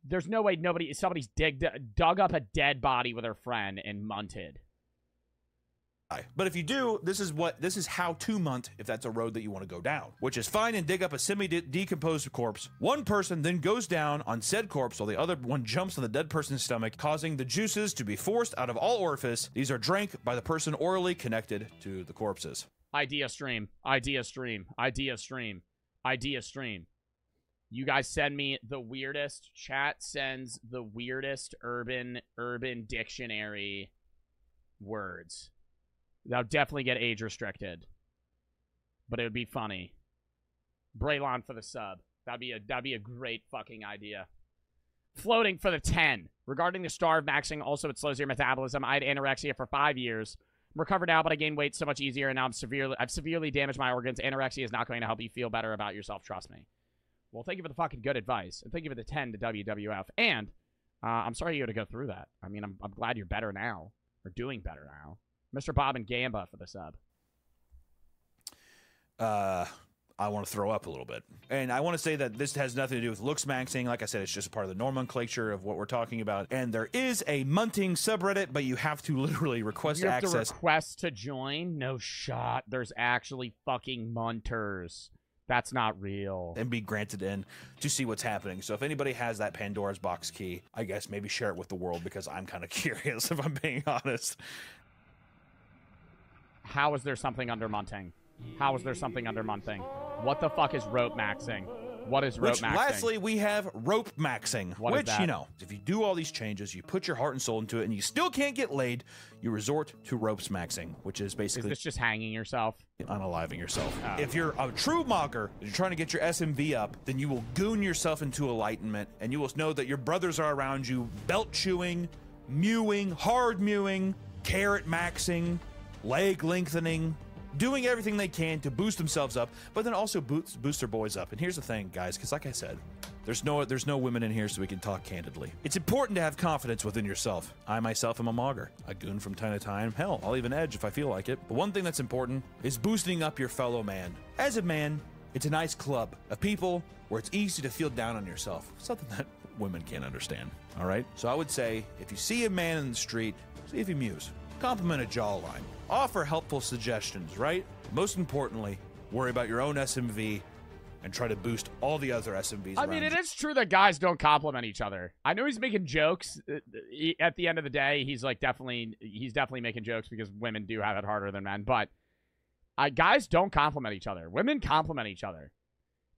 there's no way nobody somebody's digged dug up a dead body with her friend and munted. But if you do, this is what this is how to munt if that's a road that you want to go down, which is find and dig up a semi-decomposed corpse. One person then goes down on said corpse while the other one jumps on the dead person's stomach, causing the juices to be forced out of all orifice. These are drank by the person orally connected to the corpses. Idea stream. Idea stream. Idea stream. Idea stream. You guys send me the weirdest. Chat sends the weirdest urban urban dictionary words. That'll definitely get age restricted. But it would be funny. Braylon for the sub. That'd be a that'd be a great fucking idea. Floating for the 10. Regarding the starve maxing, also it slows your metabolism. I had anorexia for five years. I'm recovered now, but I gained weight so much easier, and now I'm severely I've severely damaged my organs. Anorexia is not going to help you feel better about yourself, trust me. Well, thank you for the fucking good advice. And thank you for the 10 to WWF. And uh, I'm sorry you had to go through that. I mean, I'm, I'm glad you're better now. Or doing better now. Mr. Bob and Gamba for the sub. uh, I want to throw up a little bit. And I want to say that this has nothing to do with looks maxing. Like I said, it's just a part of the nomenclature of what we're talking about. And there is a munting subreddit, but you have to (laughs) literally request You have access. to request to join? No shot. There's actually fucking munters. That's not real. and be granted in to see what's happening. So if anybody has that Pandora's box key, I guess maybe share it with the world because I'm kind of (laughs) curious if I'm being honest. How is there something under munting? How is there something under munting? What the fuck is rope maxing? What is rope Which, maxing? lastly, we have rope maxing, What is which, that? you know, if you do all these changes, you put your heart and soul into it, and you still can't get laid, you resort to ropes maxing, which is is basically this just hanging yourself? unaliving yourself. Oh. If you're a true mogger, you're trying to get your SMV up, then you will goon yourself into enlightenment, and you will know that your brothers are around you, belt chewing, mewing, hard mewing, carrot maxing, leg lengthening, doing everything they can to boost themselves up, but then also boost boost their boys up. And here's the thing, guys, because like I said, there's no there's no women in here, so we can talk candidly. It's important to have confidence within yourself. I myself am a mogger. a goon from time to time. Hell, I'll even edge if I feel like it. But one thing that's important is boosting up your fellow man. As a man, it's a nice club of people where it's easy to feel down on yourself. Something that women can't understand. All right. So I would say if you see a man in the street, see if he mews. Compliment a jawline. Offer helpful suggestions, right? Most importantly, worry about your own SMV and try to boost all the other SMVs. I mean, it is true that guys don't compliment each other. I know he's making jokes. Uh, At the end of the day, he's like definitely he's definitely making jokes because women do have it harder than men. But uh, guys don't compliment each other. Women compliment each other.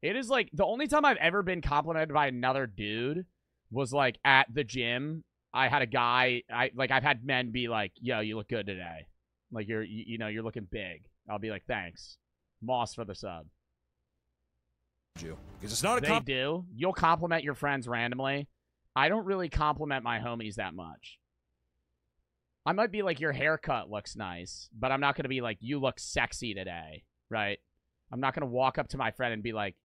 It is like the only time I've ever been complimented by another dude was like at the gym. I had a guy. I like I've had men be like, "Yo, you look good today. Like you're you, you know you're looking big." I'll be like, "Thanks, Moss for the sub." you because it's not a they do. You'll compliment your friends randomly. I don't really compliment my homies that much. I might be like, your haircut looks nice, but I'm not going to be like, you look sexy today, right? I'm not going to walk up to my friend and be like,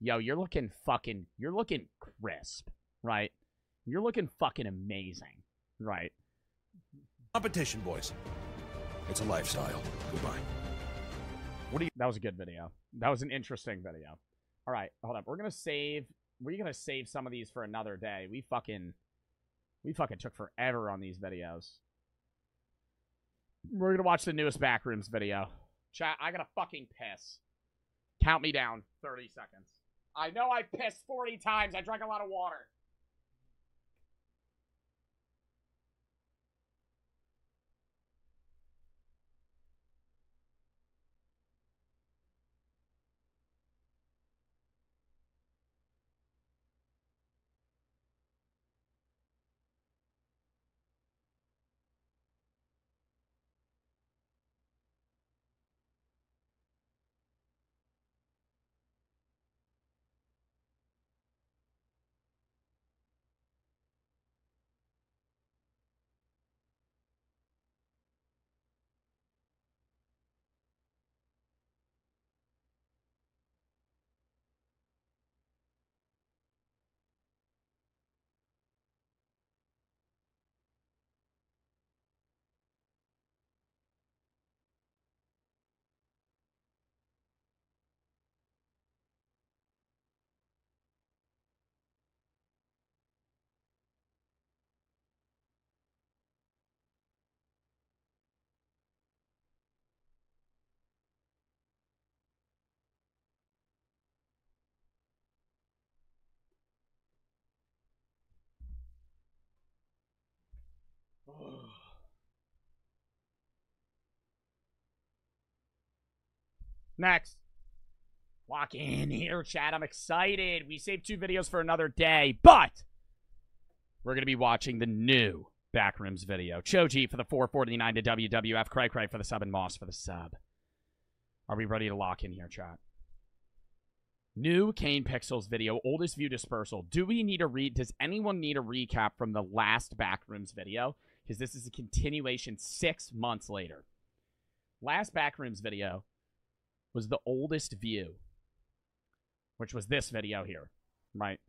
yo, you're looking fucking, you're looking crisp, right? You're looking fucking amazing, right? competition, boys. It's a lifestyle. Goodbye. What do you? That was a good video. That was an interesting video. All right, hold up. We're gonna save. We're gonna save some of these for another day. We fucking, we fucking took forever on these videos. We're gonna watch the newest Backrooms video. Chat. I gotta fucking piss. Count me down. Thirty seconds. I know I pissed forty times. I drank a lot of water. Next. Lock in here, chat. I'm excited. We saved two videos for another day, but we're going to be watching the new Backrooms video. Choji for the 449 to WWF. Cray for the sub and Moss for the sub. Are we ready to lock in here, chat? New Kane Pixels video, oldest view dispersal. Do we need a read? Does anyone need a recap from the last Backrooms video? Because this is a continuation six months later. Last Backrooms video was the oldest view, which was this video here, right?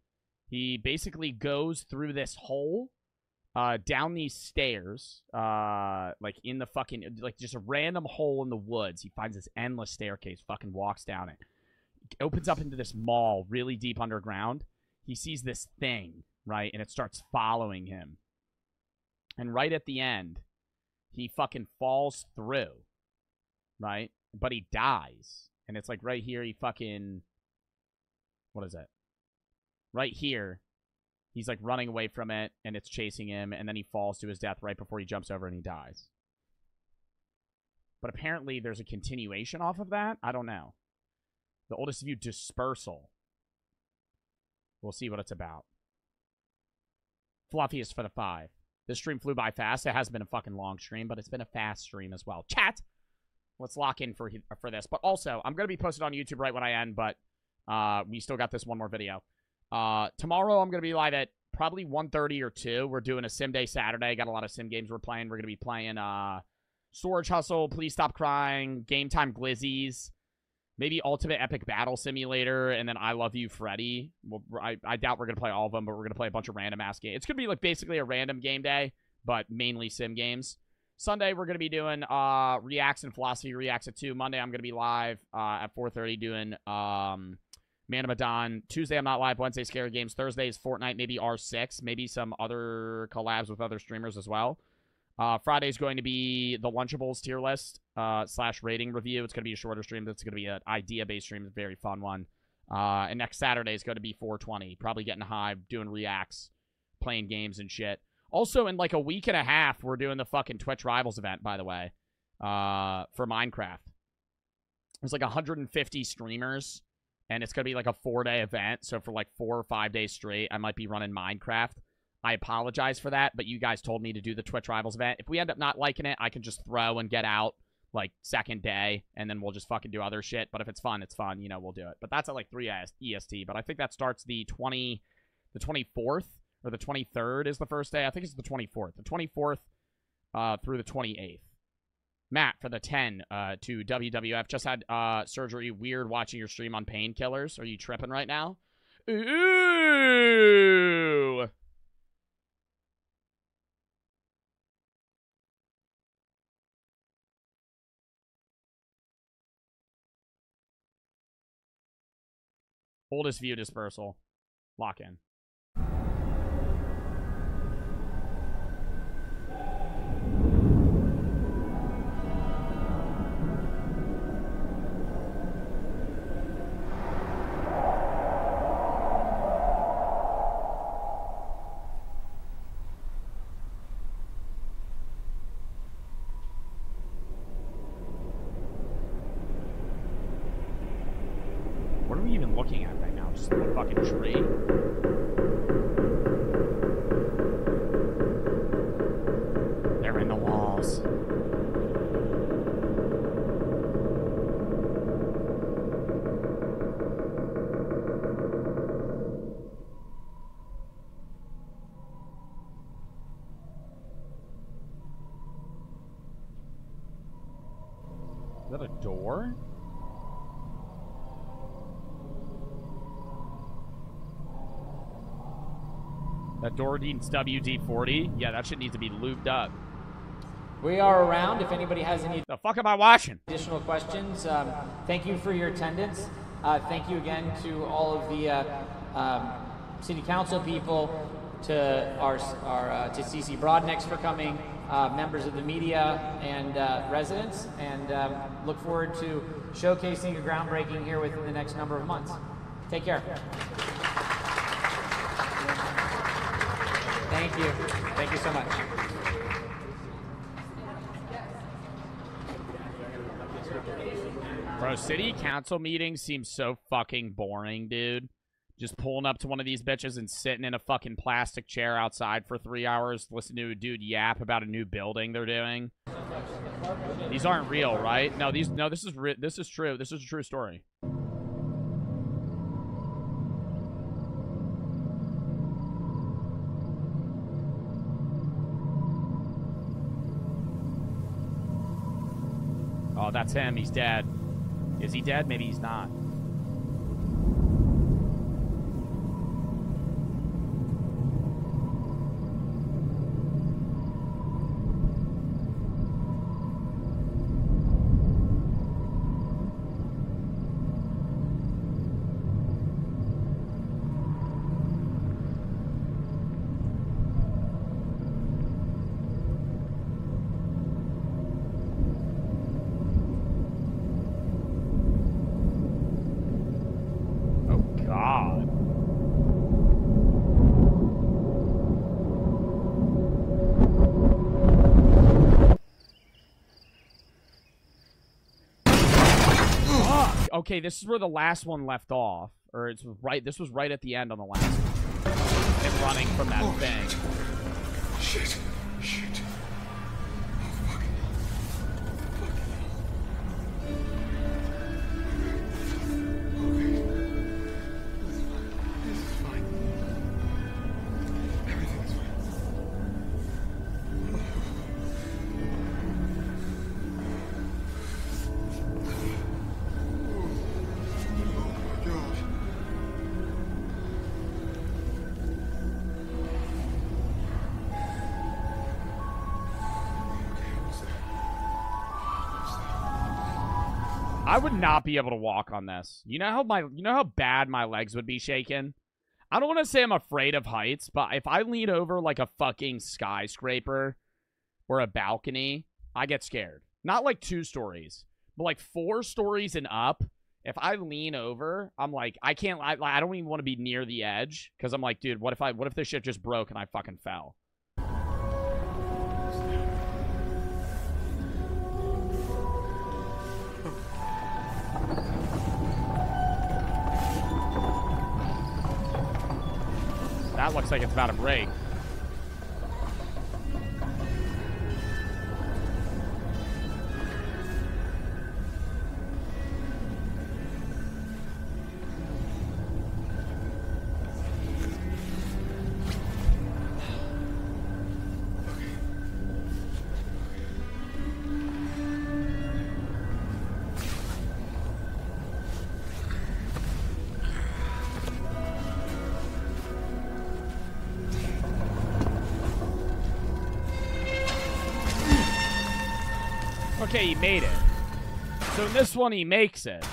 He basically goes through this hole, uh, down these stairs, uh, like in the fucking, like just a random hole in the woods. He finds this endless staircase, fucking walks down it opens up into this mall really deep underground. He sees this thing, right? And it starts following him. And right at the end, he fucking falls through, right? But he dies. And it's like right here, he fucking. What is it? Right here, he's like running away from it and it's chasing him. And then he falls to his death right before he jumps over and he dies. But apparently, there's a continuation off of that. I don't know. The oldest view dispersal. We'll see what it's about. Fluffiest for the five. This stream flew by fast. It has been a fucking long stream, but it's been a fast stream as well. Chat, let's lock in for for this. But also, I'm going to be posted on YouTube right when I end, but uh, we still got this one more video. Uh, tomorrow, I'm going to be live at probably 1.30 or 2. We're doing a sim day Saturday. Got a lot of sim games we're playing. We're going to be playing uh, Storage Hustle, Please Stop Crying, Game Time Glizzies, maybe Ultimate Epic Battle Simulator, and then I Love You Freddy. Well, I, I doubt we're going to play all of them, but we're going to play a bunch of random ass games. It's to be like basically a random game day, but mainly sim games. Sunday, we're going to be doing uh, Reacts and Philosophy Reacts at 2. Monday, I'm going to be live uh, at 4.30 doing um, Man of Medan. Tuesday, I'm not live. Wednesday, Scary Games. Thursday is Fortnite, maybe R6, maybe some other collabs with other streamers as well. Uh, Friday is going to be the Lunchables tier list uh, slash rating review. It's going to be a shorter stream. That's going to be an idea-based stream. It's a very fun one. Uh, and next Saturday is going to be 420. Probably getting high, doing reacts, playing games and shit. Also, in like a week and a half, we're doing the fucking Twitch Rivals event, by the way, uh, for Minecraft. It's like 150 streamers, and it's going to be like a four-day event. So for like four or five days straight, I might be running Minecraft. I apologize for that, but you guys told me to do the Twitch Rivals event. If we end up not liking it, I can just throw and get out like second day, and then we'll just fucking do other shit. But if it's fun, it's fun. You know, we'll do it. But that's at like 3 EST. But I think that starts the 20, the 24th or the 23rd is the first day. I think it's the 24th. The 24th uh, through the 28th. Matt for the 10 uh, to WWF. Just had uh, surgery. Weird watching your stream on painkillers. Are you tripping right now? Ooh. Oldest view dispersal. Lock in. What are we even looking at right now? Just a fucking tree? They're in the walls. Is that a door? That door needs WD-40. Yeah, that shit needs to be lubed up. We are around if anybody has any The fuck am I watching? additional questions. Um, thank you for your attendance. Uh, thank you again to all of the uh, um, city council people, to our, our uh, to CC Broadnex for coming, uh, members of the media and uh, residents, and um, look forward to showcasing a groundbreaking here within the next number of months. Take care. Thank you. Thank you so much. Bro, city council meetings seem so fucking boring, dude. Just pulling up to one of these bitches and sitting in a fucking plastic chair outside for three hours, listening to a dude yap about a new building they're doing. These aren't real, right? No, these no. This is this is true. This is a true story. Oh, that's him. He's dead. Is he dead? Maybe he's not. Oh God. Fuck. Okay, this is where the last one left off, or it's right. This was right at the end on the last. one. Him running from that oh, thing. Shit. Shit. Not be able to walk on this. You know how my you know how bad my legs would be shaking? I don't want to say I'm afraid of heights, but if I lean over like a fucking skyscraper or a balcony, I get scared. Not like two stories, but like four stories and up. If I lean over, I'm like, I can't. I, I don't even want to be near the edge because I'm like, dude, what if I, what if this shit just broke and I fucking fell? That looks like it's about to break. He made it. So in this one, he makes it.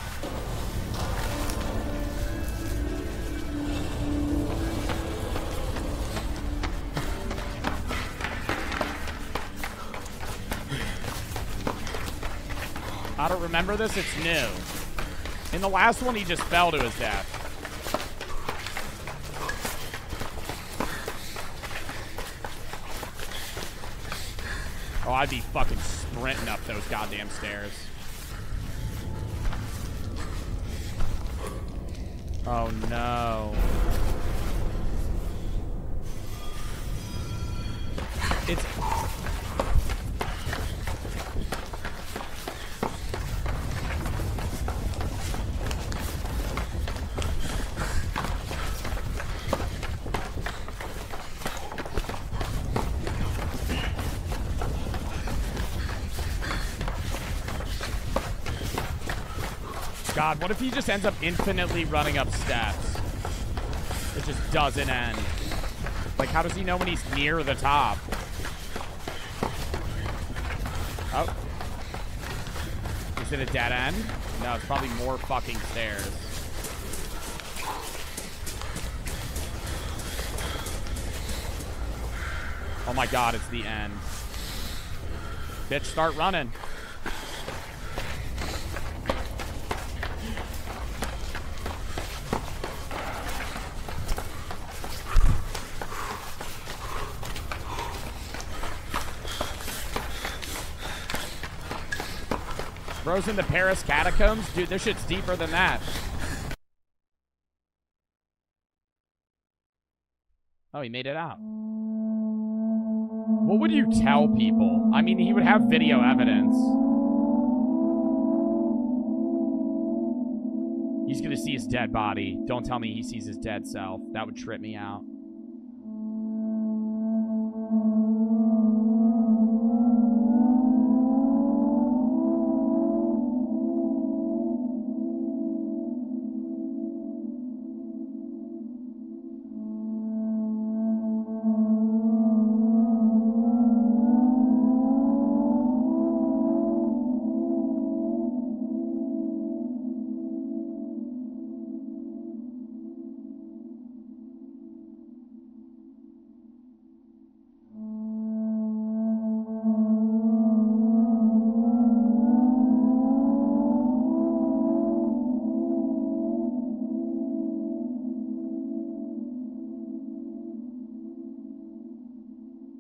I don't remember this. It's new. In the last one, he just fell to his death. Oh, I'd be fucking sprinting up those goddamn stairs. Oh no. It's what if he just ends up infinitely running up steps? It just doesn't end. Like, how does he know when he's near the top? Oh. Is it a dead end? No, it's probably more fucking stairs. Oh my god, it's the end. Bitch, start running. Bros in the Paris catacombs? Dude, this shit's deeper than that. Oh, he made it out. What would you tell people? I mean, he would have video evidence. He's gonna see his dead body. Don't tell me he sees his dead self. That would trip me out.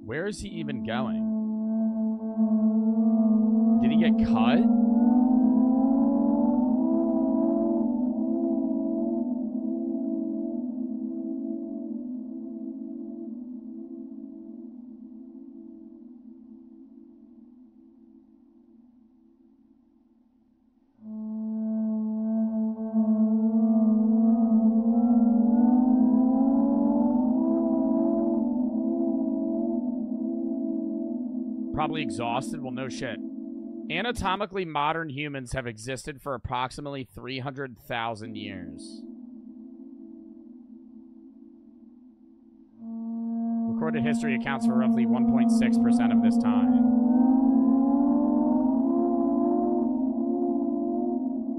Where is he even going? Did he get cut? Exhausted? Well, no shit. Anatomically modern humans have existed for approximately 300,000 years. Recorded history accounts for roughly 1.6% of this time.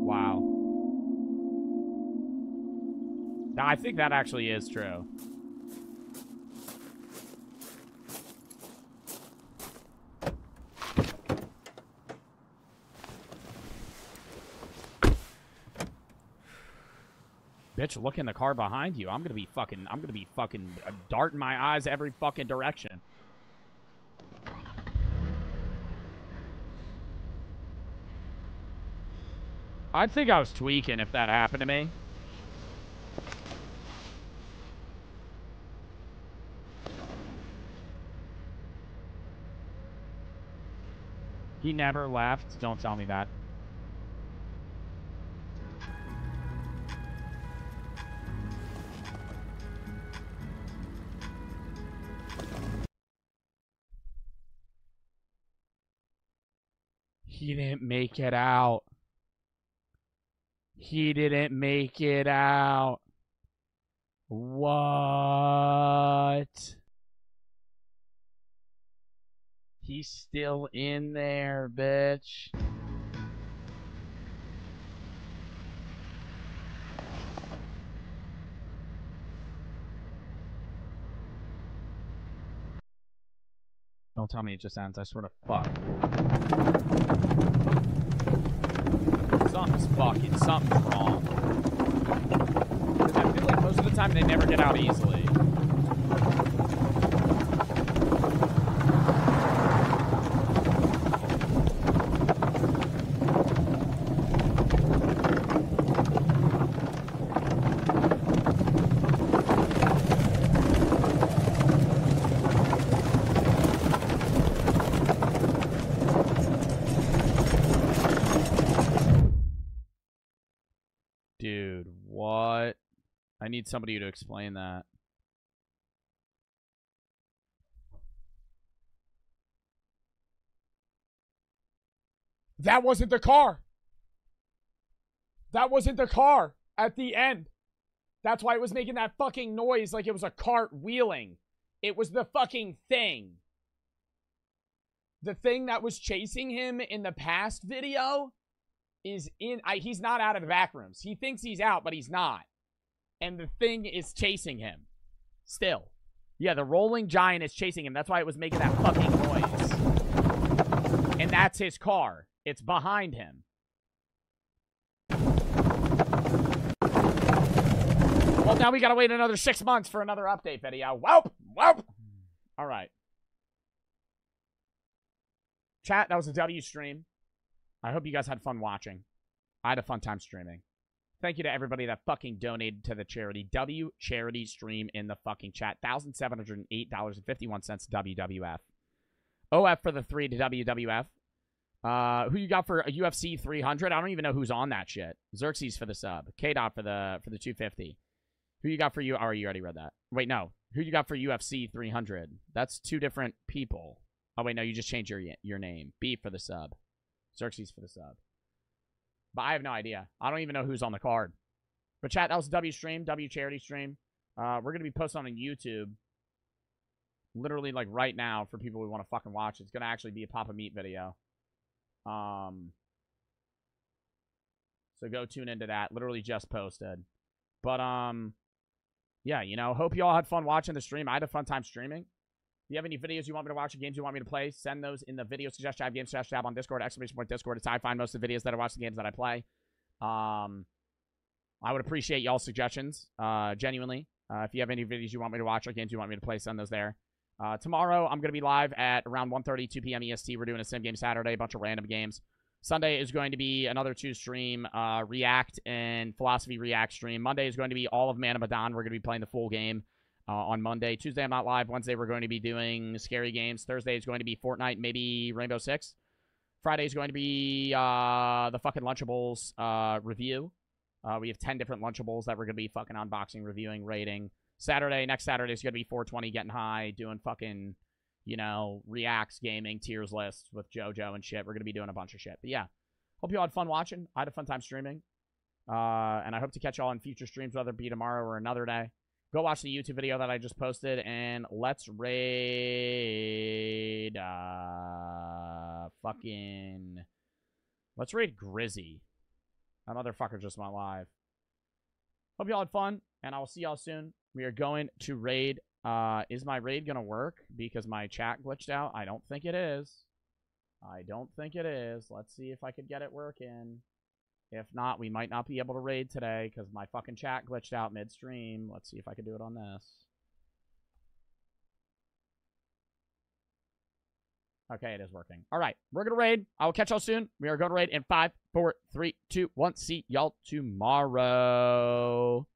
Wow. Now, I think that actually is true. Bitch, look in the car behind you. I'm gonna be fucking. I'm gonna be fucking uh, darting my eyes every fucking direction. I'd think I was tweaking if that happened to me. He never left. Don't tell me that. Make it out. He didn't make it out. What? He's still in there, bitch. Don't tell me it just ends. I swear to fuck. Something's fucking, something's wrong. I feel like most of the time they never get out easily. Dude, what? I need somebody to explain that. That wasn't the car. That wasn't the car at the end. That's why it was making that fucking noise like it was a cart wheeling. It was the fucking thing. The thing that was chasing him in the past video is in I, he's not out of the back rooms. He thinks he's out, but he's not. And the thing is chasing him. Still. Yeah, the rolling giant is chasing him. That's why it was making that fucking noise. And that's his car. It's behind him. Well, now we gotta wait another six months for another update video. Uh, welp! Welp! All right. Chat, that was a W stream. I hope you guys had fun watching. I had a fun time streaming. Thank you to everybody that fucking donated to the charity. W charity stream in the fucking chat. $1,708.51 WWF. OF for the three to WWF. Uh, who you got for a UFC 300? I don't even know who's on that shit. Xerxes for the sub. K dot for the for the 250. Who you got for you? Oh, you already read that. Wait, no. Who you got for UFC 300? That's two different people. Oh wait, no, you just changed your your name. B for the sub. Xerxes for the sub. But I have no idea. I don't even know who's on the card. But chat, that was W stream, W charity stream. Uh, we're gonna be posting on YouTube. Literally, like right now, for people who want to fucking watch. It's gonna actually be a Papa Meat video. Um. So go tune into that. Literally just posted. But um, yeah, you know, hope you all had fun watching the stream. I had a fun time streaming. If you have any videos you want me to watch or games you want me to play, send those in the video suggestion. Have game suggestion tab on Discord, exclamation point Discord. It's how I find most of the videos that I watch the games that I play. Um, I would appreciate y'all's suggestions, uh, genuinely. Uh, if you have any videos you want me to watch or games you want me to play, send those there. Uh, tomorrow, I'm going to be live at around 1.30, 2 p.m. EST. We're doing a sim game Saturday, a bunch of random games. Sunday is going to be another two stream, uh, React and Philosophy React stream. Monday is going to be all of Man of Medan. We're going to be playing the full game uh, on Monday. Tuesday, I'm not live. Wednesday, we're going to be doing scary games. Thursday is going to be Fortnite, maybe Rainbow Six. Friday is going to be uh, the fucking Lunchables uh, review. Uh, we have 10 different Lunchables that we're going to be fucking unboxing, reviewing, rating. Saturday, next Saturday is going to be 420 getting high, doing fucking, you know, reacts, gaming, tiers lists with JoJo and shit. We're going to be doing a bunch of shit. But yeah, hope you all had fun watching. I had a fun time streaming. Uh, and I hope to catch y'all in future streams, whether it be tomorrow or another day. Go watch the YouTube video that I just posted, and let's raid, uh, fucking, let's raid Grizzy. That motherfucker just went live. Hope y'all had fun, and I will see y'all soon. We are going to raid. Uh, is my raid to work because my chat glitched out? I don't think it is. I don't think it is. Let's see if I could get it working. If not, we might not be able to raid today because my fucking chat glitched out midstream. Let's see if I can do it on this. Okay, it is working. All right, we're going to raid. I will catch y'all soon. We are going to raid in five, four, three, two, one. See y'all tomorrow.